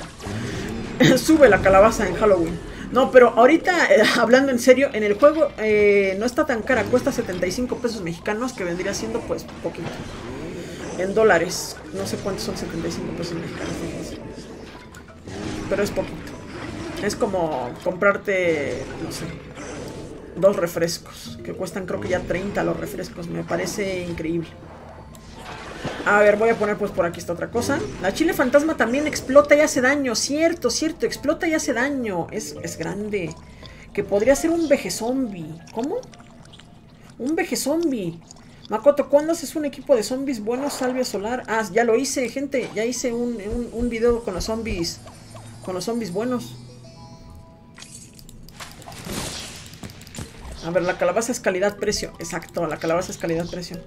[SPEAKER 1] Sube la calabaza en Halloween. No, pero ahorita, eh, hablando en serio, en el juego eh, no está tan cara. Cuesta 75 pesos mexicanos, que vendría siendo pues poquito. En dólares. No sé cuántos son 75 pesos mexicanos. Pero es poquito. Es como comprarte, no sé, dos refrescos. Que cuestan creo que ya 30 los refrescos. Me parece increíble. A ver, voy a poner pues por aquí esta otra cosa. La chile fantasma también explota y hace daño. Cierto, cierto. Explota y hace daño. Es, es grande. Que podría ser un veje zombie. ¿Cómo? Un veje zombie. Makoto, ¿cuándo haces un equipo de zombies buenos, salvia solar? Ah, ya lo hice, gente. Ya hice un, un, un video con los zombies. Con los zombies buenos. A ver, la calabaza es calidad-precio. Exacto, la calabaza es calidad-precio.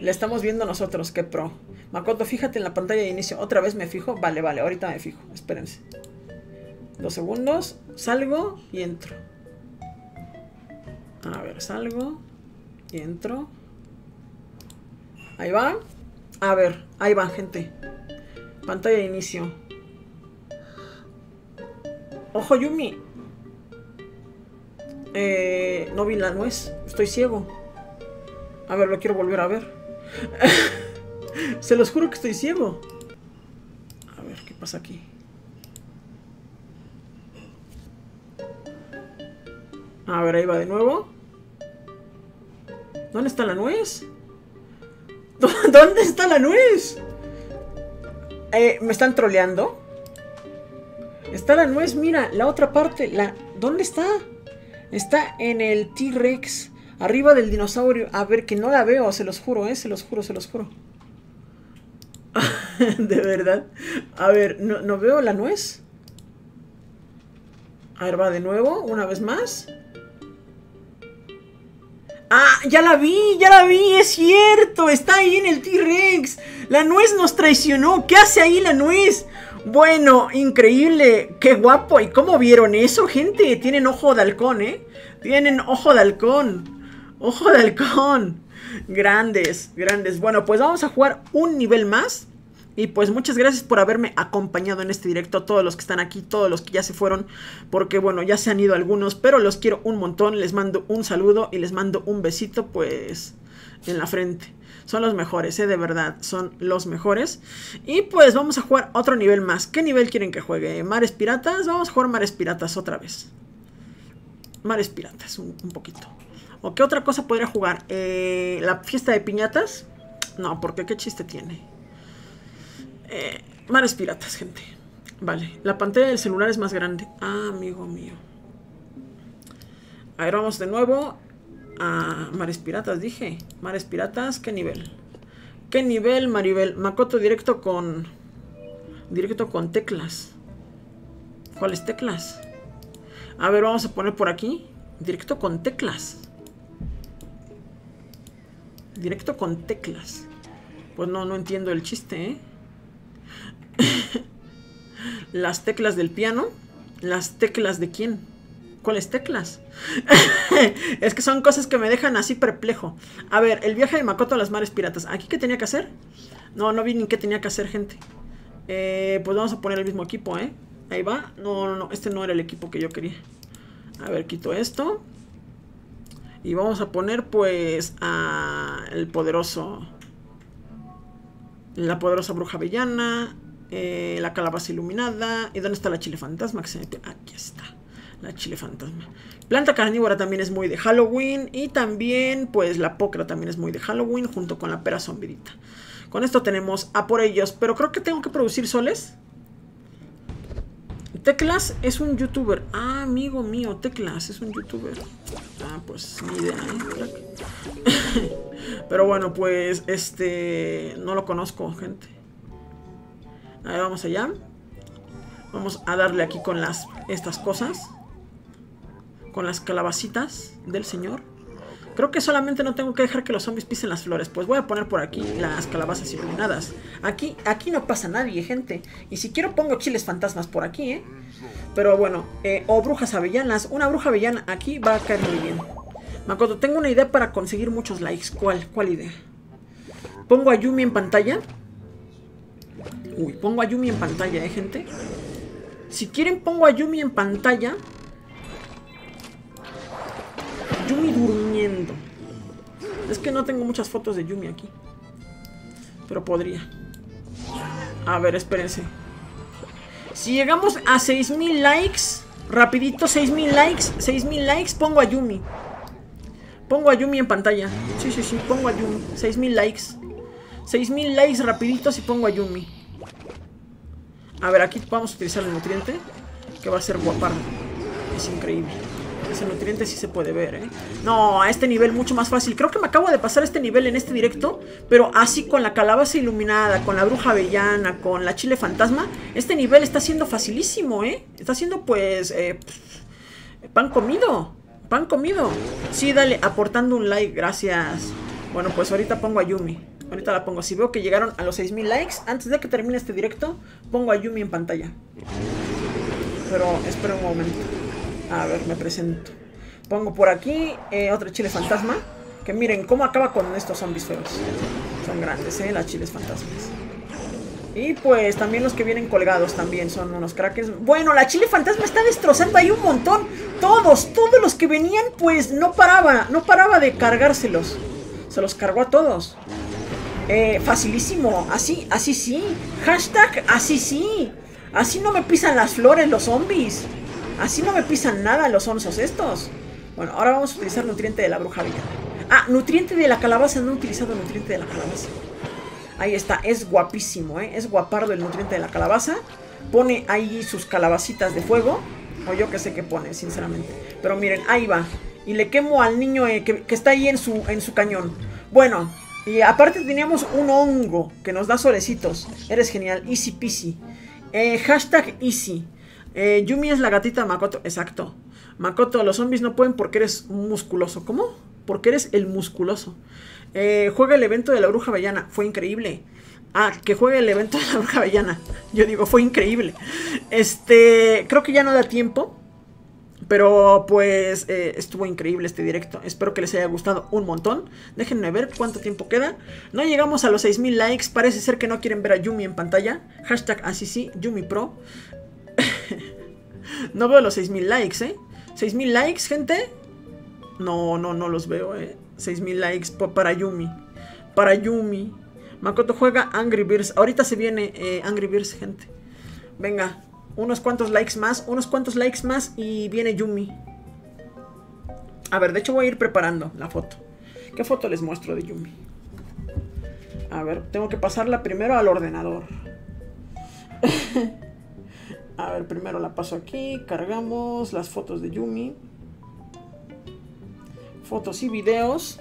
[SPEAKER 1] Le estamos viendo nosotros, qué pro. Makoto, fíjate en la pantalla de inicio. ¿Otra vez me fijo? Vale, vale, ahorita me fijo. Espérense. Dos segundos. Salgo y entro. A ver, salgo y entro. Ahí va. A ver, ahí va, gente. Pantalla de inicio. Ojo, Yumi. Eh, no vi la nuez. Estoy ciego. A ver, lo quiero volver a ver. Se los juro que estoy ciego. A ver, ¿qué pasa aquí? A ver, ahí va de nuevo. ¿Dónde está la nuez? ¿Dónde está la nuez? Eh, ¿Me están troleando? Está la nuez, mira, la otra parte. La... ¿Dónde está? Está en el T-Rex. Arriba del dinosaurio. A ver, que no la veo, se los juro, eh. Se los juro, se los juro. de verdad. A ver, ¿no, ¿no veo la nuez? A ver, va de nuevo, una vez más. Ah, ya la vi, ya la vi, es cierto, está ahí en el T-Rex. La nuez nos traicionó, ¿qué hace ahí la nuez? Bueno, increíble, qué guapo. ¿Y cómo vieron eso, gente? Tienen ojo de halcón, ¿eh? Tienen ojo de halcón. Ojo de halcón. Grandes, grandes. Bueno, pues vamos a jugar un nivel más. Y pues muchas gracias por haberme acompañado en este directo, todos los que están aquí, todos los que ya se fueron, porque bueno, ya se han ido algunos, pero los quiero un montón, les mando un saludo y les mando un besito pues en la frente. Son los mejores, ¿eh? de verdad, son los mejores. Y pues vamos a jugar otro nivel más. ¿Qué nivel quieren que juegue? ¿Mares Piratas? Vamos a jugar Mares Piratas otra vez. Mares Piratas, un, poquito. ¿O qué otra cosa podría jugar? Eh, ¿La fiesta de piñatas? No, porque qué chiste tiene. Eh, mares piratas, gente. Vale, la pantalla del celular es más grande. Ah, amigo mío. A ver, vamos de nuevo a Mares Piratas, dije. Mares Piratas, ¿qué nivel? ¿Qué nivel, Maribel? Makoto directo con... Directo con teclas. ¿Cuáles teclas? A ver, vamos a poner por aquí. Directo con teclas. Directo con teclas. Pues no, no entiendo el chiste, ¿eh? Las teclas del piano. Las teclas de quién? ¿Cuáles teclas? es que son cosas que me dejan así perplejo. A ver, el viaje de Makoto a las mares piratas. ¿Aquí qué tenía que hacer? No, no vi ni qué tenía que hacer, gente. Eh, pues vamos a poner el mismo equipo, ¿eh? Ahí va. No, no, no. Este no era el equipo que yo quería. A ver, quito esto. Y vamos a poner, pues, a el poderoso... La poderosa bruja villana. Eh, la calabaza iluminada. ¿Y dónde está la chile fantasma? Aquí está. La chile fantasma. Planta carnívora también es muy de Halloween. Y también, pues, la pocra también es muy de Halloween. Junto con la pera zombidita. Con esto tenemos a por ellos. Pero creo que tengo que producir soles. Teclas es un youtuber. Ah, amigo mío, Teclas es un youtuber. Ah, pues ni idea, ¿eh? Pero bueno, pues este. No lo conozco, gente. Ahí vamos allá. Vamos a darle aquí con las estas cosas. Con las calabacitas del señor. Creo que solamente no tengo que dejar que los zombies pisen las flores. Pues voy a poner por aquí las calabazas iluminadas. Aquí, aquí no pasa nadie, gente. Y si quiero pongo chiles fantasmas por aquí, ¿eh? Pero bueno, eh, o brujas avellanas. Una bruja avellana aquí va a caer muy bien. Makoto, tengo una idea para conseguir muchos likes. ¿Cuál? ¿Cuál idea? Pongo a Yumi en pantalla. Uy, pongo a Yumi en pantalla, ¿eh, gente? Si quieren, pongo a Yumi en pantalla. Yumi durmiendo. Es que no tengo muchas fotos de Yumi aquí. Pero podría. A ver, espérense. Si llegamos a 6000 likes, rapidito, 6000 likes, 6000 likes, pongo a Yumi. Pongo a Yumi en pantalla. Sí, sí, sí, pongo a Yumi. 6000 likes. 6000 likes rapiditos y pongo a Yumi. A ver, aquí vamos a utilizar el nutriente. Que va a ser guapardo. Es increíble. Ese nutriente sí se puede ver, ¿eh? No, a este nivel mucho más fácil. Creo que me acabo de pasar este nivel en este directo. Pero así con la calabaza iluminada, con la bruja avellana, con la chile fantasma. Este nivel está siendo facilísimo, ¿eh? Está siendo pues... Eh, pan comido. Pan comido. Sí, dale, aportando un like, gracias. Bueno, pues ahorita pongo a Yumi. Ahorita la pongo. Si veo que llegaron a los 6000 likes, antes de que termine este directo, pongo a Yumi en pantalla. Pero espera un momento. A ver, me presento. Pongo por aquí eh, otra chile fantasma. Que miren cómo acaba con estos zombies feos. Son grandes, ¿eh? Las chiles fantasmas. Y pues también los que vienen colgados también son unos crackers. Bueno, la chile fantasma está destrozando ahí un montón. Todos, todos los que venían, pues no paraba, no paraba de cargárselos. Se los cargó a todos. Eh, facilísimo. Así, así sí. Hashtag así sí. Así no me pisan las flores los zombies. Así no me pisan nada los onzos estos. Bueno, ahora vamos a utilizar nutriente de la bruja. Ah, nutriente de la calabaza. No he utilizado nutriente de la calabaza. Ahí está, es guapísimo, ¿eh? Es guapardo el nutriente de la calabaza. Pone ahí sus calabacitas de fuego. O yo que sé qué pone, sinceramente. Pero miren, ahí va. Y le quemo al niño eh, que, que, está ahí en su, en su cañón. Bueno, y aparte teníamos un hongo que nos da solecitos. Eres genial, easy peasy. Eh, hashtag easy. Eh, Yumi es la gatita de Makoto. Exacto. Makoto, los zombies no pueden porque eres musculoso. ¿Cómo? Porque eres el musculoso. Eh, juega el evento de la bruja avellana. Fue increíble. Ah, que juegue el evento de la bruja avellana. Yo digo, fue increíble. Este, creo que ya no da tiempo. Pero pues eh, estuvo increíble este directo. Espero que les haya gustado un montón. Déjenme ver cuánto tiempo queda. No llegamos a los 6000 likes. Parece ser que no quieren ver a Yumi en pantalla. Hashtag así sí, Yumi Pro. no veo los 6000 likes, ¿eh? 6000 likes, gente. No, no, no los veo, ¿eh? 6000 likes para Yumi. Para Yumi. Makoto juega Angry Birds. Ahorita se viene eh, Angry Birds, gente. Venga, unos cuantos likes más, unos cuantos likes más y viene Yumi. A ver, de hecho voy a ir preparando la foto. ¿Qué foto les muestro de Yumi? A ver, tengo que pasarla primero al ordenador. a ver, primero la paso aquí, cargamos las fotos de Yumi. Fotos y videos.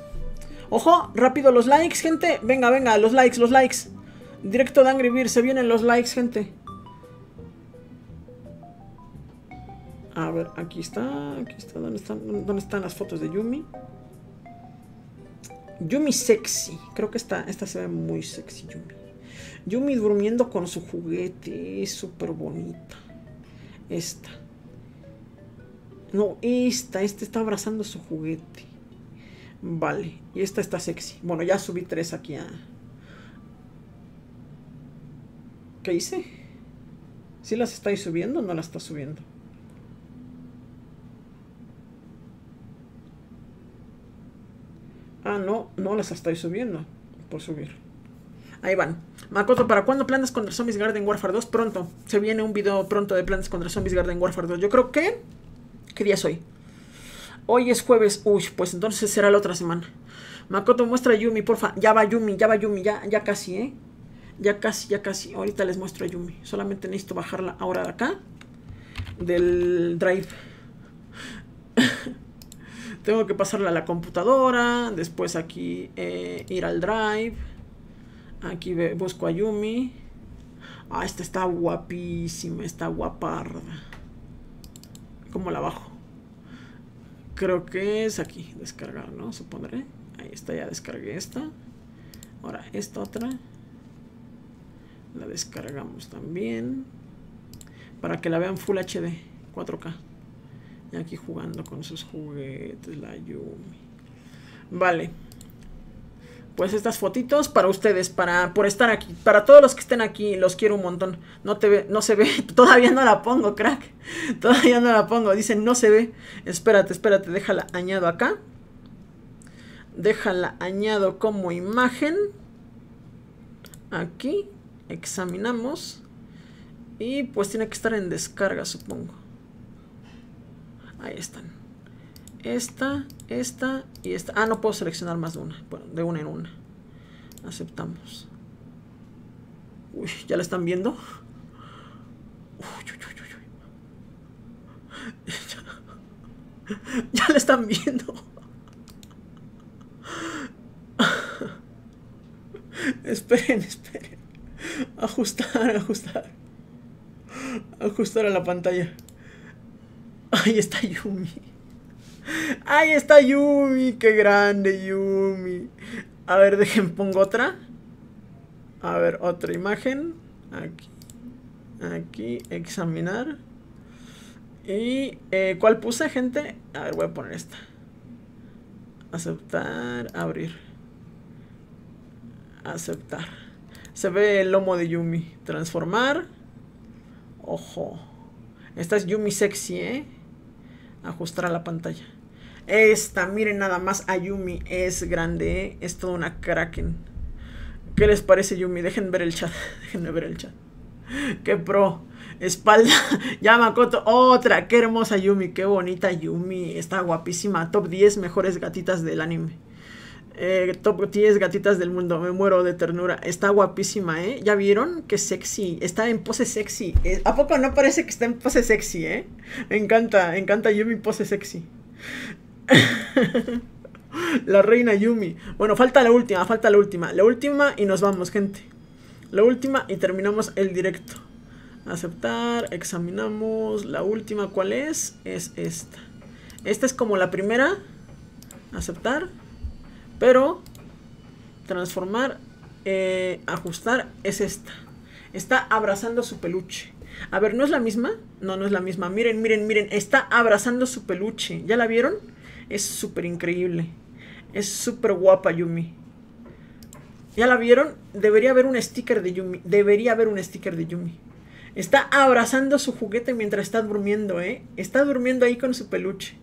[SPEAKER 1] Ojo, rápido los likes, gente. Venga, venga, los likes, los likes. Directo de Angry Birds, se vienen los likes, gente. A ver, aquí está, aquí está, ¿dónde están, dónde están las fotos de Yumi? Yumi sexy, creo que esta, esta se ve muy sexy, Yumi. Yumi durmiendo con su juguete, súper bonita. Esta. No, esta, esta está abrazando su juguete. Vale, y esta está sexy. Bueno, ya subí tres aquí. ¿Qué hice? ¿Sí las estáis subiendo o no las está subiendo? Ah, no, no las estoy subiendo. Por subir. Ahí van. Makoto, ¿para cuándo Plantas contra Zombies Garden Warfare 2? Pronto. Se viene un video pronto de Plantas contra Zombies Garden Warfare 2. Yo creo que... ¿Qué día es hoy? Hoy es jueves. Uy, pues entonces será la otra semana. Makoto, muestra a Yumi, porfa. Ya va Yumi, ya va Yumi, ya, ya casi, ¿eh? Ya casi, ya casi. Ahorita les muestro a Yumi. Solamente necesito bajarla ahora de acá. Del drive. Tengo que pasarla a la computadora. Después aquí eh, ir al drive. Aquí busco a Yumi. Ah, esta está guapísima. Está guaparda. ¿Cómo la bajo? Creo que es aquí, descargar, ¿no? Supondré. Ahí está, ya descargué esta. Ahora, esta otra. La descargamos también. Para que la vean Full HD, 4K. Y aquí jugando con sus juguetes, la Yumi. Vale pues estas fotitos para ustedes, para por estar aquí, para todos los que estén aquí, los quiero un montón. No te ve, no se ve, todavía no la pongo, crack. Todavía no la pongo, dicen no se ve. Espérate, espérate, déjala añado acá. Déjala añado como imagen. Aquí examinamos y pues tiene que estar en descarga, supongo. Ahí están esta, esta y esta. Ah, no puedo seleccionar más de una. Bueno, de una en una. Aceptamos. Uy, ¿ya la están viendo? Uy, uy, uy, ya la están viendo. esperen, esperen. Ajustar, ajustar. Ajustar a la pantalla. Ahí está Yumi. Ahí está Yumi, qué grande Yumi. A ver, dejen, pongo otra. A ver, otra imagen. Aquí. Aquí, examinar. ¿Y eh, cuál puse, gente? A ver, voy a poner esta. Aceptar, abrir. Aceptar. Se ve el lomo de Yumi. Transformar. Ojo. Esta es Yumi sexy, ¿eh? Ajustar a la pantalla. Esta, miren nada más, Ayumi es grande, ¿eh? es toda una kraken. ¿Qué les parece Yumi? Dejen ver el chat, déjenme ver el chat. Qué pro. Espalda, Yamakoto, otra, qué hermosa Yumi, qué bonita Yumi, está guapísima, top 10 mejores gatitas del anime. Eh, top 10 gatitas del mundo, me muero de ternura, está guapísima, ¿eh? ¿Ya vieron? Qué sexy, está en pose sexy. Eh, ¿A poco no parece que está en pose sexy, eh? Encanta, encanta Yumi pose sexy. la reina Yumi. Bueno, falta la última, falta la última. La última y nos vamos, gente. La última y terminamos el directo. Aceptar, examinamos. La última, ¿cuál es? Es esta. Esta es como la primera. Aceptar. Pero, transformar, eh, ajustar, es esta. Está abrazando su peluche. A ver, ¿no es la misma? No, no es la misma. Miren, miren, miren. Está abrazando su peluche. ¿Ya la vieron? Es súper increíble. Es súper guapa Yumi. ¿Ya la vieron? Debería haber un sticker de Yumi. Debería haber un sticker de Yumi. Está abrazando su juguete mientras está durmiendo, ¿eh? Está durmiendo ahí con su peluche.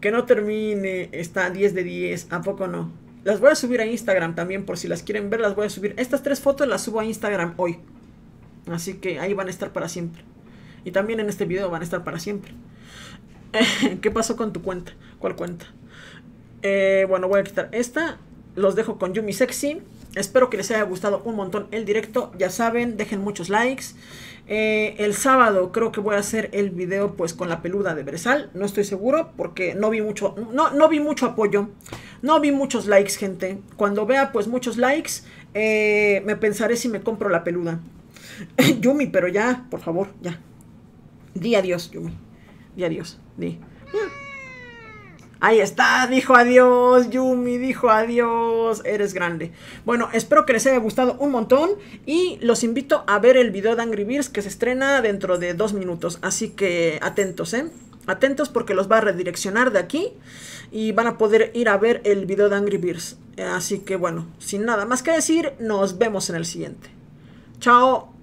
[SPEAKER 1] Que no termine. Está 10 de 10. ¿A poco no? Las voy a subir a Instagram también. Por si las quieren ver, las voy a subir. Estas tres fotos las subo a Instagram hoy. Así que ahí van a estar para siempre. Y también en este video van a estar para siempre. ¿Qué pasó con tu cuenta? ¿Cuál cuenta? Eh, bueno, voy a quitar esta. Los dejo con Yumi Sexy. Espero que les haya gustado un montón el directo. Ya saben, dejen muchos likes. Eh, el sábado creo que voy a hacer el video pues con la peluda de Bresal. No estoy seguro porque no vi mucho, no, no vi mucho apoyo. No vi muchos likes, gente. Cuando vea pues muchos likes, eh, me pensaré si me compro la peluda. Yumi, pero ya, por favor, ya. Di adiós, Yumi. Di adiós. Ahí está, dijo adiós, Yumi, dijo adiós, eres grande. Bueno, espero que les haya gustado un montón y los invito a ver el video de Angry Birds que se estrena dentro de dos minutos. Así que atentos, ¿eh? Atentos porque los va a redireccionar de aquí y van a poder ir a ver el video de Angry Birds. Así que bueno, sin nada más que decir, nos vemos en el siguiente. Chao.